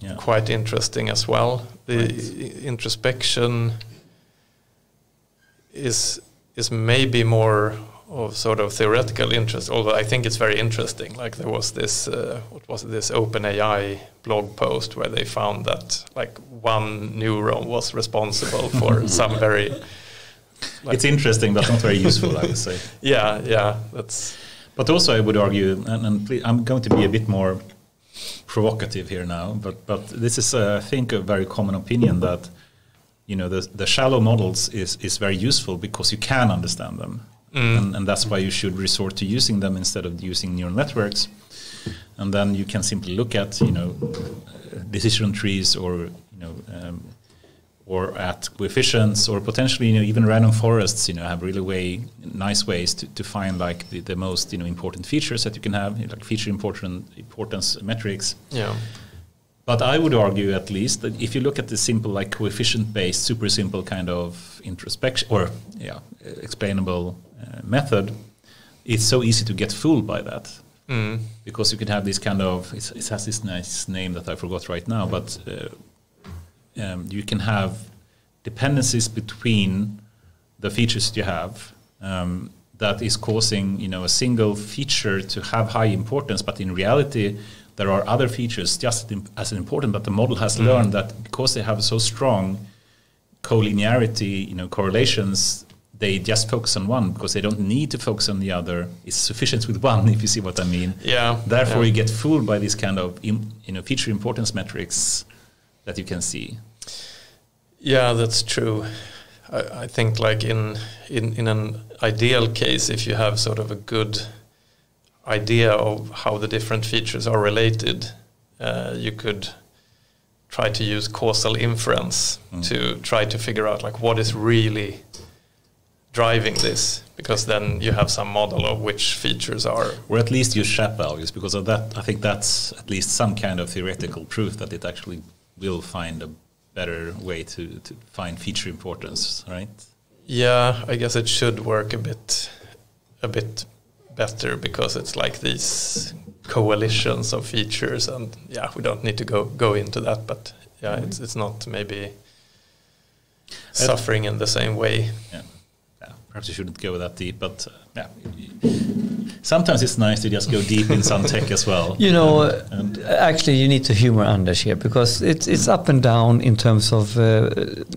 Yeah. quite interesting as well. The i- introspection is is maybe more of sort of theoretical interest, although I think it's very interesting. Like there was this, uh, what was it, this OpenAI blog post where they found that like one neuron was responsible for some very, like, it's interesting, but not very useful, I would say. yeah, yeah, that's But also, I would argue, and, and I'm going to be a bit more provocative here now, but but this is, uh, I think, a very common opinion that you know the the shallow models is is very useful because you can understand them, and, and that's why you should resort to using them instead of using neural networks, and then you can simply look at you know decision trees or you know. Um, or at coefficients or potentially you know even random forests you know have really way nice ways to, to find like the, the most you know important features that you can have like feature important importance metrics. Yeah, but I would argue at least that if you look at the simple like coefficient based super simple kind of introspection or yeah explainable uh, method it's so easy to get fooled by that. Mm. because you can have this kind of it's, it has this nice name that I forgot right now, but uh, um, you can have dependencies between the features that you have um, that is causing you know a single feature to have high importance, but in reality there are other features just as important. But the model has learned that because they have so strong collinearity, you know, correlations, they just focus on one because they don't need to focus on the other. It's sufficient with one, if you see what I mean. yeah. Therefore, yeah. you get fooled by these kind of im- you know feature importance metrics that you can see. Yeah, that's true. I, I think like in, in in an ideal case, if you have sort of a good idea of how the different features are related, uh, you could try to use causal inference Mm. to try to figure out like what is really driving this, because then you have some model of which features are. Or at least use SHAP values because of that. I think that's at least some kind of theoretical proof that it actually will find a better way to, to find feature importance, right? Yeah, I guess it should work a bit, a bit better because it's like these coalitions of features, and yeah, we don't need to go go into that, but yeah, it's mm-hmm. it's not maybe suffering in the same way. Yeah. Yeah. Perhaps you shouldn't go that deep, but uh, yeah. Sometimes it's nice to just go deep in some tech as well. You know, And- actually, you need to humor Anders here because it's it's up and down in terms of uh,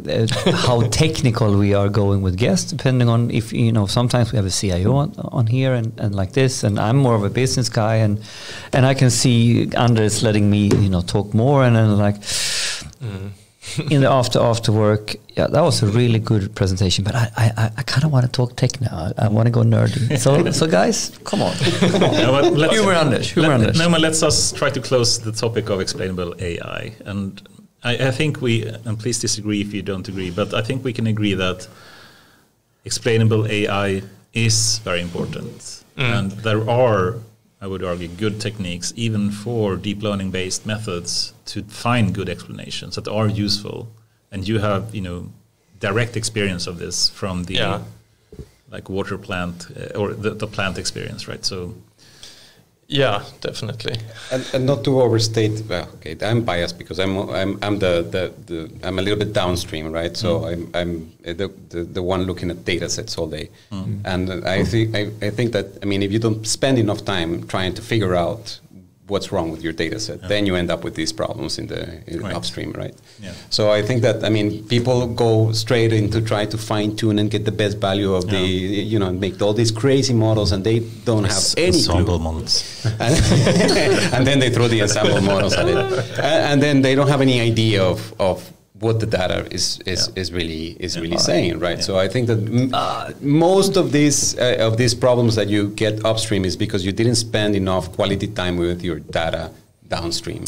uh, how technical we are going with guests, depending on if you know. Sometimes we have a CIO on, on here and, and like this, and I'm more of a business guy, and and I can see Anders letting me you know talk more, and then like in the after after work, yeah, that was a really good presentation, but I I, I kind of want to talk tech now. I, I want to go nerdy. So so guys, come on, come on. No, let's- Humor Anders, humor let, Anders. No, but let's us try to close the topic of explainable AI. And I, I think we, and please disagree if you don't agree, but I think we can agree that explainable AI is very important. Mm. And there are, I would argue, good techniques, even for deep learning based methods, to find good explanations that are useful. And you have, you know, direct experience of this from the Yeah. like water plant uh, or the, the plant experience, right? So Yeah, definitely. And, and not to overstate, well, okay, I'm biased because I'm I'm I'm the, the, the I'm a little bit downstream, right? So mm. I'm I'm the, the the one looking at data sets all day, mm. and I think I, I think that I mean if you don't spend enough time trying to figure out what's wrong with your data set. Then you end up with these problems in the in Right. upstream, right? Yeah. So I think that I mean people go straight into try to fine tune and get the best value of the you know make all these crazy models and they don't have any ensemble clue. models. and, and then they throw the ensemble models at it, and, and then they don't have any idea of, of what the data is is, Yeah. is really is Yeah. really saying, right? Yeah. So I think that m- most of these uh, of these problems that you get upstream is because you didn't spend enough quality time with your data downstream.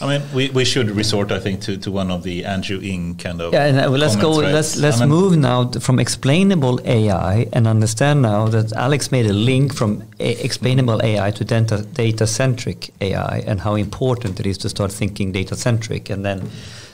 I mean, we, we should resort, I think, to, to one of the Andrew Ng kind of. Yeah, and uh, well, let's go. right? Let's let's I mean, move now t- from explainable AI and understand now that Alex made a link from a- explainable AI to data data centric AI and how important it is to start thinking data centric. And then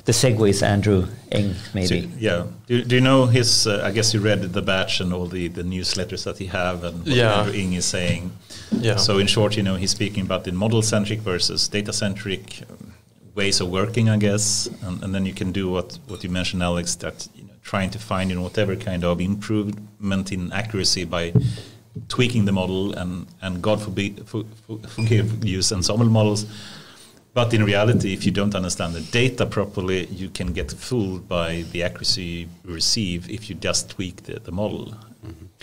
the segue is Andrew Ng, maybe. So, yeah. Do, do you know his? Uh, I guess you read the batch and all the, the newsletters that he have, and what Yeah. Andrew Ng is saying. Yeah. So in short, you know, he's speaking about the model centric versus data centric um, ways of working, I guess, and, and then you can do what what you mentioned, Alex, that you know, trying to find you know whatever kind of improvement in accuracy by tweaking the model and and God forbid for, for, forgive use ensemble models. But in reality, if you don't understand the data properly, you can get fooled by the accuracy you receive if you just tweak the, the model.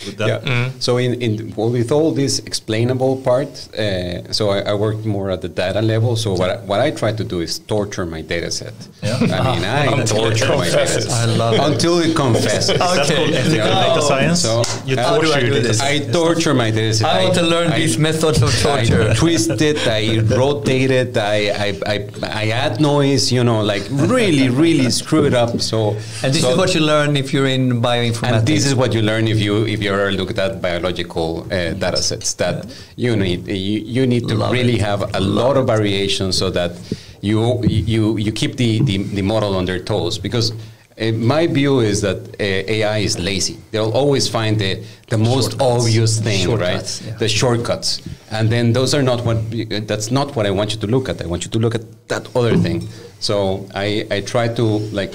Would that- yeah. So in, in well, with all this explainable part, uh, so I, I work more at the data level. So what I, what I try to do is torture my data set. Yeah. I mean, I Until it torture my data set I love it. until it confesses. That's called ethical Yeah. data science. So, you uh, How do I torture do your data this? set. I torture my data set. I want to learn I- these methods of I torture. twist it, I rotate it, I, I, I, I add noise, you know, like really, really screw it up. So And this so- is what you learn if you're in bioinformatics. and this is what you learn if you if you ever look at biological uh, data sets that you need you, you need to Love really it. have a lot of variation so that you you you keep the, the, the model on their toes because uh, my view is that uh, AI is lazy. They'll always find the, the most Shortcuts. obvious thing, Shortcuts, right? yeah. The shortcuts, and then those are not what that's not what I want you to look at. I want you to look at that other thing. So I I try to like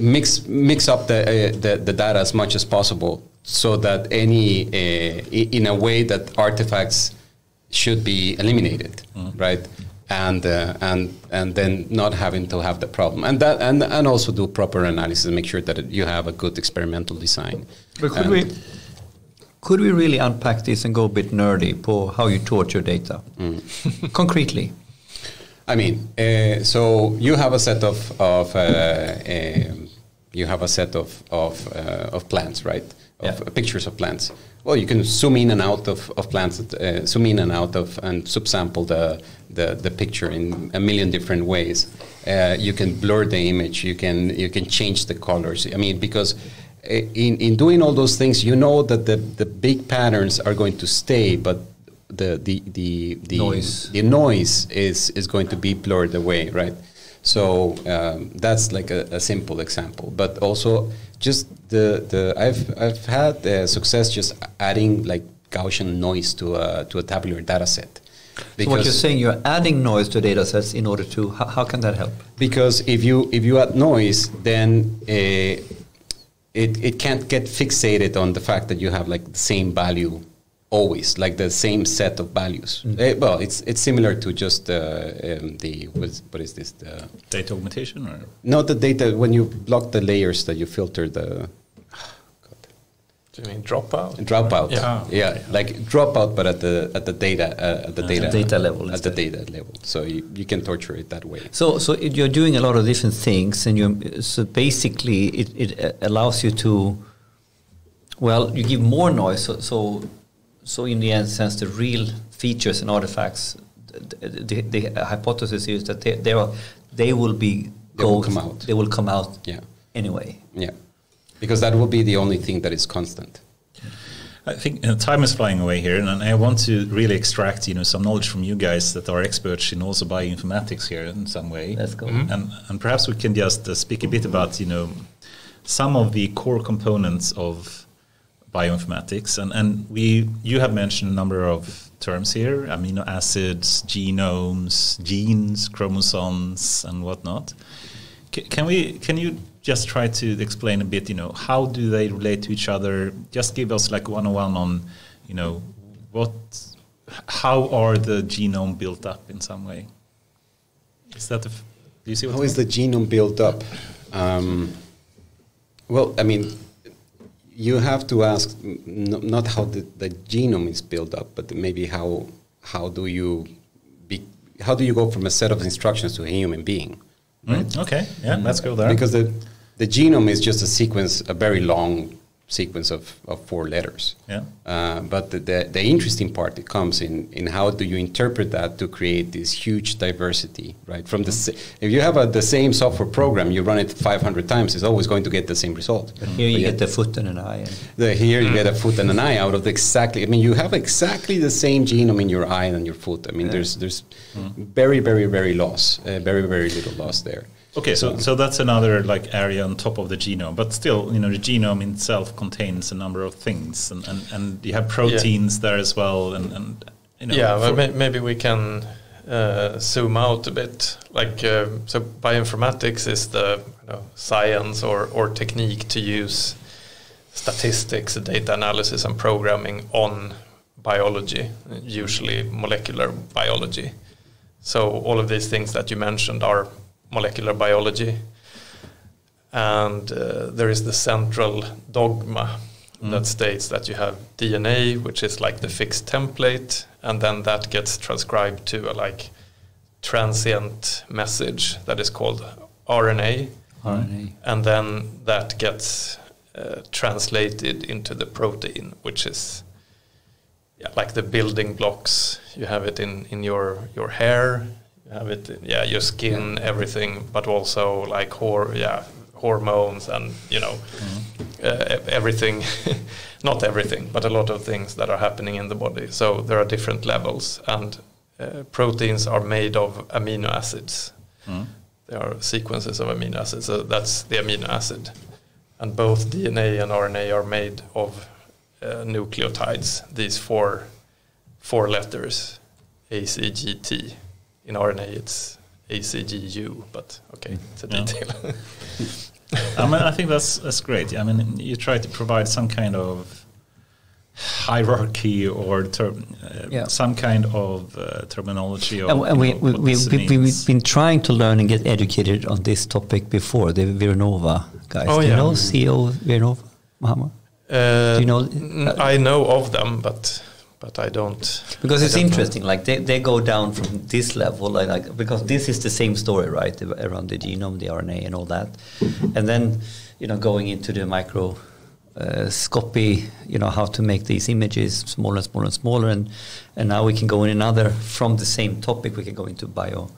mix mix up the, uh, the the data as much as possible so that any uh, in a way that artifacts should be eliminated right? And uh, and and then not having to have the problem. And that and and also do proper analysis make sure that you have a good experimental design. But could And- we could we really unpack this and go a bit nerdy for how you torture data? Concretely? I mean, uh, so you have a set of of uh, um, you have a set of of uh, of plants, right? Of Yeah. pictures of plants. Well, you can zoom in and out of, of plants, uh, zoom in and out of, and subsample the, the, the picture in a million different ways. Uh, you can blur the image. You can you can change the colors. I mean, because uh, in, in doing all those things, you know that the, the big patterns are going to stay, but the the the, the Noise. the noise is is going to be blurred away, right? So um, that's like a, a simple example, but also just the the I've I've had uh, success just adding like Gaussian noise to a to a tabular data set. So what you're saying, you're adding noise to data sets in order to, how, how can that help? because if you if you add noise, then uh, it it can't get fixated on the fact that you have like the same value always, like the same set of values. Eh, well, it's it's similar to just uh, um, the what's, what is this the Data augmentation or not the data when you block the layers that you filter the Do you mean dropout? dropout. Yeah. yeah, like dropout, but at the at the data uh, at the At data data level at the data level. So you, you can torture it that way. So, so it, you're doing a lot of different things, and you so basically it, it uh, allows you to, well, you give more noise. So, so, so in the end, sense, the real features and artifacts, the, the, the hypothesis is that they they, are, they will be They will come out. They will come out Yeah. anyway. Yeah, because that will be the only thing that is constant. I think uh, time is flying away here, and I want to really extract, you know, some knowledge from you guys that are experts in also bioinformatics here in some way. Let's go. And and perhaps we can just uh, speak a bit about, you know, some of the core components of bioinformatics, and and we you have mentioned a number of terms here: amino acids, genomes, genes, chromosomes, and whatnot. C- Can we? Can you just try to explain a bit? You know, how do they relate to each other? Just give us like one on one on, you know, what, how are the genome built up in some way? Is that the? Do you see what? How I the genome built up? Um, well, I mean, you have to ask not how the, the genome is built up, but maybe how how do you be, how do you go from a set of instructions to a human being? mean? Mm, Okay, yeah, let's go there. Because the the genome is just a sequence, a very long sequence of, of four letters. Yeah. Uh, but the, the, the interesting part it comes in in how do you interpret that to create this huge diversity, right? From the if you have a, the same software program, you run it 500 times, it's always going to get the same result. But here you But get yet the foot and an eye. And the, here you get a foot and an eye out of the exactly. I mean, you have exactly the same genome in your eye and your foot. I mean, there's there's very very very loss, uh, very very little loss there. Okay, so so that's another like area on top of the genome, but still, you know, the genome itself contains a number of things, and and, and you have proteins there as well, and and you know, yeah, well, may, maybe we can uh, zoom out a bit. Like, uh, so bioinformatics is the you know, science or, or technique to use statistics, data analysis, and programming on biology, usually molecular biology. So all of these things that you mentioned are molecular biology. And uh, there is the central dogma that states that you have DNA, which is like the fixed template, and then that gets transcribed to a like transient message that is called RNA, RNA. and then that gets uh, translated into the protein, which is yeah, like the building blocks. You have it in, in your your hair, have it, in, yeah, your skin, everything, but also like hor yeah hormones and you know uh, e- everything, not everything, but a lot of things that are happening in the body. So there are different levels, and uh, proteins are made of amino acids. Mm. There are sequences of amino acids. So that's the amino acid, and both DNA and RNA are made of uh, nucleotides. These four four letters, ACGT. In RNA, it's ACGU, but okay, it's a Yeah. detail. I mean, I think that's that's great. I mean, you try to provide some kind of hierarchy or ter- uh, Yeah. some kind of uh, terminology. Of, And, and we, you know, we, what we, this we, we, means. we've been trying to learn and get educated on this topic before, the Vironova guys. Oh, Do you know CEO Vironova, Muhammad? Uh, Do you know- I know of them, but but I don't. Because I it's don't know. interesting, like they, they go down from this level, like, like because this is the same story, right, around the genome, the RNA, and all that, and then you know going into the micro uh, scopy, you know how to make these images smaller and smaller and smaller, and and now we can go in another from the same topic, we can go into bio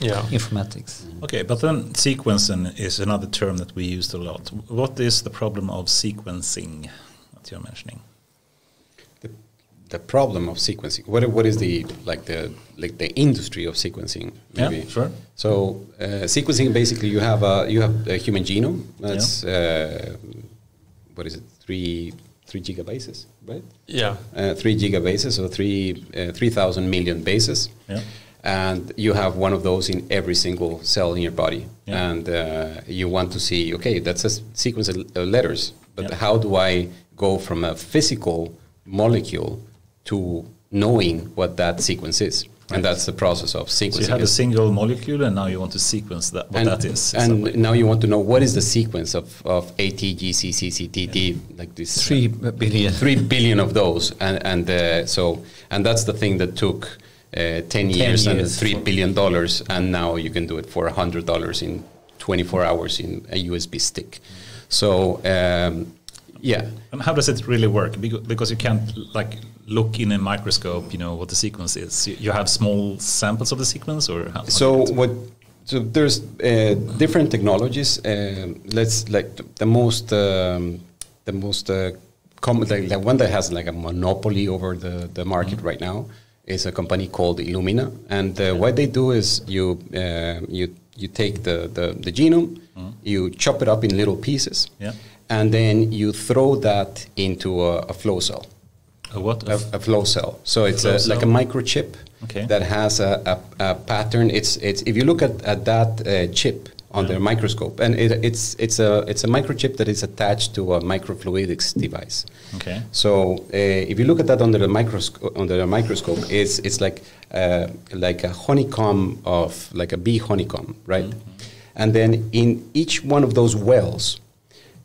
Yeah. informatics. Okay, but then sequencing is another term that we used a lot. What is the problem of sequencing that you're mentioning? The, the problem of sequencing. What what is the like the like the industry of sequencing? Yeah, sure. So uh, sequencing basically you have a you have a human genome. That's uh, what is it? Three three gigabases, right? Yeah. Uh, three gigabases, so three uh, three thousand million bases. Yeah. And you have one of those in every single cell in your body, Yeah. and uh, you want to see, okay, that's a s- sequence of uh, letters, but Yeah. how do I go from a physical molecule to knowing what that sequence is? And that's the process of sequencing. So sequencing. you had a single molecule, and now you want to sequence that what and, that is. And way. now you want to know what is the sequence of, of ATGCCCTT, like this Three billion. three billion of those, and and uh, so and that's the thing that took uh, ten years and years three for- billion dollars, and now you can do it for hundred dollars in twenty four hours in a USB stick. So um, yeah, And how does it really work? Because you can't like look in a microscope, you know what the sequence is. You- have small samples of the sequence, or how, So do you do it? what? So there's uh, different technologies. Um let's like the most um, the most uh, common like, the one that has like a monopoly over the the market right now is a company called Illumina. And uh, what they do is you uh, you you take the the, the genome, you chop it up in little pieces, Yeah. And then you throw that into a, a flow cell A what? a, a flow cell. So it's a, cell? like a microchip Okay. that has a, a, pattern. It's it's if you look at, at that uh, chip under a microscope, and it, it's it's a it's a microchip that is attached to a microfluidics device. Okay. So uh, if you look at that under the microscope, under the microscope, it's it's like uh, like a honeycomb of like a bee honeycomb, right? And then in each one of those wells,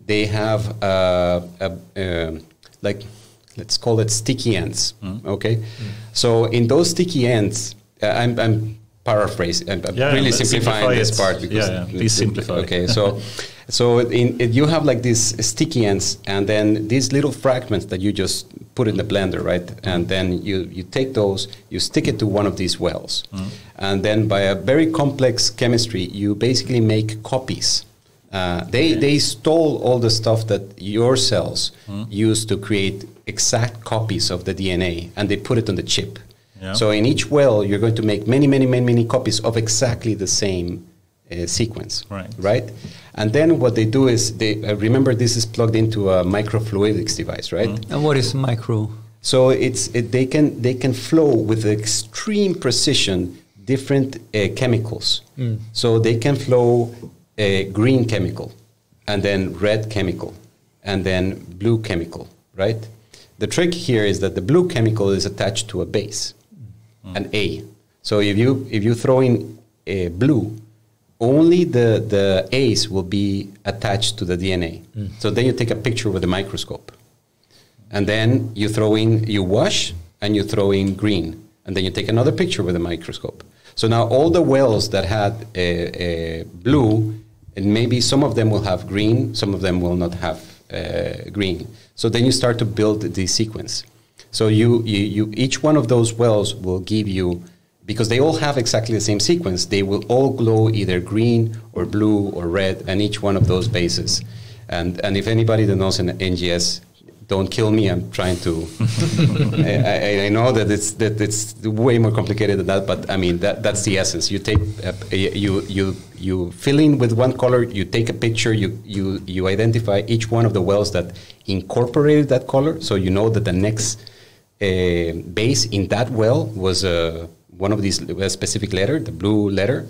they have uh, a, um like let's call it sticky ends. Okay. So in those sticky ends, uh, I'm, I'm paraphrasing. I'm, I'm Yeah, really simplifying simplify this part because Yeah, yeah, please simplify. Okay, so so in, it, you have like these sticky ends, and then these little fragments that you just put in the blender, right? And then you you take those, you stick it to one of these wells, and then by a very complex chemistry, you basically make copies. Uh, they they stole all the stuff that your cells use to create exact copies of the DNA, and they put it on the chip. Yeah. So in each well, you're going to make many, many, many, many copies of exactly the same uh, sequence. Right. Right. And then what they do is they uh, remember this is plugged into a microfluidics device, right? And what is micro? So it's it, they can they can flow with extreme precision different uh, chemicals. So they can flow a green chemical, and then red chemical, and then blue chemical. Right. The trick here is that the blue chemical is attached to a base, hmm. an A. So if you if you throw in a blue, only the the A's will be attached to the DNA. Hmm. So then you take a picture with a microscope and then you throw in you wash and you throw in green and then you take another picture with a microscope so now all the wells that had a, a blue and maybe some of them will have green some of them will not have uh, green. So then you start to build the sequence. So you, you, you each one of those wells will give you because they all have exactly the same sequence they will all glow either green or blue or red and each one of those bases. And, and if anybody that knows an NGS don't kill me. I'm trying to. I, I, I know that it's that it's way more complicated than that, but I mean that that's the essence. You take uh, you you you fill in with one color. You take a picture. You you you identify each one of the wells that incorporated that color, so you know that the next uh, base in that well was uh, one of these specific letter, the blue letter,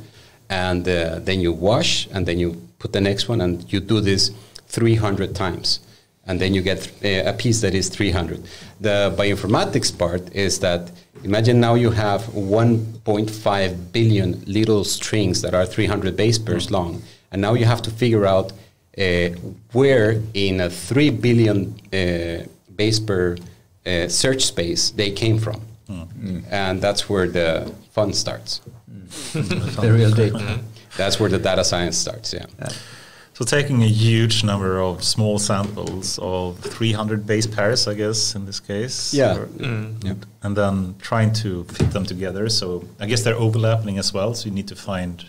and uh, then you wash, and then you put the next one, and you do this 300 times and then you get uh, a piece that is 300. The bioinformatics part is that imagine now you have 1.5 billion little strings that are 300 base pairs long, and now you have to figure out uh, where in a 3 billion uh, base pair uh, search space they came from. And that's where the fun starts. the real data. That's where the data science starts, yeah. So taking a huge number of small samples of 300 base pairs, I guess, in this case. Yeah. or- mm. Yeah. And then trying to fit them together. So I guess they're overlapping as well. So you need to find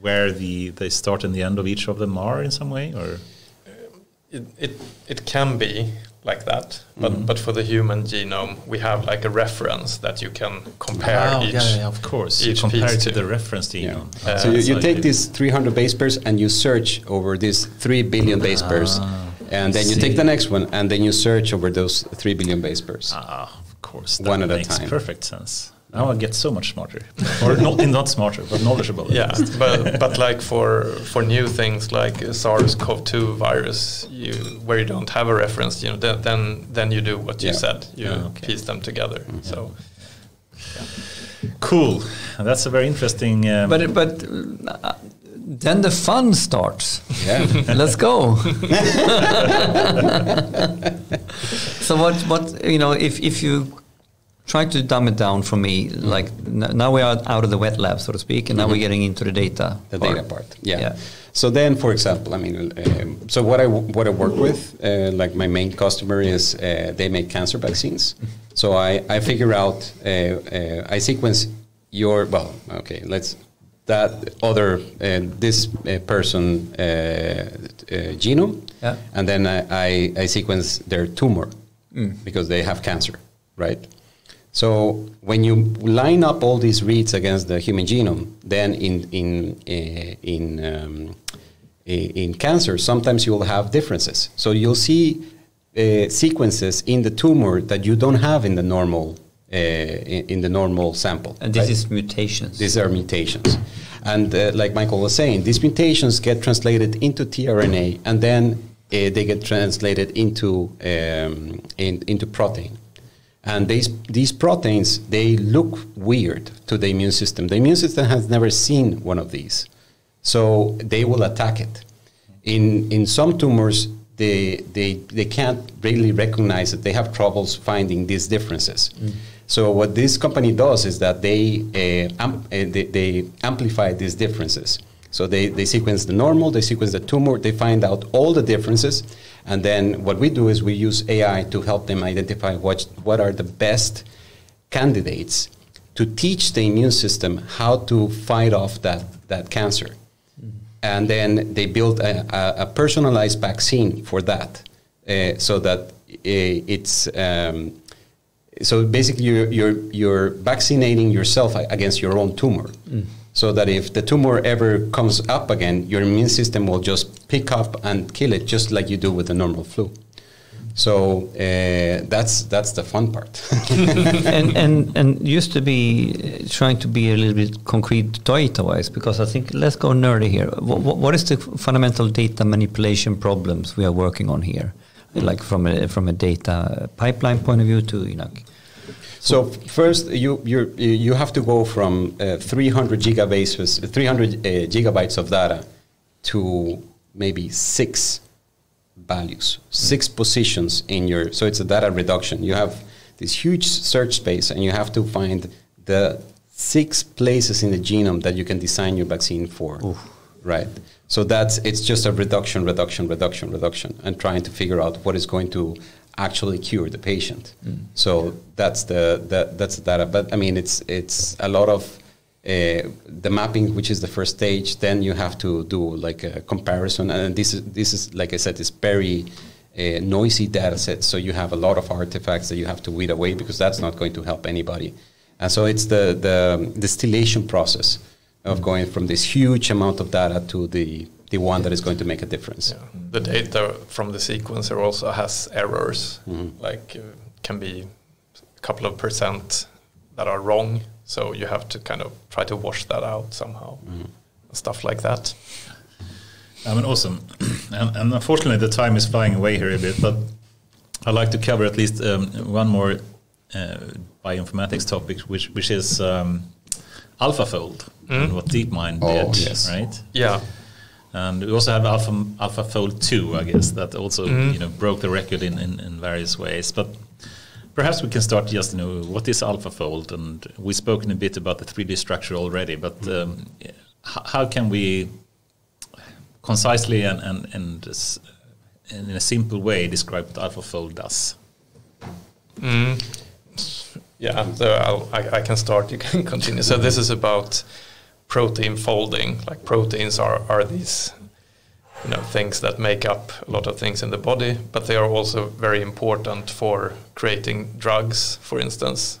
where the the start and the end of each of them are in some way, or It, it, it can be like that, but, Mm-hmm. but for the human genome, we have like a reference that you can compare Oh, each. yeah, yeah, of course. You each compare piece it to to. the reference Yeah. genome. Uh, so you, you take these 300 base pairs and you search over these 3 billion base pairs. And then you take the next one and then you search over those 3 billion base pairs. Ah, of course. One that at a makes time. perfect sense. Now I get so much smarter, or not not smarter, but knowledgeable. Yeah, but but like for for new things like SARS-CoV-2 virus, you where you don't have a reference, you know, then then, then you do what you Yeah. said, you Yeah, okay. piece them together. So cool. That's a very interesting. Um, But but uh, then the fun starts. Yeah. Let's go. so what what you know if if you try to dumb it down for me like n- now we are out of the wet lab so to speak and now we're getting into the data Mm-hmm. the data part. Yeah. Yeah. So then, for example, I mean, um, so what I what I work with, uh, like my main customer is uh, they make cancer vaccines. So I I figure out uh, uh, I sequence your well, okay, let's that other uh, this uh, person uh, uh, genome, Yeah. and then I, I, I sequence their tumor because they have cancer, right? So when you line up all these reads against the human genome, then in in uh, in um, in cancer, sometimes you will have differences. So you'll see uh, sequences in the tumor that you don't have in the normal uh, in, in the normal sample. and this right? is mutations These are mutations. And uh, like Mikael was saying, these mutations get translated into tRNA, and then uh, they get translated into um, in, into protein. And these these proteins they look weird to the immune system. The immune system has never seen one of these, so they will attack it. In in some tumors, they they they can't really recognize it. They have troubles finding these differences. So what this company does is that they, uh, amp- uh, they, they amplify these differences. So they, they sequence the normal, they sequence the tumor, they find out all the differences, and then what we do is we use AI to help them identify what, what are the best candidates to teach the immune system how to fight off that, that cancer. And then they build a, a, personalized vaccine for that, uh, so that uh, it's um, so basically you're, you're, you're vaccinating yourself against your own tumor so that if the tumor ever comes up again your immune system will just pick up and kill it just like you do with the normal flu so uh, that's that's the fun part and and and used to be uh, trying to be a little bit concrete data wise because I think let's go nerdy here. What, what is the fundamental data manipulation problems we are working on here, like from a from a data pipeline point of view to you know. So first, you you you have to go from uh, 300 gigabytes, 300 uh, gigabytes of data, to maybe six values, six positions in your. So it's a data reduction. You have this huge search space, and you have to find the six places in the genome that you can design your vaccine for. Right. So that's it's just a reduction, reduction, reduction, reduction, and trying to figure out what is going to actually cure the patient. So that's the that, that's the data. But I mean, it's it's a lot of uh, the mapping, which is the first stage. Then you have to do like a comparison, and this is this is like I said, it's very uh, noisy data set. So you have a lot of artifacts that you have to weed away because that's not going to help anybody. And so it's the the distillation process of going from this huge amount of data to the the one that is going to make a difference. Yeah. The data from the sequencer also has errors, like uh, can be a couple of percent that are wrong. So you have to kind of try to wash that out somehow, stuff like that. I mean, awesome. and, and unfortunately, the time is flying away here a bit, but I'd like to cover at least um, one more uh, bioinformatics topic, which which is um, AlphaFold and what DeepMind Oh, did, yes. right? Yeah. And we also have Alpha AlphaFold 2, I guess, that also mm-hmm. you know broke the record in, in, in various ways. But perhaps we can start just you know what is AlphaFold, and we've spoken a bit about the 3D structure already. But mm-hmm. um, how can we concisely and and, and s- in a simple way describe what AlphaFold does? Mm-hmm. Yeah, so uh, I'll, I, I can start. You can continue. So this is about protein folding. Like proteins are are these, you know, things that make up a lot of things in the body, but they are also very important for creating drugs, for instance,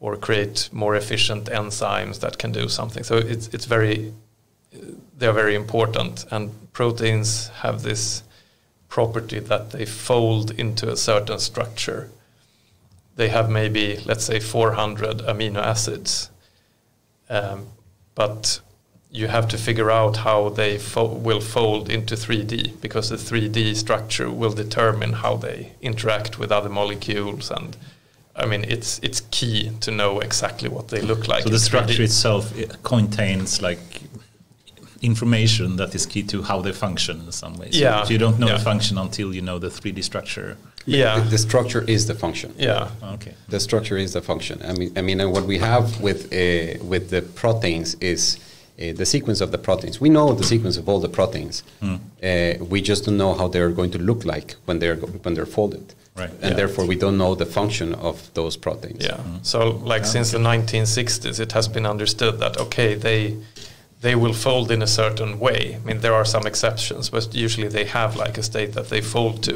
or create more efficient enzymes that can do something. So it's it's very they are very important, and proteins have this property that they fold into a certain structure they have maybe let's say 400 amino acids um, but you have to figure out how they fo- will fold into 3d because the 3d structure will determine how they interact with other molecules and i mean it's it's key to know exactly what they look like So the 3D. structure itself it contains like information that is key to how they function in some ways. Yeah, So you don't know yeah. the function until you know the 3D structure. Yeah The, the structure is the function. yeah Okay. The structure is the function. I mean, I mean, and what we have with uh, with the proteins is uh, the sequence of the proteins. We know the sequence of all the proteins. Uh, we just don't know how they're going to look like when they're when they're folded. Right. And Yeah. therefore, we don't know the function of those proteins. Yeah. So like since the 1960s, it has been understood that okay, they they will fold in a certain way. I mean, there are some exceptions, but usually they have like a state that they fold to.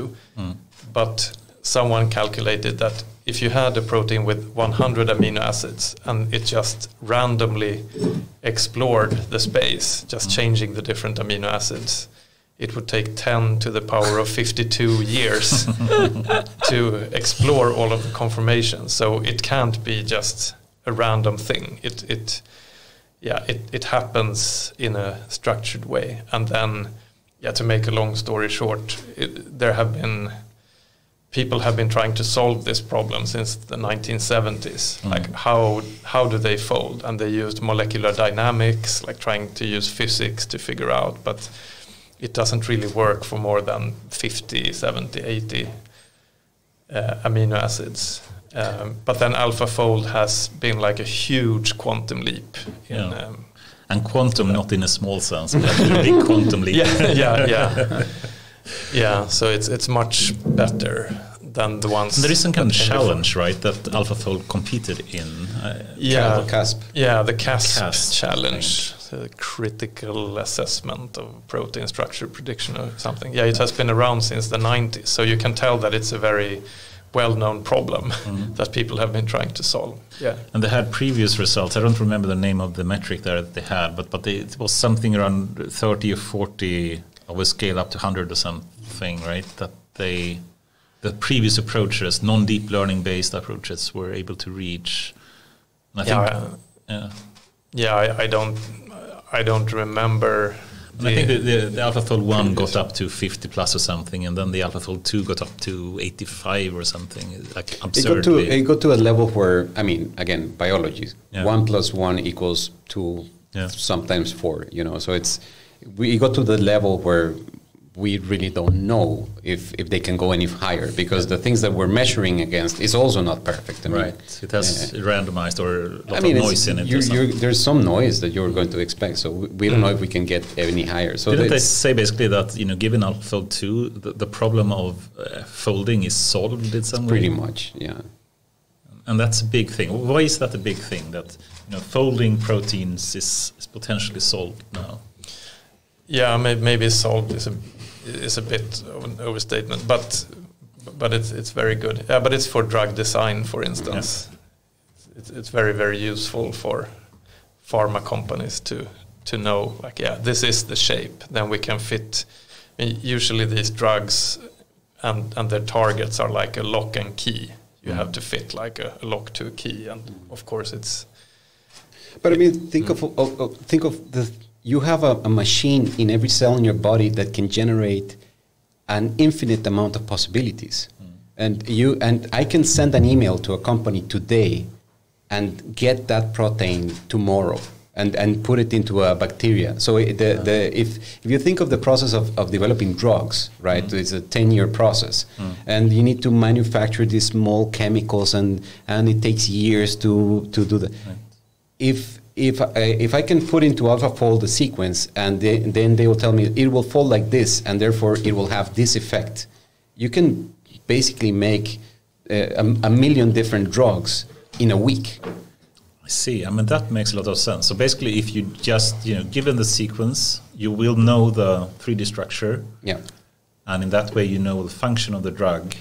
But someone calculated that if you had a protein with 100 amino acids and it just randomly explored the space, just changing the different amino acids, it would take 10 to the power of 52 years to explore all of the conformations. So it can't be just a random thing. It it yeah, it, it happens in a structured way. And then, yeah, to make a long story short, it, there have been people have been trying to solve this problem since the 1970s. Mm. Like how how do they fold? And they used molecular dynamics, like trying to use physics to figure out, but it doesn't really work for more than 50, 70, 80 uh, amino acids. Um, but then AlphaFold has been like a huge quantum leap. In, Yeah. um, And quantum, not in a small sense, but a big quantum leap. yeah, yeah, yeah, yeah. So it's it's much better than the ones. There is some kind of that came before. challenge, right, that AlphaFold competed in. Uh, Yeah, CASP. yeah, the CASP, CASP challenge, the critical assessment of protein structure prediction or something. Yeah, it has been around since the 90s, so you can tell that it's a very well-known problem that people have been trying to solve. Yeah. And they had previous results. I don't remember the name of the metric there that they had, but but they, it was something around 30 or 40 of a scale up to 100 or something, right? That they, the previous approaches, non-deep learning based approaches, were able to reach. And I Yeah, think, uh, yeah. Yeah, I, I don't, I don't remember. And I think the, the, the AlphaFold 1 got up to 50 plus or something, and then the AlphaFold 2 got up to 85 or something, like It got, to, it got to a level where, I mean, again, biology, Yeah. one plus one equals two, Yeah. sometimes four, you know. So it's, we got to the level where we really don't know if, if they can go any higher because the things that we're measuring against is also not perfect. I mean, right. It has yeah. randomized or a lot I mean, of noise in it. you're, you're, there's some noise that you're going to expect. So we, we don't know if we can get any higher. So Didn't they say basically that you know, given AlphaFold two, the, the problem of uh, folding is solved in some way? pretty much, yeah. and that's a big thing. Why is that a big thing? That you know, folding proteins is, is potentially solved now. Yeah, maybe, maybe solved is a is a bit of an overstatement, but but it's it's very good. Yeah, but it's for drug design, for instance. It's, it's very very useful for pharma companies to to know like yeah this is the shape. Then we can fit. I mean, usually these drugs and and their targets are like a lock and key. You have to fit like a, a lock to a key, and of course it's But I mean, think mm. of, of, of think of the you have a, a machine in every cell in your body that can generate an infinite amount of possibilities, mm. and you and I can send an email to a company today, and get that protein tomorrow. And, and put it into a bacteria. So it- the, the, if, if you think of the process of, of developing drugs, right, mm. it's a 10 year process. Mm. And you need to manufacture these small chemicals, and, and it takes years to, to do that if if I, if I can put into AlphaFold the sequence and they, then they will tell me it will fold like this and therefore it will have this effect, you can basically make uh, a, a million different drugs in a week. I see. I mean, that makes a lot of sense. So basically, if you just, you know, given the sequence, you will know the 3D structure, Yeah. and in that way, you know the function of the drug,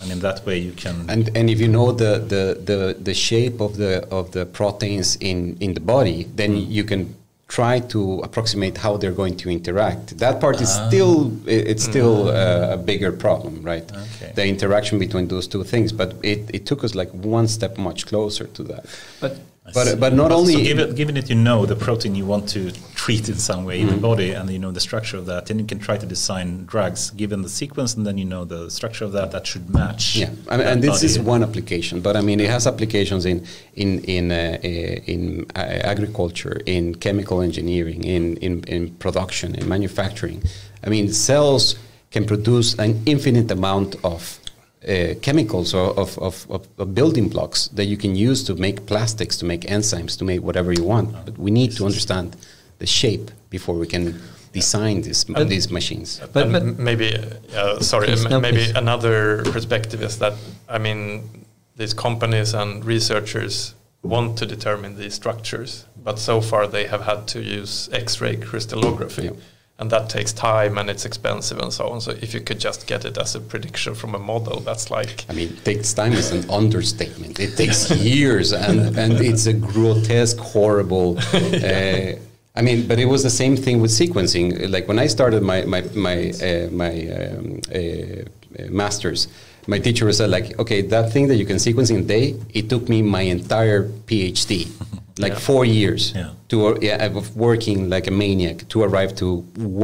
and in that way, you can. And and if you know the, the, the, the shape of the of the proteins in, in the body, then mm. you can try to approximate how they're going to interact. That part is ah. still it's still mm. uh, a bigger problem, right? Okay. The interaction between those two things, but it, it took us like one step much closer to that. But I but- see. but not only- So given, given that you know the protein you want to treat in some way in the body, and you know the structure of that, then you can try to design drugs given the sequence, and then you know the structure of that that should match. Yeah, I mean, and this is one application, but I mean, it has applications in in in uh, uh, in uh, agriculture, in chemical engineering, in, in in production, in manufacturing. I mean, cells can produce an infinite amount of uh, chemicals or of, of, of, of building blocks that you can use to make plastics, to make enzymes, to make whatever you want. But we need to understand the shape before we can design this, these machines. But- but- maybe, uh, sorry, Please, no, maybe please. another perspective is that I mean, these companies and researchers want to determine these structures, but so far they have had to use X-ray crystallography, Yeah. And that takes time and it's expensive and so on. So if you could just get it as a prediction from a model, that's like I mean, takes time is an understatement. It takes years, and, and it's a grotesque, horrible. Uh, I mean, but it was the same thing with sequencing. Like when I started my my my uh, my um, uh, uh, masters, my teacher said like, okay, that thing that you can sequence in a day, it took me my entire PhD like Yeah. four years Yeah. to yeah, of working like a maniac to arrive to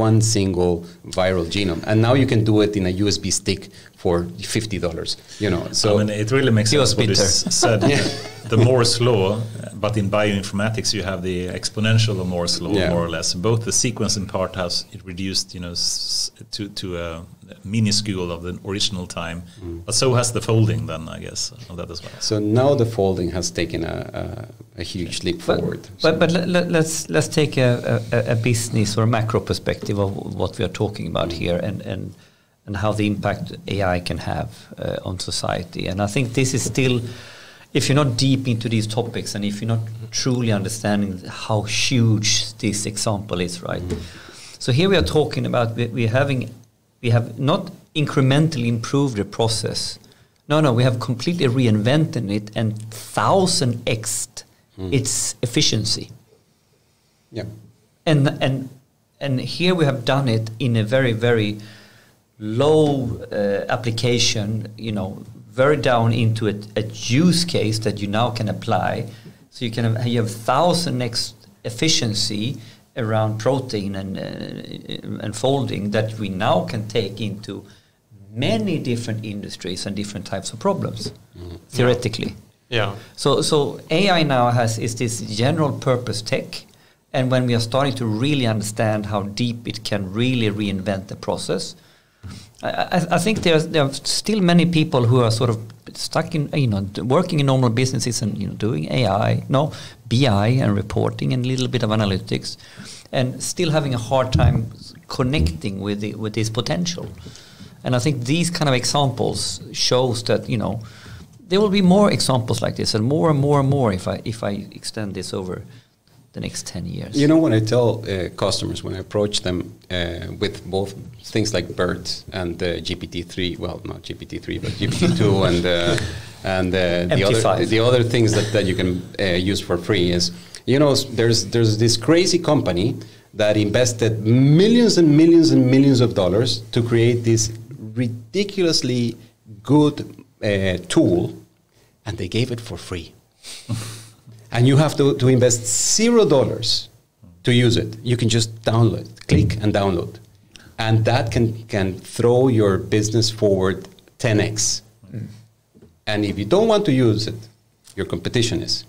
one single viral genome, and now you can do it in a USB stick for fifty dollars. You know, so I mean, it really makes sense what is bitter. said. the Moore's law, uh, but in bioinformatics you have the exponential of Moore's law, Yeah. more or less. Both the sequencing part has it reduced, you know, s- to to a minuscule of the original time, Mm. but so has the folding. Then I guess of that as well. so now the folding has taken a, a, a huge leap But, forward. but, but let, let, let's let's take a, a, a business or macro perspective of what we are talking about here and, and and how the impact AI can have uh, on society. And I think this is still, if you're not deep into these topics and if you're not truly understanding how huge this example is, right? So here we are talking about we're having we have not incrementally improved the process. No, no, we have completely reinvented it and thousand x its efficiency. yeah, And and and here we have done it in a very very low uh, application. You know, very down into a, a use case that you now can apply. So you can have, you have thousand x efficiency around protein and uh, and folding that we now can take into many different industries and different types of problems theoretically. Yeah. So, so AI now has is this general purpose tech, and when we are starting to really understand how deep it can really reinvent the process, I, I, think there are still many people who are sort of stuck in you know working in normal businesses and you know doing AI, no BI and reporting and a little bit of analytics, and still having a hard time connecting with the, with this potential. And I think these kind of examples shows that you know there will be more examples like this, and more and more and more if I if I extend this over the next ten years. You know, when I tell uh, customers, when I approach them uh, with both things like BERT and uh, GPT-3, well, not GPT-3, but GPT-2 and uh, and uh, the other the other things that, that you can uh, use for free is, you know, there's there's this crazy company that invested millions and millions and millions of dollars to create this ridiculously good uh, tool, and they gave it for free and you have to, to invest zero dollars to use it. You can just download, click and download, and that can can throw your business forward 10x. And if you don't want to use it, your competition is.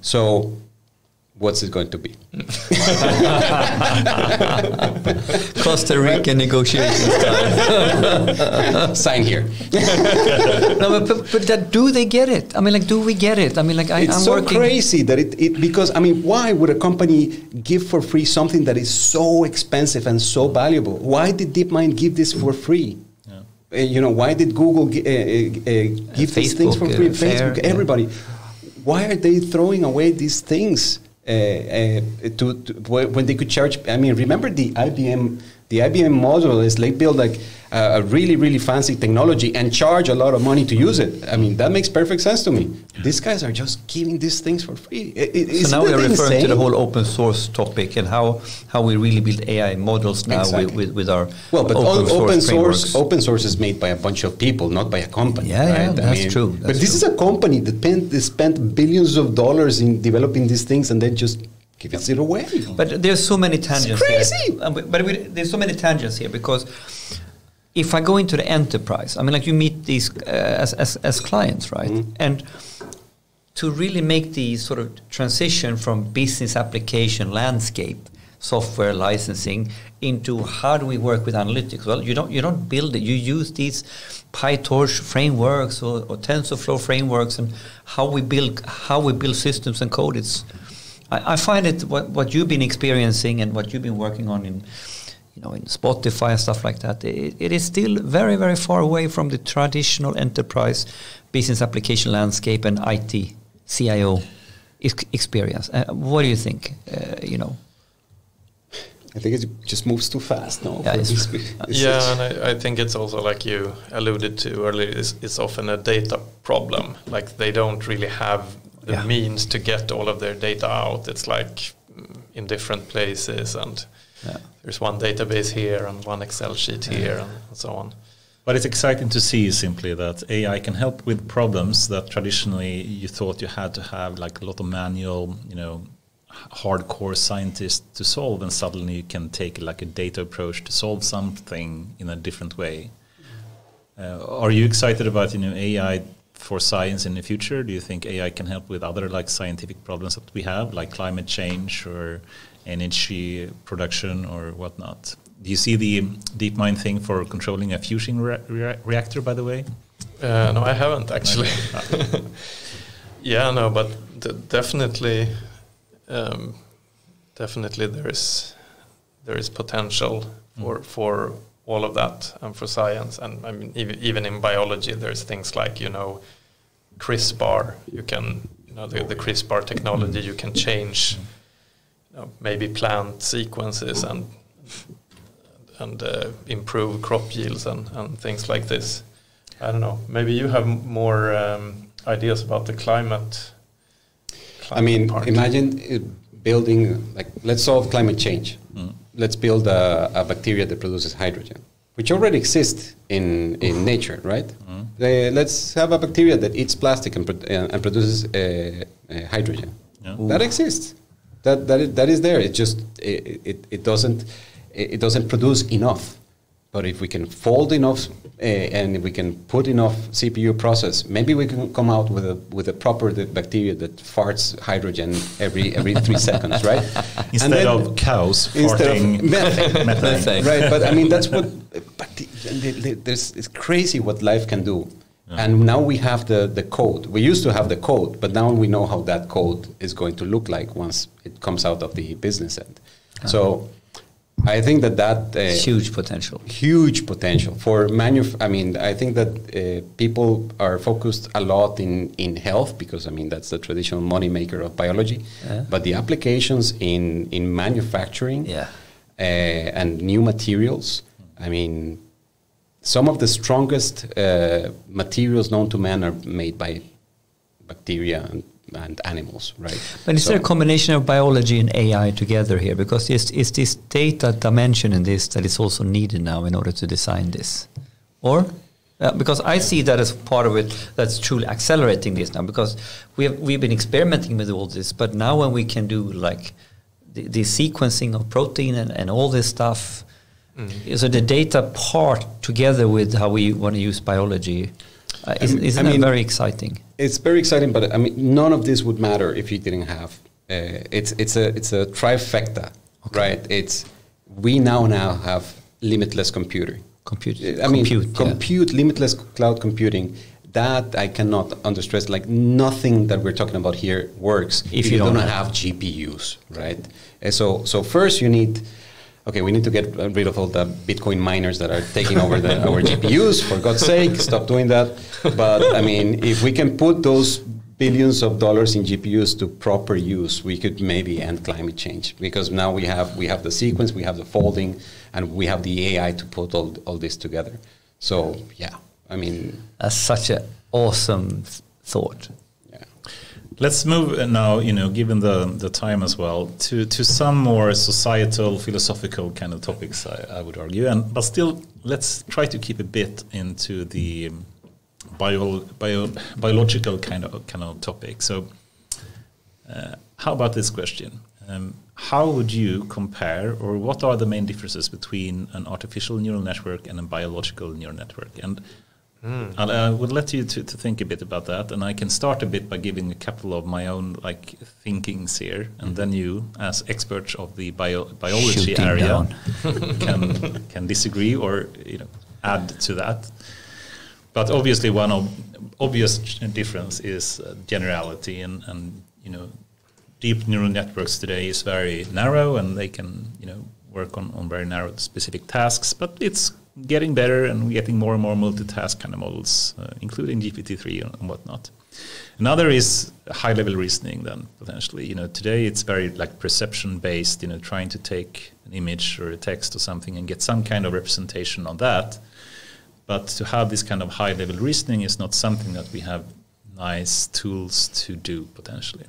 So, what's it going to be? Costa Rica negotiations style. Sign here. no, but, but, but that, do they get it? I mean, like, do we get it? I mean, like, I, it's I'm so working. crazy that it, it because I mean, why would a company give for free something that is so expensive and so valuable? Why did DeepMind give this for free? Uh, you know, why did Google gi- uh, uh, uh, give these things for free? uh, Fair, Facebook, yeah. everybody. Why are they throwing away these things uh, uh, to, to when they could charge? I mean, remember the IBM. The IBM model is they build like uh, a really really fancy technology and charge a lot of money to use it. I mean, that makes perfect sense to me. These guys are just giving these things for free. I- I- So now we are that referring to the whole open source topic and how, how we really build AI models now Exactly. with, with, with our Well, but open source, open source open source is made by a bunch of people, not by a company. Yeah, yeah, right? that's true, but that's this is a company that spent, that spent billions of dollars in developing these things and then just give it away. But there's so many tangents It's crazy! here. But, we, there's so many tangents here because if I go into the enterprise, I mean, like you meet these uh, as, as, as clients, right? Mm-hmm. And to really make the sort of transition from business application landscape, software licensing, into how do we work with analytics? Well, you don't you don't build it. You use these PyTorch frameworks or, or TensorFlow frameworks, and how we build how we build systems and code. It's I, I find it what, what you've been experiencing and what you've been working on in you know in Spotify and stuff like that. It, it is still very very far away from the traditional enterprise business application landscape and IT CIO experience. Uh, what do you think? Uh, you know. I think it just moves too fast now. Yeah, it's- it's- yeah, and I, I think it's also like you alluded to earlier. It's, it's often a data problem. Like they don't really have the Yeah. means to get all of their data out. It's like mm, in different places, and Yeah. there's one database here and one Excel sheet here, and, so on. But it's exciting to see simply that AI can help with problems that traditionally you thought you had to have like a lot of manual, you know, hardcore scientists to solve, and suddenly you can take like a data approach to solve something in a different way. Uh, are you excited about you know AI for science in the future? Do you think AI can help with other like scientific problems that we have, like climate change or energy production or whatnot? Do you see the DeepMind thing for controlling a fusion re re reactor, by the way? Uh, no, I haven't actually. yeah, no, but definitely, um, definitely there is there is potential for mm. for all of that and for science and I mean even in biology there's things like you know CRISPR you can you know the, the CRISPR technology you can change you know, maybe plant sequences and and uh, improve crop yields and, and things like this. I don't know. Maybe you have more um, ideas about the climate. climate I mean, part. imagine building like let's solve climate change. Let's build a, a, bacteria that produces hydrogen, which already exists in in nature, right? Mm. Uh, let's have a bacteria that eats plastic and, pro uh, and produces uh, uh, hydrogen. Yeah. That exists. That that is, that is there. It just it, it, it doesn't it doesn't produce enough. But if we can fold enough uh, and if we can put enough CPU process, maybe we can come out with a with a proper bacteria that farts hydrogen every every three seconds, right? Instead then, of cows instead farting of methane, methane. right? But I mean that's what. But there's, it's crazy what life can do. Yeah. And now we have the, the code. We used to have the code, but now we know how that code is going to look like once it comes out of the business end. Uh-huh. So I think that that uh, huge potential. Huge potential for manuf. I mean, I think that uh, people are focused a lot in in health because I mean that's the traditional money maker of biology. Yeah. But the applications in in manufacturing, yeah. uh, and new materials. I mean, some of the strongest uh, materials known to man are made by bacteria and and animals, right? But is so there a combination of biology and AI together here? Because is, is this data dimension in this that is also needed now in order to design this? Or? Uh, because I see that as part of it that's truly accelerating this now because we have, we've been experimenting with all this, but now when we can do like the, the sequencing of protein and, and all this stuff, mm. so the data part together with how we want to use biology, uh, isn't, isn't I mean, that very exciting? It's very exciting, but I mean, none of this would matter if you didn't have. Uh, it's it's a it's a trifecta, okay. right? It's we now now have limitless computing. Compute. I mean, compute, compute yeah. limitless cloud computing. That I cannot understress. Like nothing that we're talking about here works if, if you, don't, don't have, have GPUs, right? And so so first you need okay, we need to get rid of all the Bitcoin miners that are taking over the, our GPUs. For God's sake, stop doing that. But I mean, if we can put those billions of dollars in GPUs to proper use, we could maybe end climate change because now we have we have the sequence, we have the folding, and we have the AI to put all all this together. So yeah, I mean, that's such an awesome thought. Let's move now, you know, given the, the time as well, to, to some more societal, philosophical kind of topics, I, I would argue. And But still, let's try to keep a bit into the bio, bio, biological kind of, kind of topic. So uh, how about this question? Um, how would you compare, or what are the main differences between an artificial neural network and a biological neural network? And Mm. I would let you to, to think a bit about that, and I can start a bit by giving a couple of my own like thinkings here, and mm. then you, as experts of the bio, biology Shooting area, can can disagree or you know add to that. But obviously, one of obvious difference is uh, generality, and and you know, deep neural networks today is very narrow, and they can you know work on on very narrow specific tasks, but it's getting better and getting more and more multitask kind of models, uh, including GPT-3 and, and, whatnot. Another is high-level reasoning. Then potentially, you know, today it's very like perception-based. You know, trying to take an image or a text or something and get some kind of representation on that. But to have this kind of high-level reasoning is not something that we have nice tools to do potentially.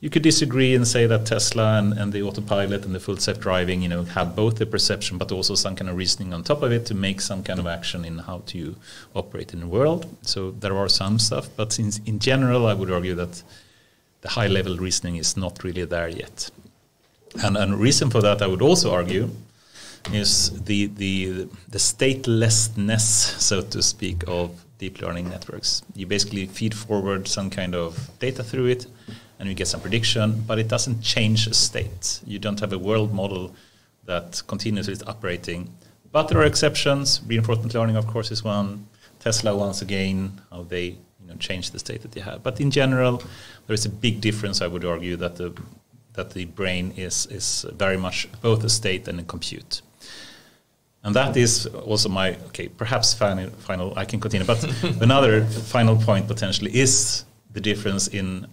You could disagree and say that Tesla and, and the autopilot and the full self driving, you know, have both the perception but also some kind of reasoning on top of it to make some kind of action in how to operate in the world. So there are some stuff, but since in general, I would argue that the high level reasoning is not really there yet. And a reason for that, I would also argue, is the the the statelessness, so to speak, of deep learning networks. You basically feed forward some kind of data through it, and you get some prediction, but it doesn't change a state. You don't have a world model that continuously is operating. But there are exceptions. Reinforcement learning, of course, is one. Tesla, once again, how they you know, change the state that you have. But in general, there is a big difference. I would argue that the that the brain is is very much both a state and a compute. And that is also my okay, perhaps final. Final, I can continue, but another final point potentially is the difference in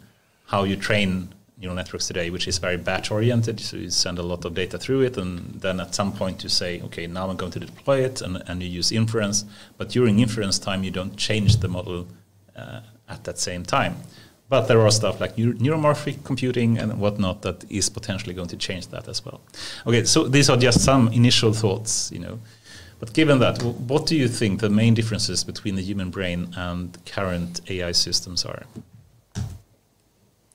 how you train neural networks today, which is very batch oriented. So you send a lot of data through it, and then at some point you say, okay, now I'm going to deploy it, and, and you use inference. But during inference time, you don't change the model uh, at that same time. But there are stuff like neuromorphic computing and whatnot that is potentially going to change that as well. Okay, so these are just some initial thoughts, you know. But given that, what do you think the main differences between the human brain and current AI systems are?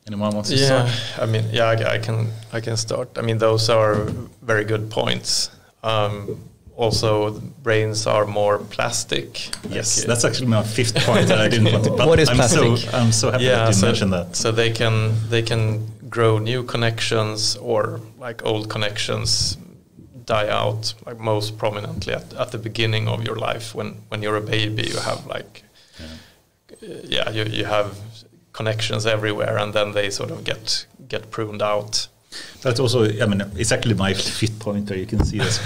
Anyone wants to yeah, start? I mean, yeah, I, I, can I can start. I mean, those are very good points. Um, also, brains are more plastic. Yes, like, that's actually my fifth point that I didn't want to. But what is I'm plastic? So, I'm so happy yeah, that you so, mentioned that. So they can they can grow new connections or like old connections die out like most prominently at, at the beginning of your life when when you're a baby you have like yeah, uh, yeah you, you have connections everywhere, and then they sort of get get pruned out. That's also, I mean, it's actually my fit pointer. You can see this,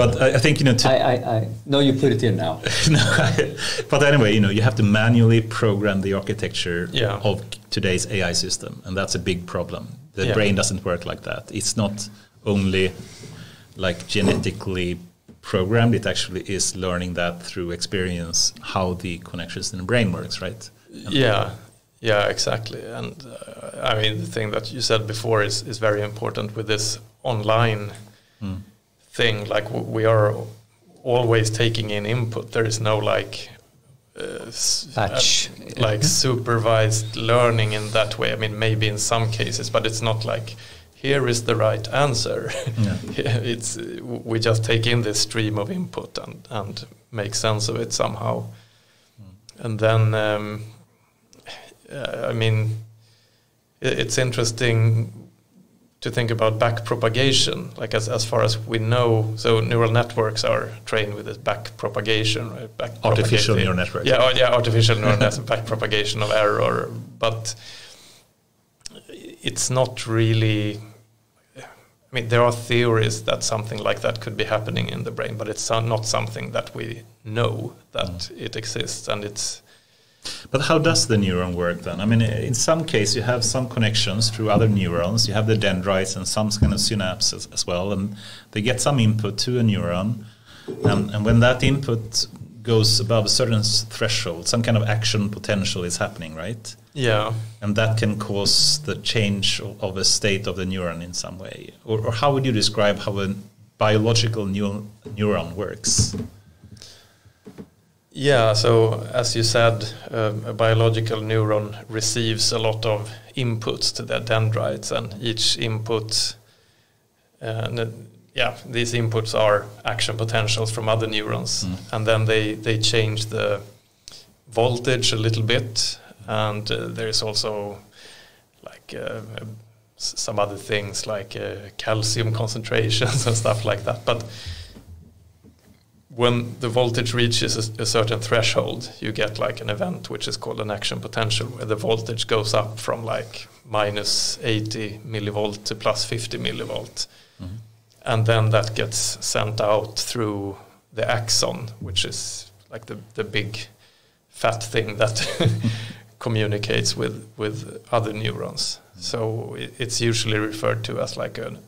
but I, I, think you know. I, I, I, no, you put it in now. no, but anyway, you know, you have to manually program the architecture yeah. of today's AI system, and that's a big problem. The yeah. brain doesn't work like that. It's not only like genetically programmed; it actually is learning that through experience how the connections in the brain works, right? And yeah, yeah, exactly. And uh, I mean, the thing that you said before is, is very important with this online mm. thing. Like, we are always taking in input. There is no like, uh, Batch. Uh, like supervised learning in that way. I mean, maybe in some cases, but it's not like here is the right answer. Yeah. it's we just take in this stream of input and and make sense of it somehow, mm. and then um, uh, I mean, it's interesting to think about back propagation. Like as, as far as we know, so neural networks are trained with this back propagation, right? Back artificial neural network. Yeah, oh, yeah, artificial neural network, back propagation of error, but it's not really. I mean, there are theories that something like that could be happening in the brain, but it's not something that we know that mm. it exists, and it's but how does the neuron work then? I mean, in some case, you have some connections through other neurons. You have the dendrites and some kind of synapses as well, and they get some input to a neuron. And, and when that input goes above a certain threshold, some kind of action potential is happening, right? Yeah. And that can cause the change of a state of the neuron in some way. Or, or how would you describe how a biological neuron works? Yeah, so as you said, um, a biological neuron receives a lot of inputs to the dendrites, and each input, uh, yeah, these inputs are action potentials from other neurons, mm. and then they they change the voltage a little bit, and uh, there is also like uh, some other things like uh, calcium concentrations and stuff like that, but when the voltage reaches a, a, certain threshold, you get like an event which is called an action potential, where the voltage goes up from like minus 80 millivolt to plus 50 millivolt. Mm-hmm. And then that gets sent out through the axon, which is like the, the big fat thing that communicates with, with other neurons. Mm-hmm. So it, it's usually referred to as like an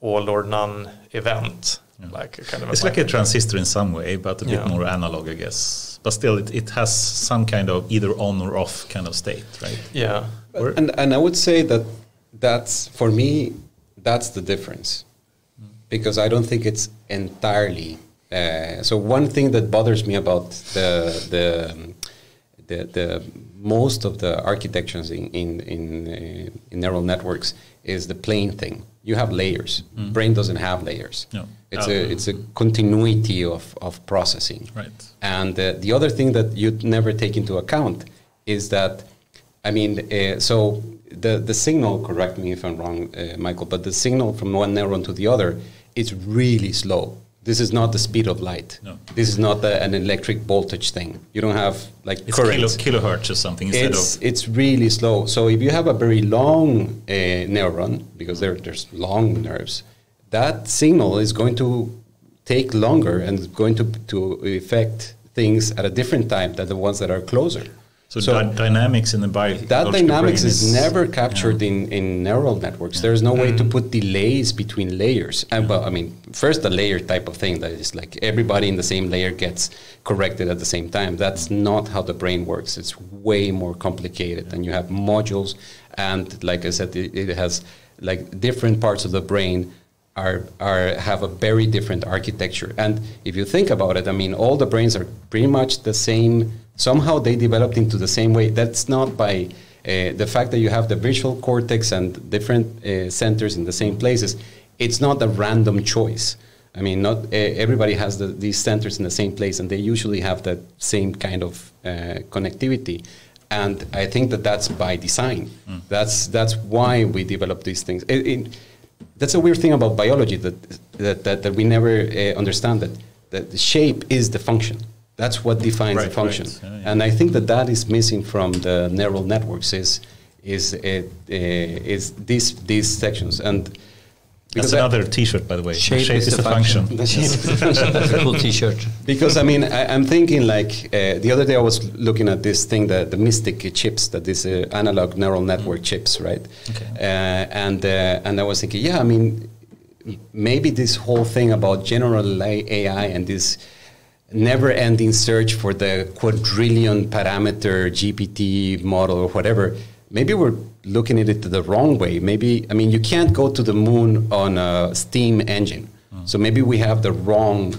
all or none event. Like a kind of it's like a transistor in some way, but a yeah. bit more analog, I guess. But still, it, it has some kind of either on or off kind of state, right? Yeah. and and I would say that that's for me that's the difference because I don't think it's entirely. Uh, so one thing that bothers me about the the the, the most of the architectures in in in, uh, in neural networks is the plane thing. You have layers. Brain doesn't have layers. No. It's Uh, a it's a continuity of, of processing. Right. And uh, the other thing that you'd never take into account is that, I mean, uh, so the, the signal, correct me if I'm wrong, uh, Mikael, but the signal from one neuron to the other is really slow. This is not the speed of light. No. This is not the, an electric voltage thing. You don't have like It's kilo, kilohertz or something instead It's, of it's really slow. So if you have a very long uh, neuron, because there, there's long nerves, that signal is going to take longer and going to, to affect things at a different time than the ones that are closer. So, dy- dynamics in the bio. that dynamics is, never captured in, in neural networks. There's no way to mm. put delays between layers. Uh, and well, I mean, first the layer type of thing that is like everybody in the same layer gets corrected at the same time. That's not how the brain works. It's way more complicated. And you have modules, and like I said, it, it has like different parts of the brain are, are have a very different architecture. And if you think about it, I mean, all the brains are pretty much the same. Somehow they developed into the same way. That's not by uh, the fact that you have the visual cortex and different uh, centers in the same places. It's not a random choice. I mean, not uh, everybody has the, these centers in the same place, and they usually have that same kind of uh, connectivity. And I think that that's by design. That's that's why we develop these things. It- it- that's a weird thing about biology that that, that, that we never uh, understand that that the shape is the function. That's what defines Right, the function. right. Yeah, yeah. And I think that that is missing from the neural networks is is uh, uh, is these these sections and That's I- another T-shirt, by the way. Shape is the function. the shape is the function. That's a cool T-shirt. because I mean, I, I'm thinking like uh, the other day I was looking at this thing, the, the Mythic chips, that is uh, analog neural network chips, right? Okay. Uh, and uh, and I was thinking, yeah, I mean, maybe this whole thing about general AI and this never-ending search for the quadrillion parameter GPT model or whatever. Maybe we're looking at it the wrong way. Maybe I mean you can't go to the moon on a steam engine. So maybe we have the wrong.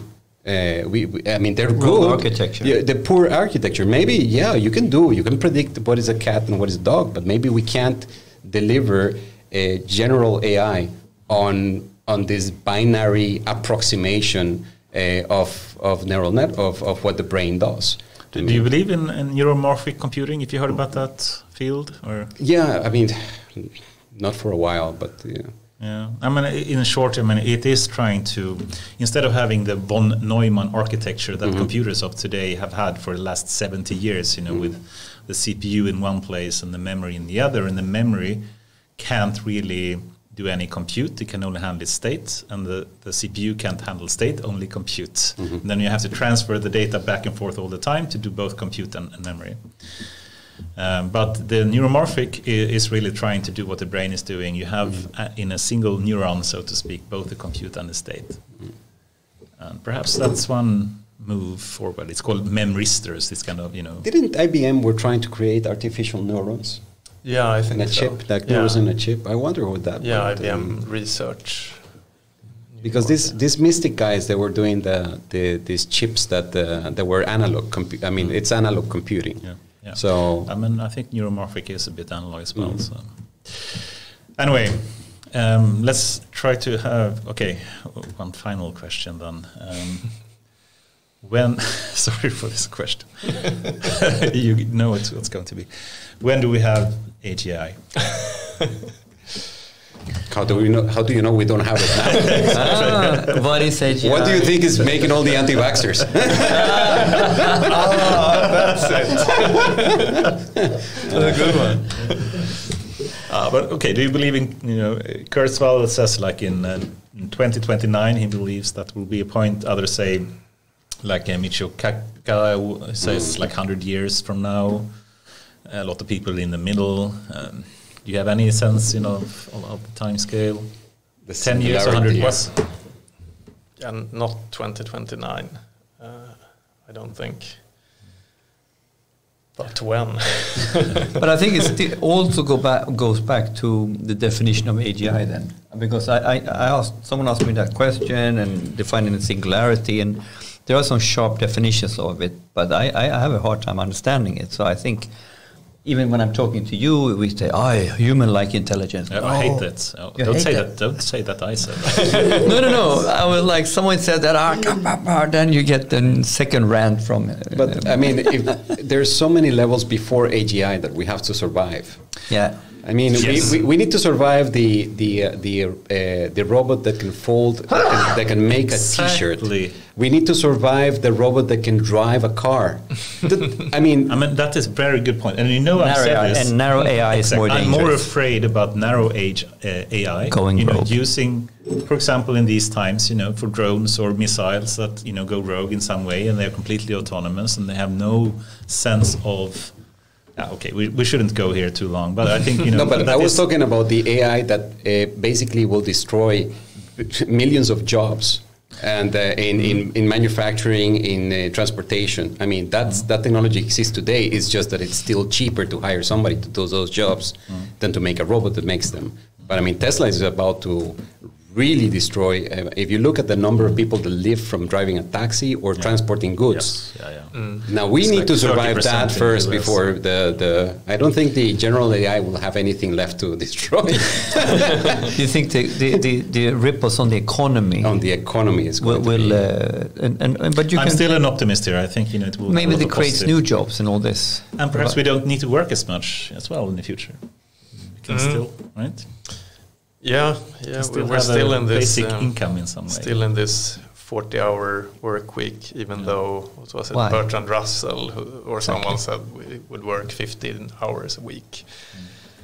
Uh, we, we- I mean, they're good. architecture. Yeah, the poor architecture. Maybe, yeah, you can do. You can predict what is a cat and what is a dog, but maybe we can't deliver a general AI on on this binary approximation uh, of of neural net of, of what the brain does. I Do, mean, do you believe in, in neuromorphic computing? If you heard about that field, or yeah, I mean, not for a while, but yeah. yeah, I mean, in short, I mean, it is trying to instead of having the von Neumann architecture that mm-hmm. computers of today have had for the last seventy years, you know, mm-hmm. with the CPU in one place and the memory in the other, and the memory can't really do any compute; it can only handle state, and the, the CPU can't handle state, only compute. And then you have to transfer the data back and forth all the time to do both compute and, and memory. Um, but the neuromorphic i- is really trying to do what the brain is doing. You have uh, in a single neuron, so to speak, both the compute and the state. And perhaps that's one move forward. It's called memristors. This kind of you know. Didn't IBM were trying to create artificial neurons Yeah, I think in a so. chip, like yeah. neurons in a chip? I wonder what that. Yeah, would, um, IBM research. because these these Mythic guys they were doing the, the these chips that uh, that were analog compu- I mean it's analog computing. Yeah, yeah. So I mean, I think neuromorphic is a bit analog as well. Mhm. So. Anyway, um, let's try to have okay. One final question then. Um, when sorry for this question, you know it's, what's going to be. When do we have AGI? how do we know? How do you know we don't have it now? ah, what is AGI? what do you think is making all the anti-vaxxers? That's it. that's a good one. Uh, but okay, do you believe in you know Kurzweil says like in, uh, in 2029 he believes that will be a point. Others say like uh, Michio Kaku says like 100 years from now. A lot of people in the middle. Um, do you have any sense you know of, of the time scale? The 10 years, 100 similarity. years? And not 2029. Uh, I don't think. But when? but I think it also go back, goes back to the definition of AGI then, because I, I, I asked someone asked me that question and defining the singularity, and there are some sharp definitions of it, but I, I have a hard time understanding it. So I think even when I'm talking to you, we say, "I human-like intelligence." I oh, hate that. Oh, don't hate say that. that. Don't say that. I said. That. no, no, no. I was like, someone said that. Ah, come, come, ah, then you get the second rant from. Uh, But I mean, if, there's so many levels before AGI that we have to survive. yeah. I mean, Yes. we, we, we need to survive the the uh, the uh, the robot that can fold, that can, that can make a T-shirt. We need to survive the robot that can drive a car. That- I mean, I mean, that is a very good point. And you know, I've Narrow said AI, this. and narrow AI is more dangerous. I'm more afraid about narrow age uh, AI Going you know, rogue. using, for example, in these times, you know, for drones or missiles that you know go rogue in some way, and they're completely autonomous, and they have no sense of. Ah, okay, we, we shouldn't go here too long, but I think you know. no, but I was talking about the AI that uh, basically will destroy millions of jobs. And uh, in, in, in manufacturing, in uh, transportation, I mean that's that technology exists today. It's just that it's still cheaper to hire somebody to do those jobs than to make a robot that makes them. But I mean Tesla is about to really destroy. Uh, if you look at the number of people that live from driving a taxi or transporting goods, Yes, yeah, yeah. now we It's need like to survive that first the before the, the. I don't think the general AI will have anything left to destroy Do you think the, the, the, the ripples on the economy on the economy. Is will, will uh, and, and, and but you I'm can still an optimist here. I think you know it will. maybe a lot it creates positive- new jobs and all this. and perhaps we don't need to work as much as well in the future. We can Mm. still right. Yeah, yeah. Still we're still in this basic um, income in some way. Still in this 40-hour work week, even though what was it Why? Bertrand Russell who, or someone said we would work 15 hours a week.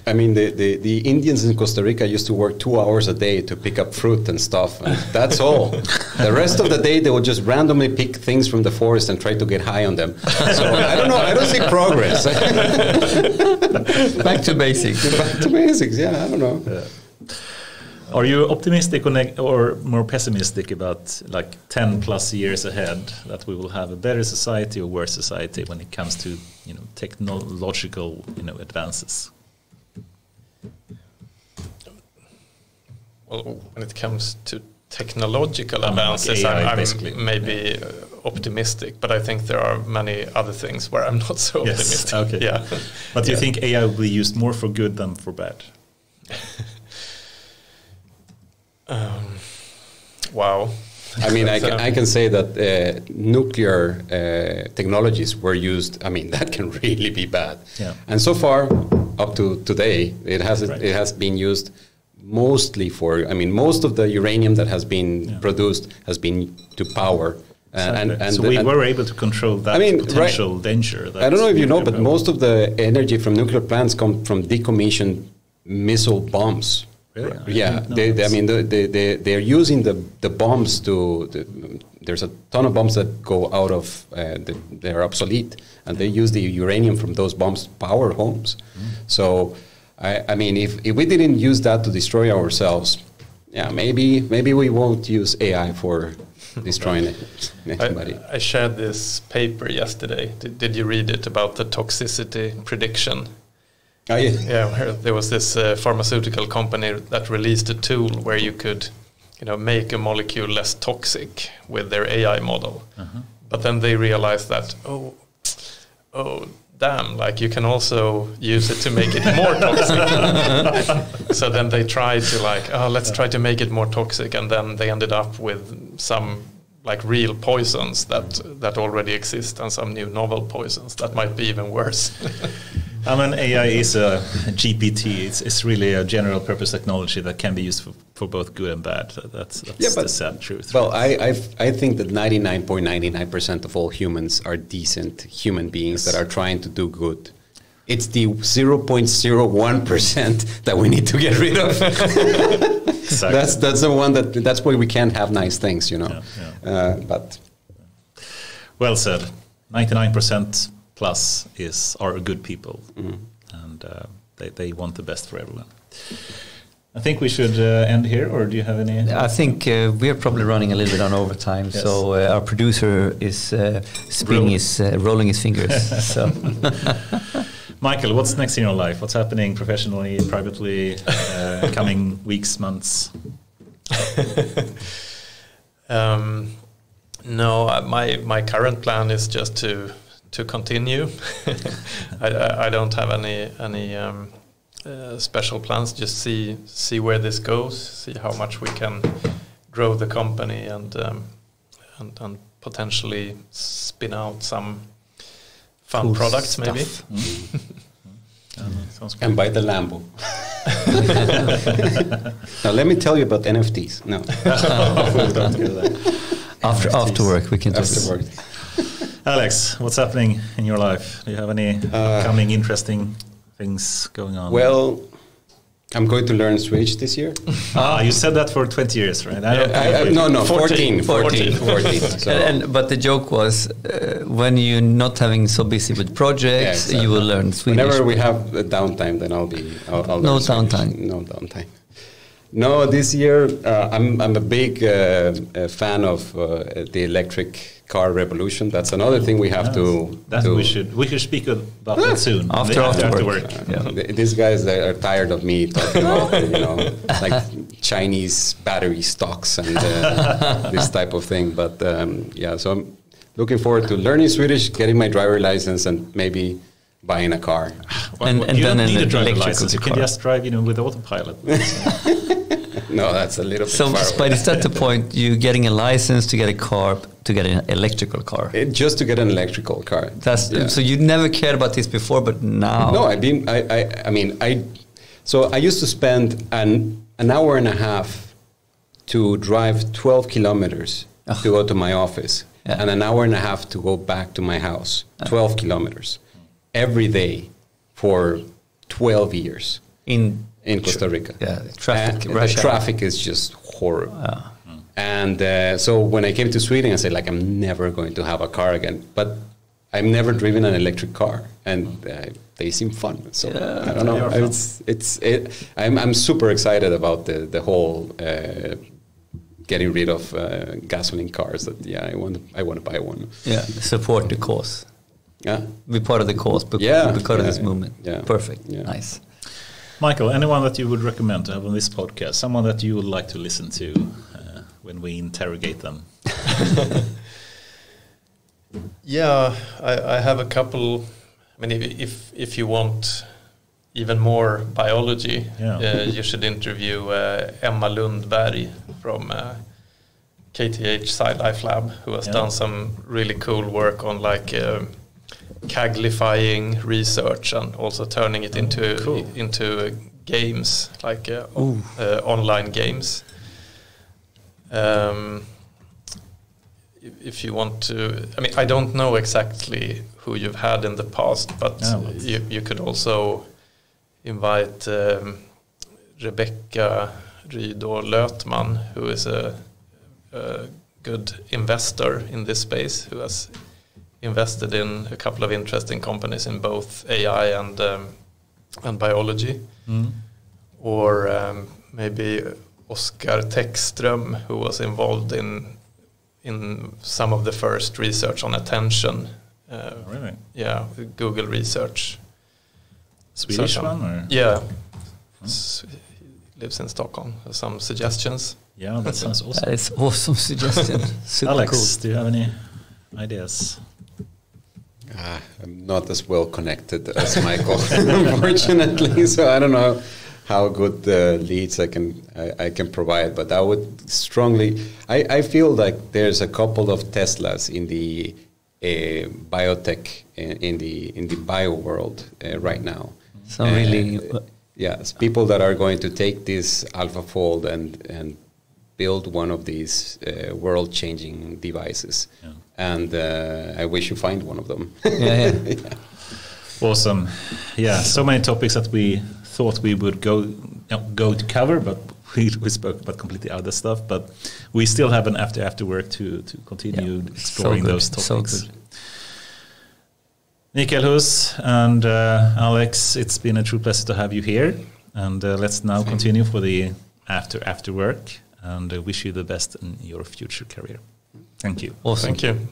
I mean, the, the, the Indians in Costa Rica used to work two hours a day to pick up fruit and stuff. And that's all. the rest of the day, they would just randomly pick things from the forest and try to get high on them. So I don't know. I don't see progress. Back to basics. Back to basics. Yeah, I don't know. Are you optimistic or, more pessimistic about like 10 plus years ahead that we will have a better society or worse society when it comes to you know technological you know advances? Well, when it comes to technological I mean, like advances, AI, I'm. I'm maybe uh, optimistic, but I think there are many other things where I'm not so Yes, optimistic. okay. Yeah. But do you think AI will be used more for good than for bad? Um, wow. I mean, I can, I can say that uh, nuclear uh, technologies were used. I mean, that can really be bad. Yeah. And so far, up to today, it has Right. it has been used mostly for. I mean, most of the uranium that has been Yeah. produced has been to power. And, and, and so we and- were able to control that I mean, right- potential danger. I don't know if you know, but nuclear most of the energy from nuclear plants come from decommissioned missile bombs. Really? I Yeah, didn't they, they, I mean, they, they, they, they're using the, the bombs to. The, there's a ton of bombs that go out of. Uh, the, they're obsolete, and they use the uranium from those bombs to power homes. Mm. So, I, I mean, if, if we didn't use that to destroy ourselves, yeah, maybe maybe we won't use AI for destroying anybody. I, I shared this paper yesterday. Did, did you read it about the toxicity prediction? Oh, yeah. Yeah, where there was this uh, pharmaceutical company that released a tool where you could, you know, make a molecule less toxic with their AI model. Uh-huh. But then they realized that oh, oh, damn! Like you can also use it to make it more toxic. so then they tried to like, oh, let's try to make it more toxic, and then they ended up with some like real poisons that that already exist and some new novel poisons that might be even worse. I mean, AI is a GPT. It's, it's really a general purpose technology that can be used for, for both good and bad. That's, that's Yeah, the sad truth. Well, I I've, I think that 99.99% of all humans are decent human beings that are trying to do good. It's the 0.01% that we need to get rid of. exactly. That's that's the one that that's why we can't have nice things, you know. Yeah, Uh, but well said. 99% plus is are good people, Mm-hmm. and uh, they, they want the best for everyone. I think we should uh, end here, or do you have any? I think uh, we're probably running a little bit on overtime, Yes. so uh, our producer is uh, spinning Roll. his, uh, rolling his fingers. so Mikael, what's next in your life? What's happening professionally, privately, uh, coming weeks, months? Um, no, uh, my my current plan is just to to continue. I, I I don't have any any um, uh, special plans. Just see see where this goes. See how much we can grow the company and um, and, and potentially spin out some fun Cool products stuff. maybe. Um, sounds good. And buy the Lambo. now let me tell you about NFTs. No, Don't do that. after after work, we can talk. afterward. Alex, what's happening in your life? Do you have any Uh, upcoming interesting things going on? Well, I'm going to learn Swedish this year. ah, you said that for 20 years, right? I don't I, I, no, no, 14, 14, 14, 14. so- And, and but the joke was uh, when you're not having so busy with projects, Yeah, you will learn Swedish. Whenever we have a downtime, then I'll be. I'll, I'll No learn downtime. No downtime. No, this year uh, I'm I'm a big uh, uh, fan of uh, the electric car revolution. That's another thing we have to. That to we should we should speak about that soon. After- after work. Uh, Yeah. th- These guys are tired of me talking about you know like Chinese battery stocks and uh, this type of thing. But um, yeah, so I'm looking forward to learning Swedish, getting my driver license, and maybe buying a car. Well, And- and you then don't an need a driver electrical license. You can car. just drive, you know, with autopilot. No, that's a little bit So, far but away. is that the point? You getting a license to get a car to get an electrical car? It- just to get an electrical car. That's Yeah. so you never cared about this before, but now. No, I've been. I, I. I mean, I. So I used to spend an an hour and a half to drive twelve kilometers to go to my office, Yeah. and an hour and a half to go back to my house. Twelve uh. kilometers every day for twelve years in in Costa Rica. Yeah, traffic, And the traffic is just horrible. Ah. And uh, so when I came to Sweden, I said like I'm never going to have a car again. But I've never driven an electric car, and uh, they seem fun. So Yeah, I don't know. they are fun. It's it's it, I'm I'm super excited about the the whole. Uh, Getting rid of uh, gasoline cars. That yeah, I want I want to buy one. yeah, support the cause. Yeah, Be part of the course cause. Be, Yeah, be part of this movement. yeah, Perfect. yeah. Nice. Mikael, anyone that you would recommend to have on this podcast? Someone that you would like to listen to uh, when we interrogate them? Yeah, I, I have a couple. I mean, if if, if you want even more biology, Yeah. uh, you should interview uh, Emma Lundberg from uh, KTH SciLife Lab, who has Yeah. done some really cool work on like uh, caglifying research and also turning it into cool. into games, like uh, uh, online games. Um, if- you want to, I mean, I don't know exactly who you've had in the past, but but- you, you could also invite um, Rebecca Rydo Lötman, who is a, a good investor in this space, who has invested in a couple of interesting companies in both AI and um, and biology or um, maybe Oscar Täckström, who was involved in in some of the first research on attention. Uh, Really? yeah, Google research. Swedish So- one? Or? Yeah, S- he lives in Stockholm. Some suggestions. Yeah, that sounds awesome. That is awesome suggestion. Super Alex, cool. do you have any ideas? Ah, I'm not as well connected as Mikael, unfortunately. So I don't know how good the leads I can I, I can provide, but I would strongly. I, I feel like there's a couple of Teslas in the uh, biotech in, in the in the bio world uh, right now. Some really- yes, people that are going to take this AlphaFold and and build one of these uh, world-changing devices. Yeah. And uh, I wish you find one of them. Yeah, yeah. Awesome. Yeah, so many topics that we thought we would go no, go to cover, but we, we spoke about completely other stuff. But we still have an after after work to to continue Yeah, exploring so those topics. good. Mikael Huss and uh, Alex, it's been a true pleasure to have you here. And uh, let's now continue for the after after work, and uh, wish you the best in your future career. Thank you. Awesome. Thank you.